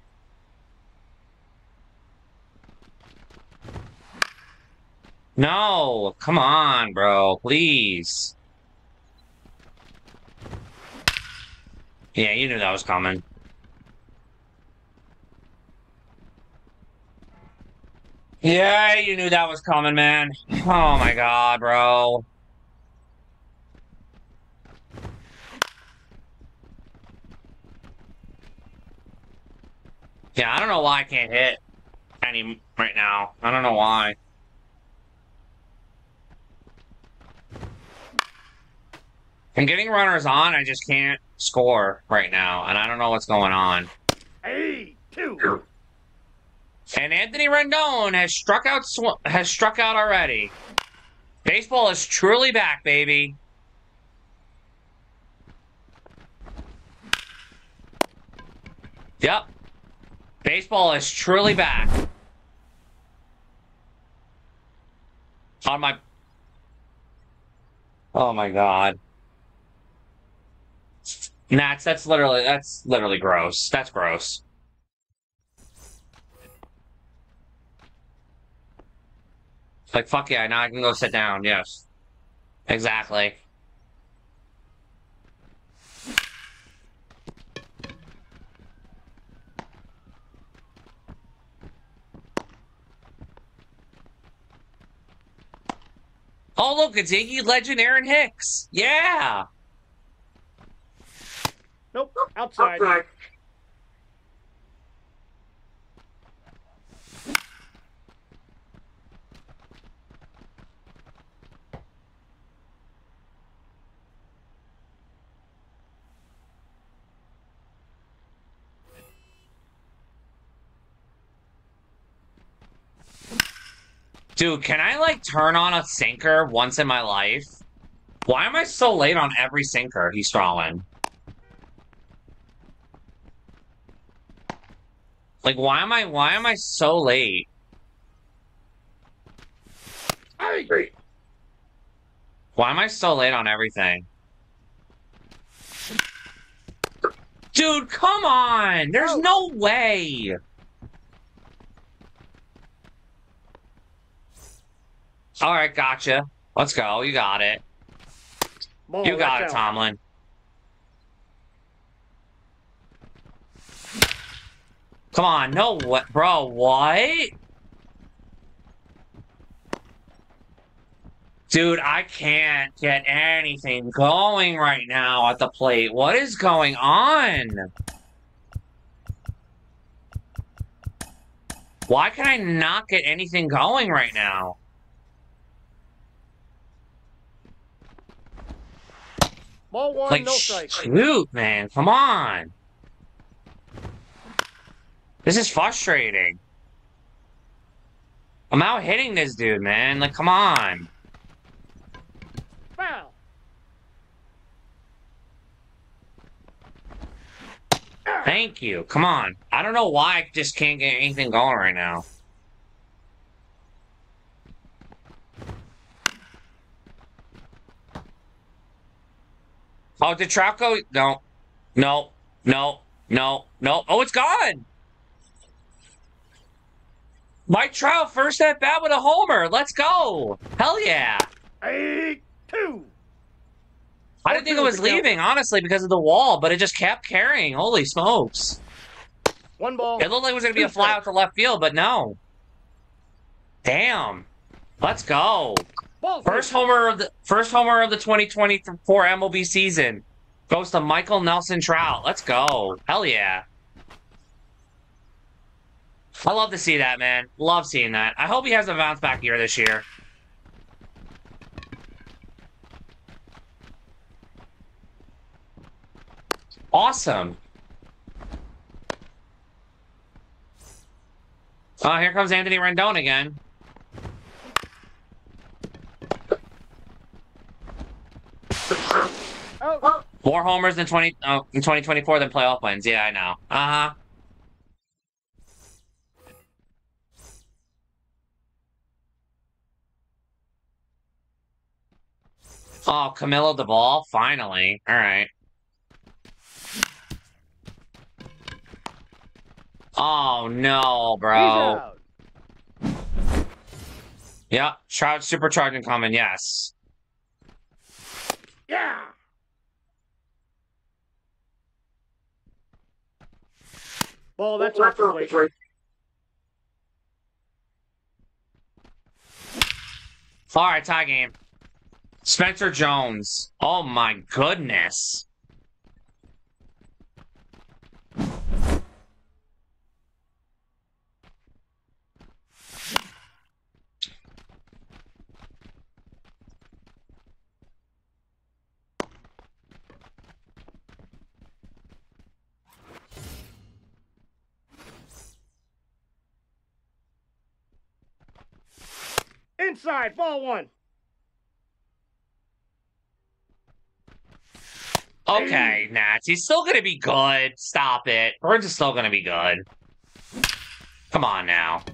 No, come on, bro, please. Yeah, you knew that was coming. Yeah, you knew that was coming, man. Oh my god, bro. Yeah, I don't know why I can't hit any right now. I don't know why. I'm getting runners on, I just can't score right now, and I don't know what's going on. Hey, two. And Anthony Rendon has struck out sw- has struck out already. Baseball is truly back, baby. Yep. Baseball is truly back. On my Oh my god. Nats, that's literally that's literally gross. That's gross. Like, fuck yeah, now I can go sit down. Yes. Exactly. Oh, look, it's Iggy Legend Aaron Hicks. Yeah. Nope. Outside. Dude, can I like turn on a sinker once in my life? Why am I so late on every sinker he's throwing? Like, why am I why am I so late? I agree. Why am I so late on everything? Dude, come on! There's no way! Alright, gotcha. Let's go. You got it. Ball, You got it, out. Tomlin. Come on, no what bro, what? Dude, I can't get anything going right now at the plate. What is going on? Why can I not get anything going right now? Ball one, Like, no strike. shoot, man, come on. This is frustrating. I'm out hitting this dude, man. Like, come on. Foul. Thank you. Come on. I don't know why I just can't get anything going right now. Oh, did Trout go? No. No. No. No. No. Oh, it's gone. Mike Trout, first at bat with a homer. Let's go. Hell yeah. Eight, two. I didn't think it was leaving, honestly, because of the wall, but it just kept carrying. Holy smokes. One ball. It looked like it was going to be a fly out to left field, but no. Damn. Let's go. First homer of the first homer of the 2024 MLB season goes to Michael Nelson Trout. Let's go. Hell yeah. I love to see that, man. Love seeing that. I hope he has a bounce back year this year. Awesome. Oh, here comes Anthony Rendon again. Out. More homers than 20 oh, in 2024 than playoff wins. Yeah, I know. Uh-huh. Oh, Camilo Doval, finally. All right. Oh no, bro. Yeah, Trout supercharging coming. Yes. Yeah. Ball, that's off the plate. All right, tie game. Spencer Jones. Oh my goodness. Inside, ball one. Okay, Nats. He's still gonna be good. Stop it. Burns is still gonna be good. Come on now.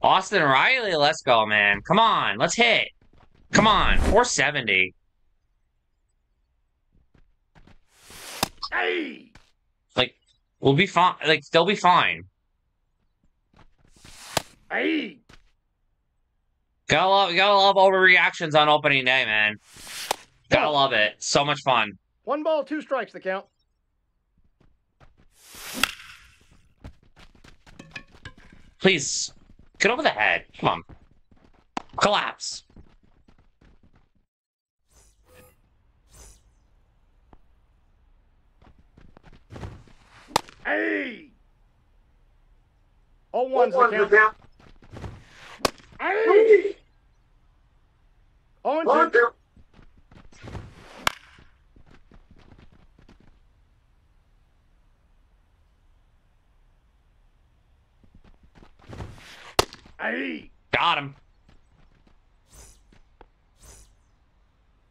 Austin Riley, let's go, man. Come on, let's hit. Come on, 470. Hey. Like, we'll be fine. Like, they'll be fine. Aye. Gotta love, gotta love overreactions on opening day, man. Gotta love it. So much fun. One ball, two strikes, the count. Please, get over the head. Come on. Collapse. Aye. All ones, the count. Aye. On. Aye. Got him.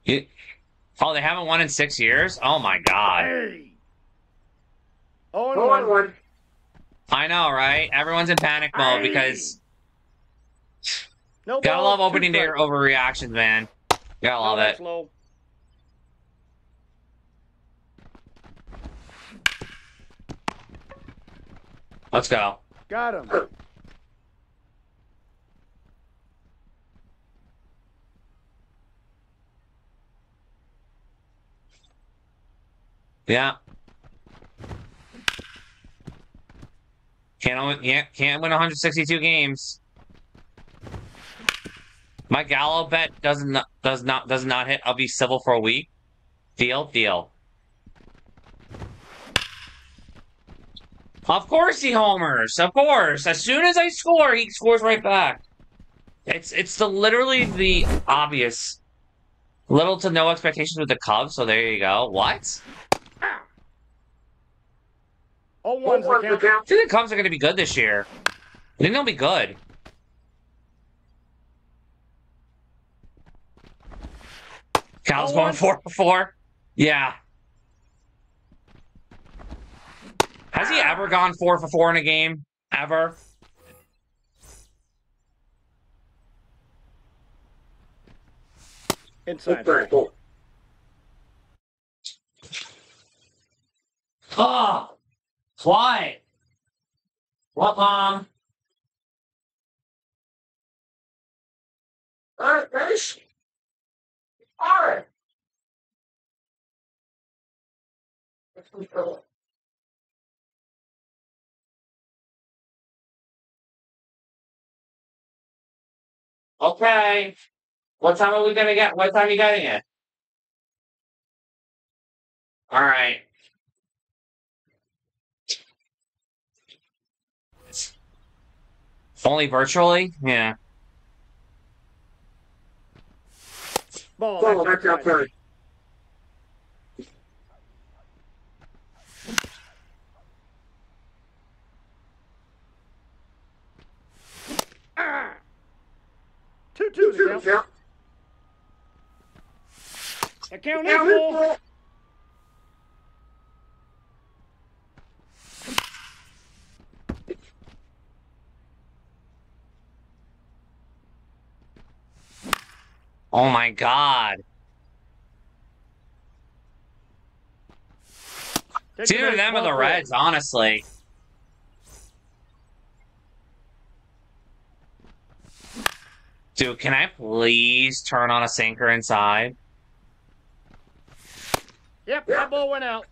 You, oh, they haven't won in six years? Oh my god. Aye. On one. I know, right? Everyone's in panic mode because No gotta love opening day overreactions, man. Gotta love that's it. low. Let's go. Got him. Yeah. Can't can't can't win 162 games. My Gallo bet does not does not does not hit. I'll be civil for a week. Deal, deal. Of course he homers. Of course. As soon as I score, he scores right back. It's it's the literally the obvious. Little to no expectations with the Cubs, so there you go. What? All ones, the count. I think the Cubs are going to be good this year. I think they'll be good. Cal's Oh, going four for four. Yeah. Has he ever gone four for four in a game? Ever? Inside. ball. Oh, why? What, mom? Alright, finish. Alright. Okay. What time are we gonna get? What time are you getting it? All right. Only virtually? Yeah. Ball, Ball, that's that's outside. outside. Ah. Two, two, the count. The count is full. Oh my god. It's either them or the. Reds, honestly. Dude, can I please turn on a sinker inside? Yep, that ball went out.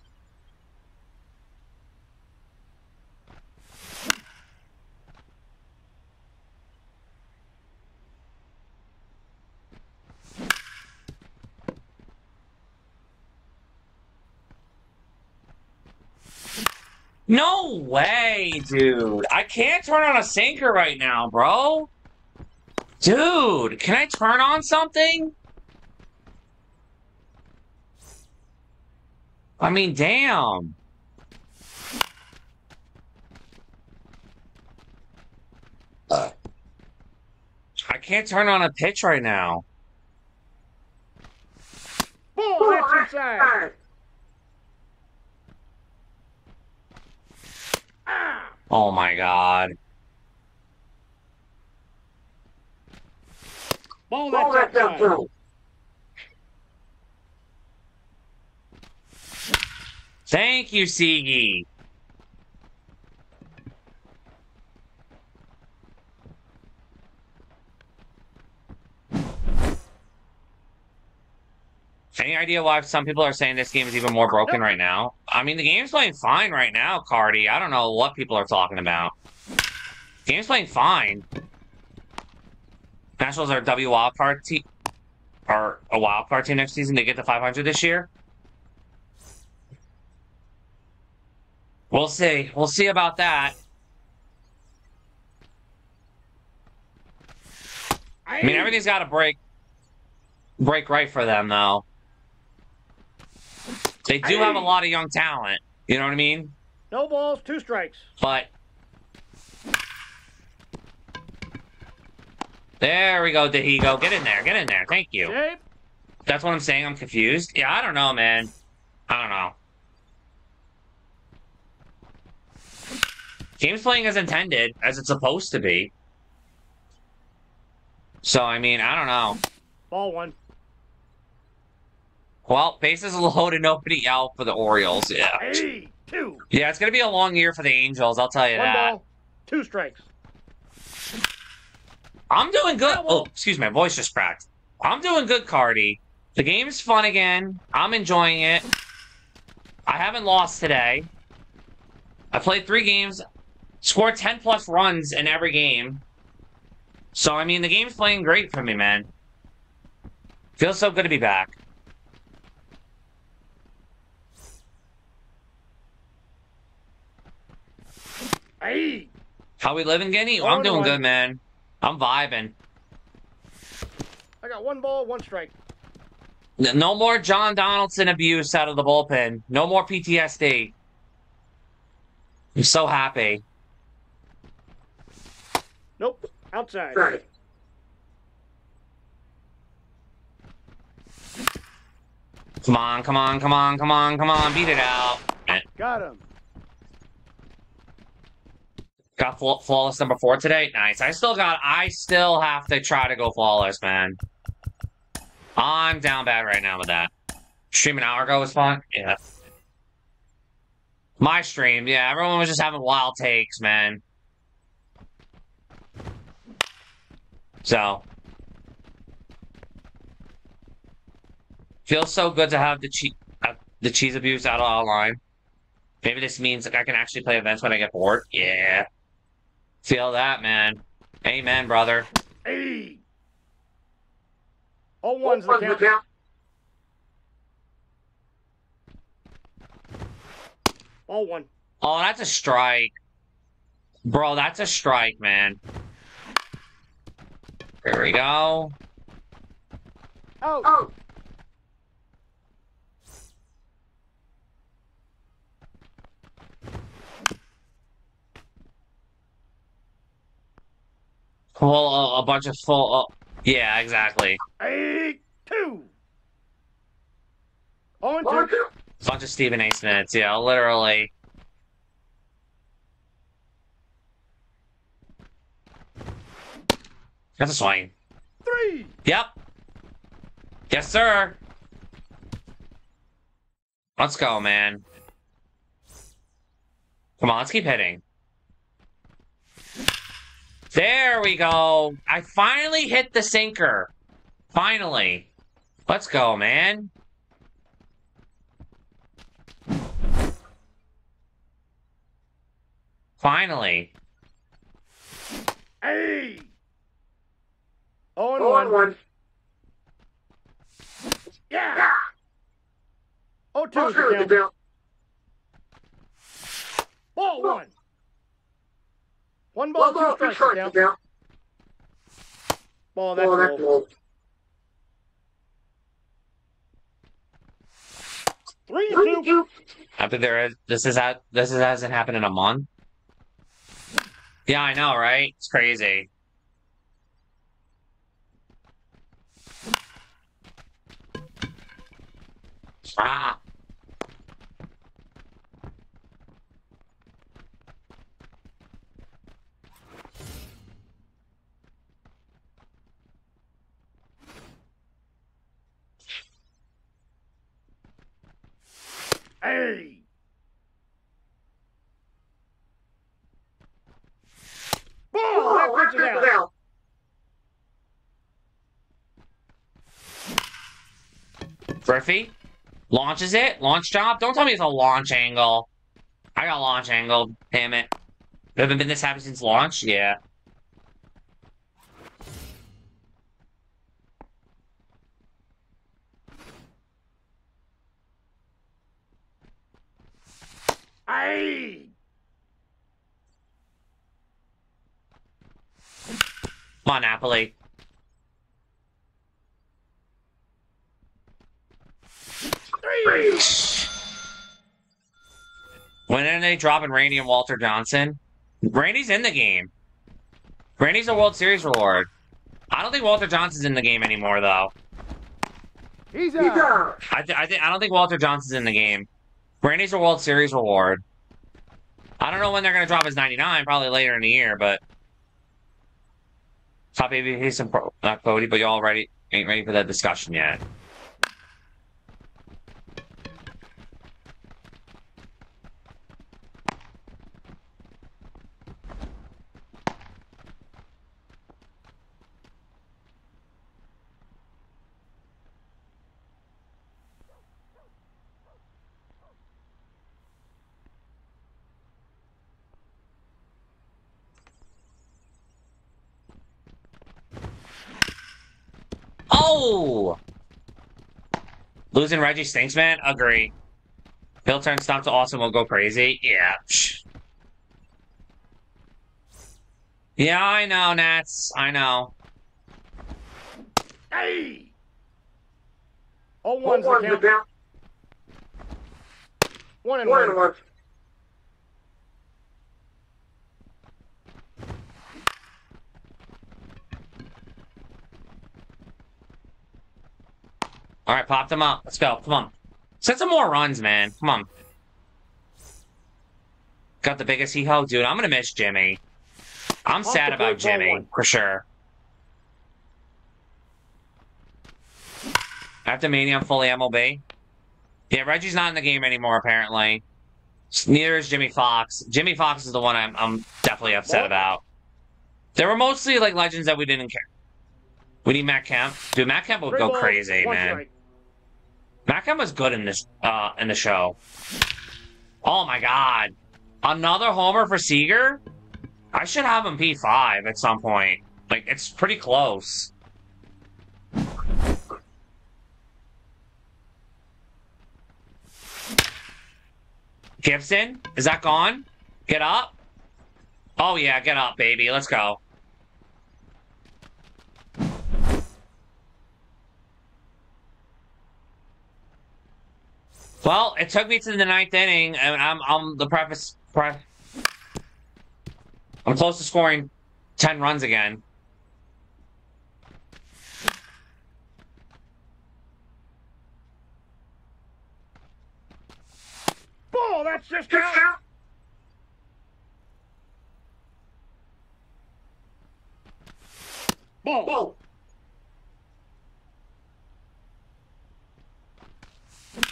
No way, dude. I can't turn on a sinker right now, bro. Dude, can I turn on something? I mean, damn. I can't turn on a pitch right now. Ball, that's inside. Oh my god. Ball, Ball, that's that's outside. outside. Thank you, Seegi. Any idea why some people are saying this game is even more broken right now? I mean, the game's playing fine right now, Cardi. I don't know what people are talking about. game's playing fine. Nationals are a W wildcard team, or a wildcard team next season. They get to 500 this year. We'll see. We'll see about that. I mean, everything's got to break break right for them, though. They do have a lot of young talent. You know what I mean? No balls, two strikes. But there we go, Dihigo. Get in there. Get in there. Thank you. Shape. That's what I'm saying. I'm confused. Yeah, I don't know, man. I don't know. Game's playing as intended, as it's supposed to be. So, I mean, I don't know. Ball one. Well, bases loaded, nobody out for the Orioles. Yeah. Hey, two. Yeah, it's going to be a long year for the Angels, I'll tell you One that. ball, two strikes. I'm doing good. Oh, excuse me, my voice just cracked. I'm doing good, Cardi. The game's fun again. I'm enjoying it. I haven't lost today. I played three games, scored 10 plus runs in every game. So, I mean, the game's playing great for me, man. Feels so good to be back. Hey, How we living, Guinea? I'm doing good, man. I'm vibing. I got one ball, one strike. No more John Donaldson abuse out of the bullpen. No more PTSD. I'm so happy. Nope, outside. Right. Come on, come on, come on, come on, come on. Beat it out. Got him. Got flaw- flawless number four today. Nice. I still got. I still have to try to go flawless, man. I'm down bad right now with that. Stream an hour ago was fun. Yeah. My stream, yeah. Everyone was just having wild takes, man. So. Feels so good to have the uh, the cheese abuse out of line. Maybe this means like I can actually play events when I get bored. Yeah. Feel that, man. Amen, brother. Hey. All ones the the count. count. All one. Oh, that's a strike. Bro, that's a strike, man. There we go. Out. Oh, Full, uh, a bunch of full. Uh, yeah, exactly. Hey, two. Oh, and two. two. bunch of Stephen A. Smiths. Yeah, literally. That's a swing. Three. Yep. Yes, sir. Let's go, man. Come on, let's keep hitting. There we go. I finally hit the sinker. Finally. Let's go, man. Finally. Hey. Oh, and Oh, one. one. Yeah. Yeah. Oh, two Oh, is two the is the count. count. Ball one. One One ball, ball, two two strikes strikes the the count. count. Ball, that's oh, that's low. Three, Three, two. two. After there is this is ha- this is, hasn't happened in a month. Yeah, I know, right? It's crazy. Ah. Hey. Ball, Oh, that is out. out. Griffey launches it. Launch job. Don't tell me it's a launch angle. I got launch angle. Damn it. Haven't been this happy since launch? Yeah. Aye. Come on, Napoli. Three. When are they dropping Randy and Walter Johnson? Randy's in the game. Randy's a World Series reward. I don't think Walter Johnson's in the game anymore, though. He's out. I, th- I, th- I don't think Walter Johnson's in the game. Randy's a World Series reward. I don't know when they're going to drop his 99, probably later in the year, but. Top some pro- not Cody, but y'all ready? Ain't ready for that discussion yet. Oh! Losing Reggie stinks, man? Agree. He'll turn stop to awesome, will go crazy. Yeah. Yeah, I know, Nats. I know. Hey! Oh, one's the count. One and one. All right, pop them up. Let's go. Come on. Set some more runs, man. Come on. Got the biggest hee ho, dude. I'm gonna miss Jimmy. I'm Off sad about Jimmy one. for sure. After Mania, I'm fully MLB. Yeah, Reggie's not in the game anymore, apparently. Neither is Jimmie Foxx. Jimmie Foxx is the one I'm, I'm definitely upset What? about. There were mostly like legends that we didn't care. We need Matt Kemp. Dude, Matt Kemp would Three go balls, crazy, man. strike. Was good in this uh in the show. Oh my god. Another homer for Seager? I should have him P5 at some point. Like it's pretty close. Gibson? Is that gone? Get up? Oh yeah, get up, baby. Let's go. Well, it took me to the ninth inning, and I'm I'm the preface. Pre- I'm close to scoring ten runs again. Ball, that's just out. Ball. Come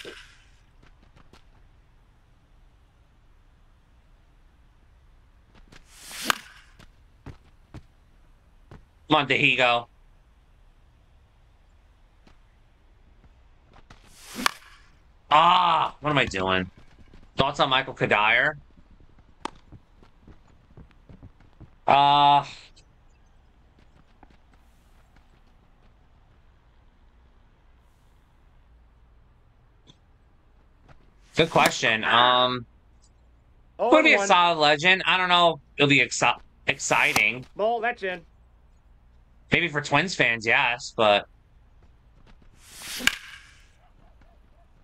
on, Dihigo. Ah, what am I doing? Thoughts on Michael Cuddyer? Uh Good question. Um, Oh, would be a solid legend. I don't know. It'll be exci- exciting. Ball, that's in. Maybe for Twins fans, yes, but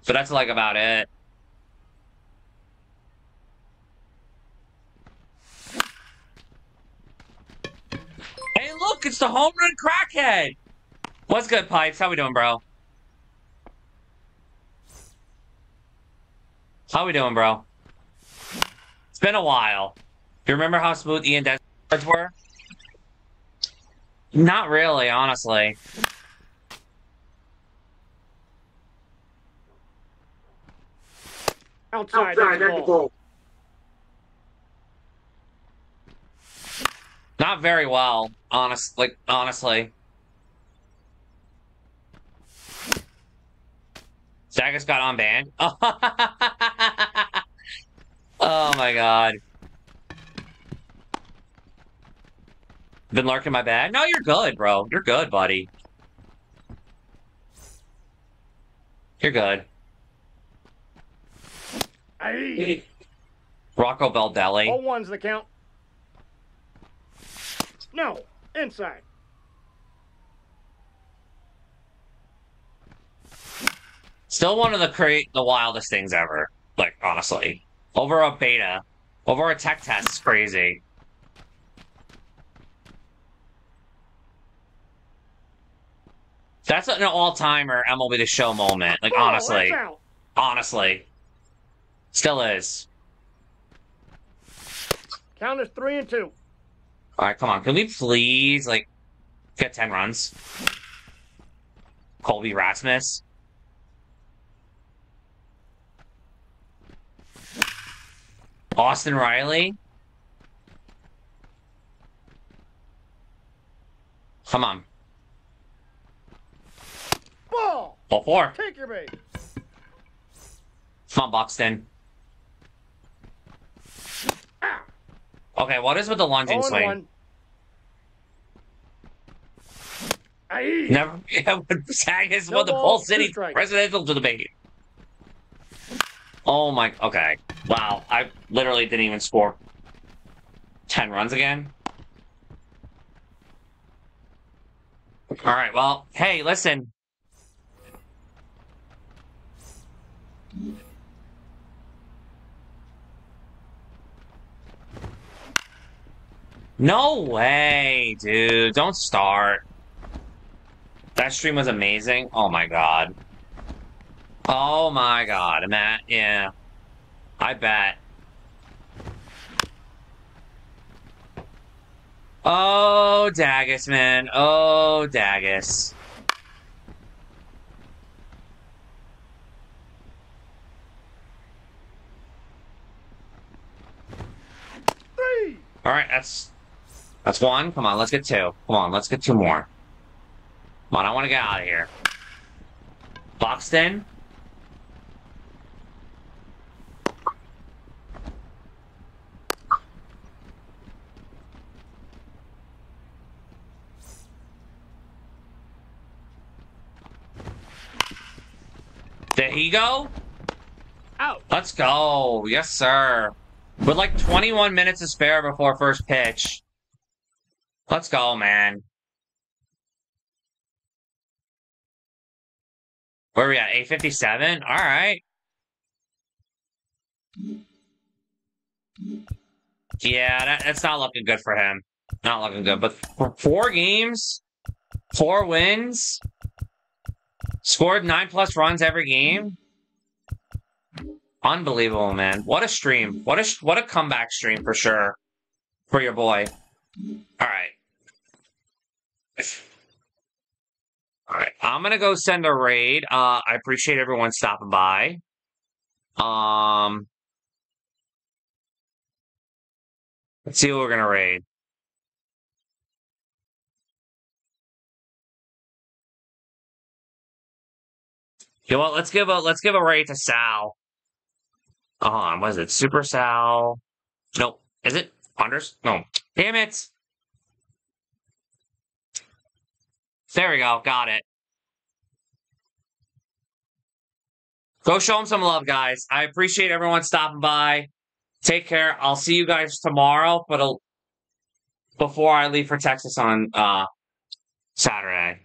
but that's like about it. Hey, look, it's the home run crackhead. What's good, Pipes? How we doing, bro? How we doing, bro? It's been a while. Do you remember how smooth Ian Des cards were? Not really, honestly. Outside, that's the ball. Not very well, honest. Like honestly, Zagas got on band. oh my god. Been lurking my bag? No, you're good, bro. You're good, buddy. You're good. Aye. Rocco Baldelli. All one's the count. No. Inside. Still one of the cra- the wildest things ever. Like, honestly. Over a beta. Over a tech test is crazy. That's an all-timer MLB The Show moment. Like, Oh, honestly. Honestly. Still is. Count is three and two. Alright, come on. Can we please, like, get 10 runs? Colby Rasmus. Austin Riley. Come on. Ball. Ball four. Take your bait. Come on, Buxton. Ah. Okay, what is with the lunging Oh swing? one. Aye. Never. Yeah, but Sagas No won the ball, Bull City strikes. presidential debate. Oh my. Okay. Wow. I literally didn't even score 10 runs again. All right. Well, hey, listen. No way, dude. Don't start. That stream was amazing. Oh my god. Oh my god, Matt. Yeah. I bet. Oh, Dagus, man. Oh, Dagus. Three. All right, that's that's one. Come on, let's get two. Come on, let's get two more. Come on, I want to get out of here. Buxton. Did he go? Out. Let's go. Yes, sir. With like 21 minutes to spare before first pitch. Let's go, man. Where are we at? 857? All right. Yeah, that, that's not looking good for him. Not looking good. But for four games, four wins, scored nine plus runs every game. Unbelievable, man. What a stream. What a what a comeback stream for sure. For your boy. All right. All right. I'm to go send a raid. Uh I appreciate everyone stopping by. Um Let's see what we're to raid. You know what? Let's give a let's give a raid to Sal. Hold on, was it Super Sal? Nope. Is it Anders? No. Damn it. There we go. Got it. Go show him some love, guys. I appreciate everyone stopping by. Take care. I'll see you guys tomorrow, but before I leave for Texas on uh, Saturday.